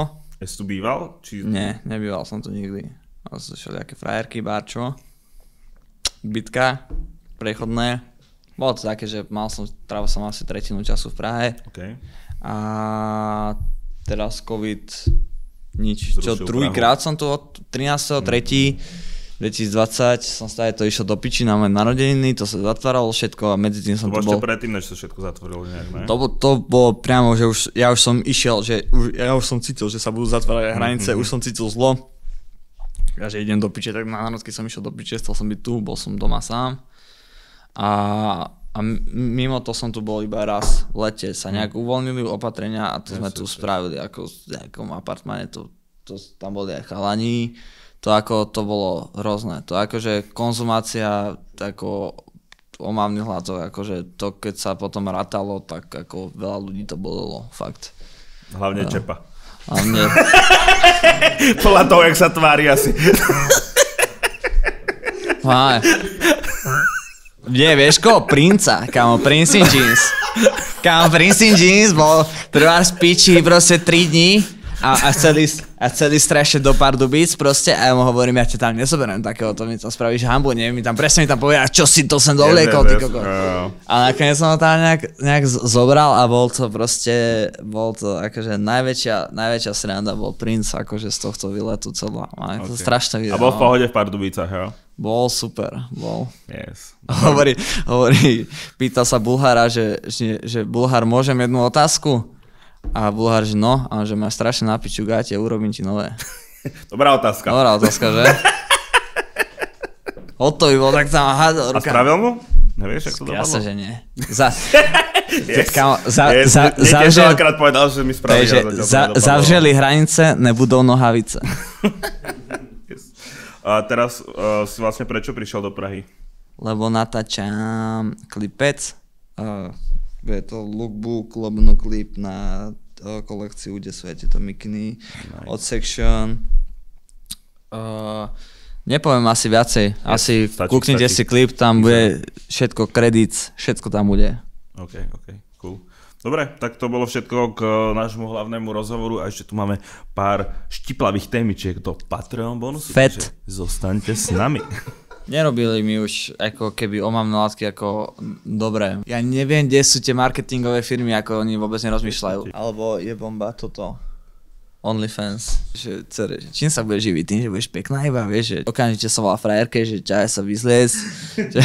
Ja si tu býval? Či... Nie, nebýval som tu nikdy. Mal som všelijaké frajerky, barčo. Bitka, prechodné. Bolo to také, že mal som, trávil som asi tretinu času v Prahe. OK. A teraz COVID nič. Čo Zrušil druhýkrát som tu od 13.3. 2020 som stále to išiel do piči na moje narodeniny, to sa zatváralo všetko a medzi tým To som tu ešte bol. predtým, než sa všetko zatvorilo nejak, ne? To, to bolo priamo, že už, ja už som išiel, že už, ja už som cítil, že sa budú zatvárať hranice, Mhm. už som cítil zlo. Ja že idem do piče, tak na národky som išiel do piče, chcel som byť tu, bol som doma sám. A, a mimo to som tu bol iba raz v lete, sa nejak uvoľnili opatrenia a to sme tu spravili ako v nejakom apartmane, to, to, tam boli aj chalani, to ako, to bolo hrozné, to akože konzumácia, ako omávnych látok, akože to keď sa potom rátalo, tak ako veľa ľudí to bolelo, fakt. Hlavne Čepa. A mne, Podľa toho, jak sa tvári asi. Fajn. Nie, vieš ko? Princa, kamo, Prince in Jeans. Kamo, Prince in Jeans bol prvá z piči proste 3 dní a, a, chceli, a chceli strašne do Pardubic proste a ja mu hovorím, ja ťa tam nezoberiem takého, to mi tam spravíš hambu, nie, mi tam presne mi tam povedal, čo si to sem dovliekol, ty koko. A nakoniec som ho tam nejak, nejak zobral a bol to proste, bol to akože najväčšia, najväčšia sranda bol princ akože z tohto výletu celá. A to Ok. strašné A video. bol v pohode v Pardubicách, jo? Bol super, bol. Yes. Hovorí, hovorí, pýta sa Bulhára, že, že, že Bulhár, môžem jednu otázku? A Bulhár, že no, a že máš strašne na piču gáte, urobím ti nové. Dobrá otázka. Dobrá otázka, že? Otto by bol tak tam hádol A ruka. spravil mu? Nevieš, ako to dopadlo? Jasne, že nie. Za, Yes. Kamo, za- yes. za- zavřel- veľakrát povedal, že mi spravil. takže za, zavřeli hranice, nebudou nohavice. Yes. A teraz uh, si vlastne prečo prišiel do Prahy? Lebo natáčam klipec. Uh, je to lookbook, lobno klip na uh, kolekciu, kde sú aj tieto mikiny nice. od Section. Uh, nepoviem asi viacej. Asi stačí, kúknite stačí. si klip, tam bude všetko, kredit, všetko tam bude. OK, OK, cool. Dobre, tak to bolo všetko k uh, nášmu hlavnému rozhovoru a ešte tu máme pár štiplavých témičiek do Patreon bonusu. Fet. Zostaňte s nami. Nerobili mi už ako keby omamné látky ako dobré. Ja neviem, kde sú tie marketingové firmy, ako oni vôbec nerozmýšľajú. Alebo je bomba toto. OnlyFans. Že, cere, čím sa budeš živiť? Tým, že budeš pekná iba, vieš, že okamžite sa volá frajerke, že ťa sa vyzliec. že...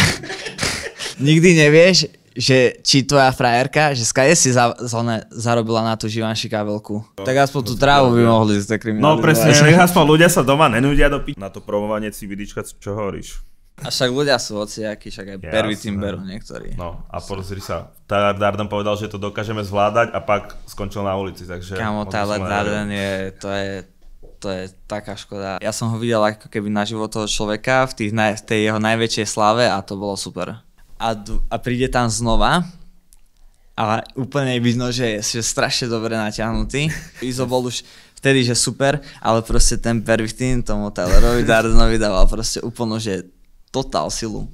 Nikdy nevieš, že či tvoja frajerka, že skade si za, za, zarobila na tú Živanši kabelku. Tak aspoň tú trávu by mohli No zdekriminalizovať. presne, nech aspoň ľudia sa doma nenudia do pi- Na to promovanie si vidička, čo hovoríš? A však ľudia sú hociakí, však aj Jasné. pervitín berú niektorí. No a pozri sa, Tyler Darden povedal, že to dokážeme zvládať a pak skončil na ulici, takže... Možno Tyler Darden je, to je, to je taká škoda. Ja som ho videl ako keby na život toho človeka v, tých naj, tej jeho najväčšej slave a to bolo super. A, a príde tam znova a úplne vidno, že je že strašne dobre natiahnutý. Izo bol už vtedy, že super, ale proste ten Pervitin tomu Tylerovi Dardenovi dával proste úplne, že total, Silum.